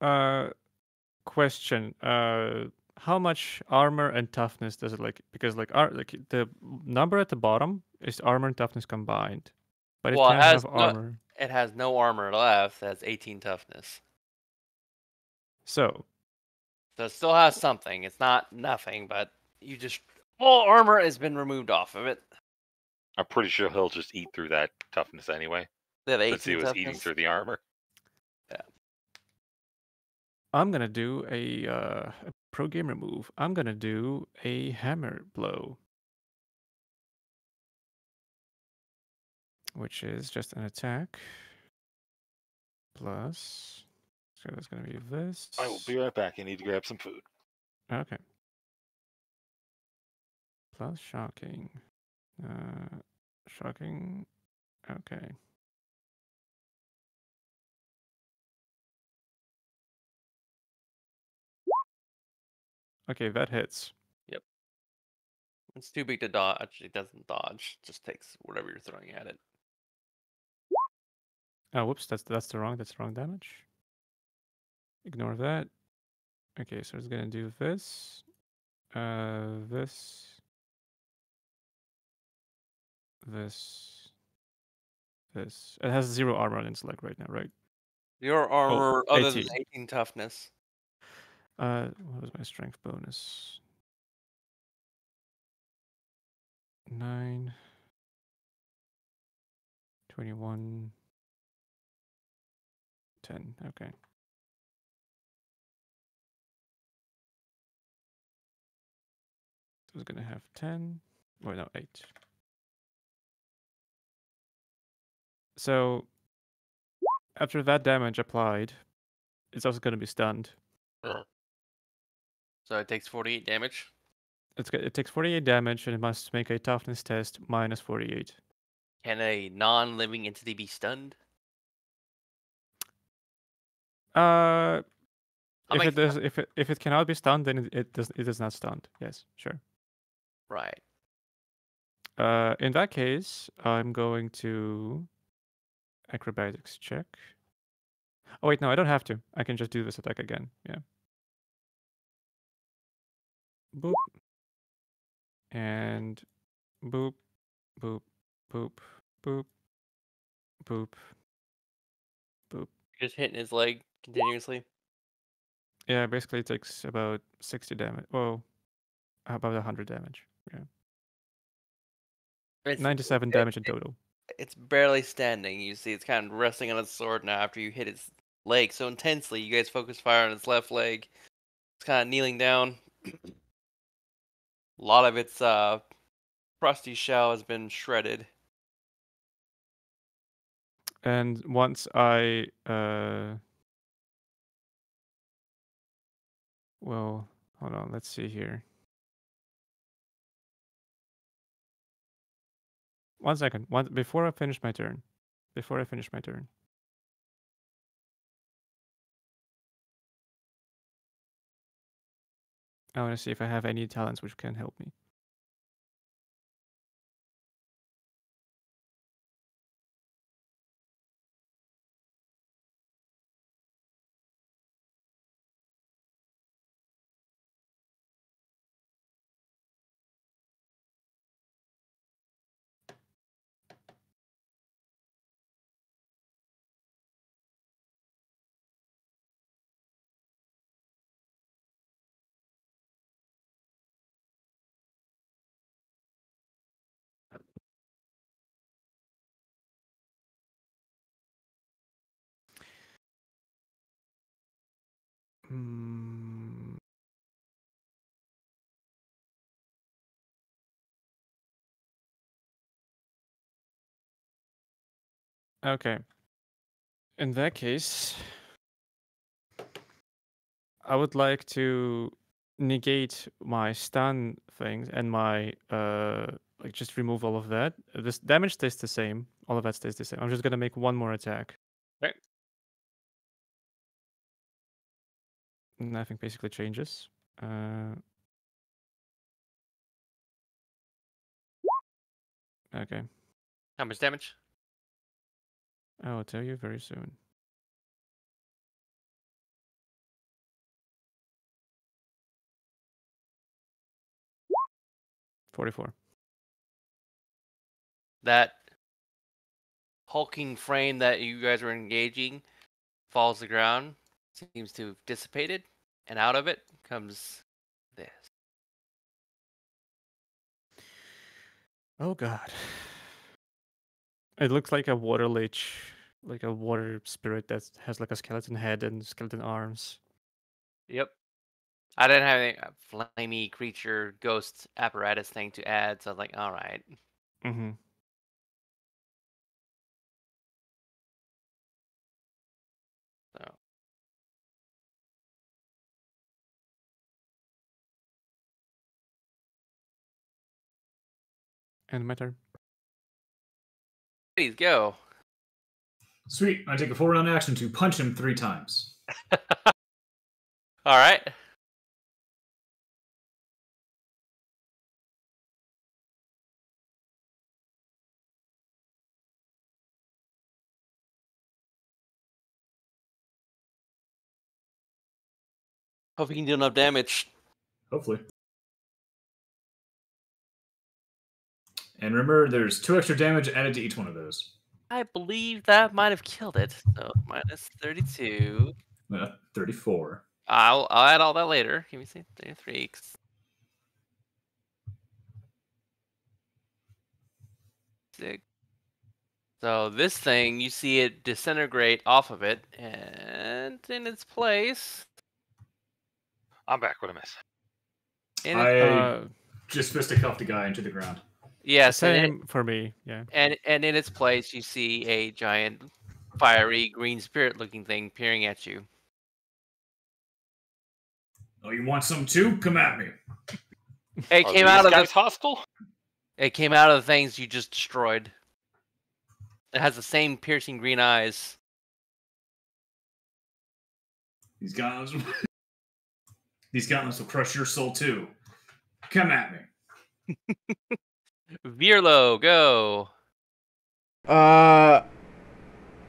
Uh, question. Uh, how much armor and toughness does it like? Because like, ar- like the number at the bottom is armor and toughness combined, but it Well, it can't has have no- armor. It has no armor left. That's 18 toughness. So So it still has something. It's not nothing, but you just all armor has been removed off of it. I'm pretty sure he'll just eat through that toughness anyway. They have 18 Since he was eating toughness. through the armor. I'm gonna do a, uh, a pro gamer move. I'm gonna do a hammer blow, which is just an attack plus. So that's gonna be this. I will be right back. I need to grab some food. Okay. Plus shocking. Uh, shocking. Okay. Okay, that hits. Yep. It's too big to dodge. It doesn't dodge. It just takes whatever you're throwing at it. Oh, whoops, that's that's the wrong that's the wrong damage. Ignore that. Okay, so it's gonna do this, uh, this, this, this. It has zero armor on its leg right now, right? Your armor, other than 18. 18 toughness. Uh, what was my strength bonus? Nine. Twenty-one. Ten. Okay. So it's gonna have ten. Wait, no, eight. So after that damage applied, it's also gonna be stunned. So it takes 48 damage. It's, it takes 48 damage and it must make a toughness test minus 48. Can a non-living entity be stunned? Uh, if it does, if it if it cannot be stunned, then it, it does it is not stunned. Yes, sure. Right. Uh, in that case, I'm going to acrobatics check. Oh wait, no, I don't have to. I can just do this attack again. Yeah. Boop. And boop, boop, boop, boop, boop, boop. Just hitting his leg continuously. Yeah, basically it takes about 60 damage. Well, about 100 damage. Yeah. It's, 97 it- damage in total. It's barely standing. You see, it's kind of resting on its sword now after you hit its leg so intensely. You guys focus fire on its left leg. It's kind of kneeling down. A lot of its uh, crusty shell has been shredded. And once I uh well, hold on, let's see here. One second. One before I finish my turn. Before I finish my turn. I want to see if I have any talents which can help me. Hmm. Okay. In that case, I would like to negate my stun things and my uh like just remove all of that. This damage stays the same. All of that stays the same. I'm just gonna make one more attack. Okay. Nothing basically changes. Uh, okay. How much damage? I will tell you very soon. Forty-four. That hulking frame that you guys were engaging falls to the ground, seems to have dissipated, and out of it comes this. Oh god. It looks like a water lich, like a water spirit that has like a skeleton head and skeleton arms. Yep. I didn't have any uh, flamey creature ghost apparatus thing to add, so I was like, all right. Mm-hmm. And my turn. please go. Sweet. I take a full round action to punch him three times. All right. Hope you can do enough damage. Hopefully. And remember, there's two extra damage added to each one of those. I believe that might have killed it. So minus 32. Uh, 34. I'll I'll add all that later. Give me see 33. Six. So this thing, you see it disintegrate off of it, and in its place, I'm back with a miss. in I it, Uh, just fisticuffed a guy into the ground. Yes, and, in- same for me. Yeah. and and in its place, you see a giant, fiery green spirit-looking thing peering at you. Oh, you want some too? Come at me. It Are came these out of the guys hostile. It came out of the things you just destroyed. It has the same piercing green eyes. These gauntlets. These gauntlets will crush your soul too. Come at me. Virlo, go. Uh,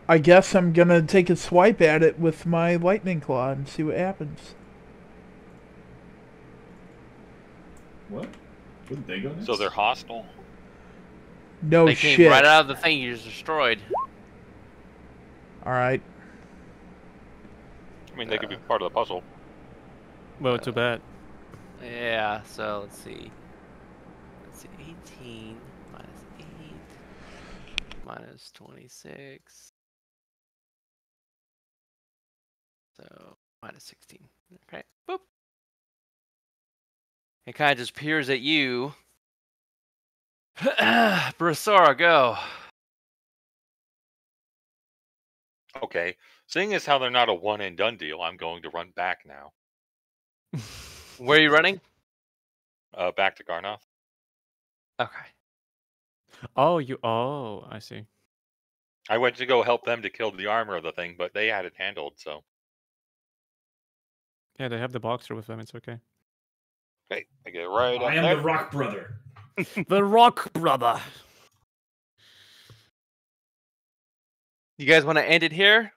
I guess I'm gonna take a swipe at it with my lightning claw and see what happens. What? Wouldn't they go next? So they're hostile. No they shit. came right out of the thing you just destroyed. All right. I mean, they could be part of the puzzle. Well, too bad. Yeah, so let's see. Let's 18 minus 8 minus 26. So minus 16. Okay, boop. It kind of just peers at you. Brisora, go. Okay. Seeing as how they're not a one and done deal, I'm going to run back now. Where are you running? Uh, back to Karnov. Okay. Oh, you. Oh, I see. I went to go help them to kill the armor of the thing, but they had it handled. So Yeah, they have the boxer with them. It's okay. okay, I get right I am there. the Rock Brother. the Rock Brother. You guys want to end it here?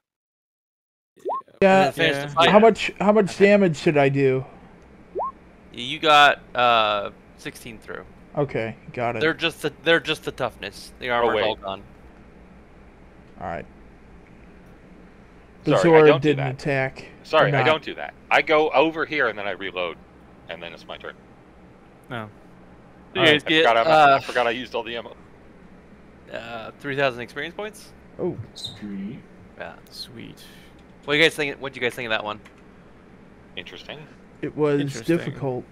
Yeah. yeah. How much? How much damage should I do? You got uh 16 through. Okay, got it. They're just the they're just the toughness. The armor wait. all gone. All right. Sorry, I Brisora don't do didn't that. attack. Sorry, I don't do that. I go over here and then I reload, and then it's my turn. No. You Alright, guys I get forgot, I, uh, I forgot I used all the ammo. uh 3,000 experience points. Oh, Sweet. Yeah. Sweet. What do you guys think? What do you guys think of that one? Interesting. it was Interesting. difficult.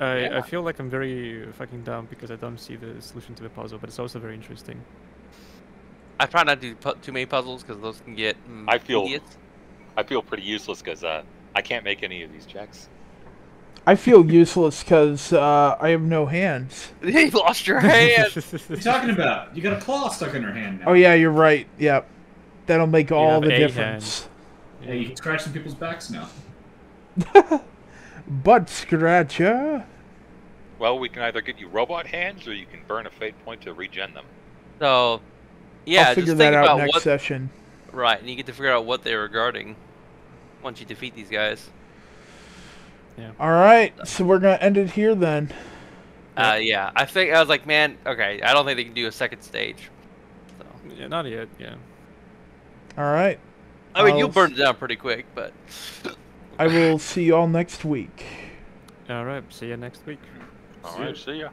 I, Yeah. I feel like I'm very fucking dumb because I don't see the solution to the puzzle, but it's also very interesting. I try not to do pu- too many puzzles because those can get mm, I feel- tedious. I feel pretty useless because uh, I can't make any of these checks. I feel useless because uh, I have no hands. you lost your hand. What are you talking about? You got a claw stuck in your hand now. Oh yeah, you're right. Yep, that'll make all the a difference. Yeah, you can scratch some people's backs now. Butt scratcher. Well, we can either get you robot hands, or you can burn a fate point to regen them. So, yeah, I'll figure just that think out next what. session. Right, and you get to figure out what they're regarding once you defeat these guys. Yeah. All right, so we're gonna end it here then. Uh, yeah, I think I was like, man, okay, I don't think they can do a second stage. So, yeah, not yet. Yeah. All right, I mean, I'll you'll burn it down pretty quick, but I will see you all next week. All right. See you next week. All right, see ya.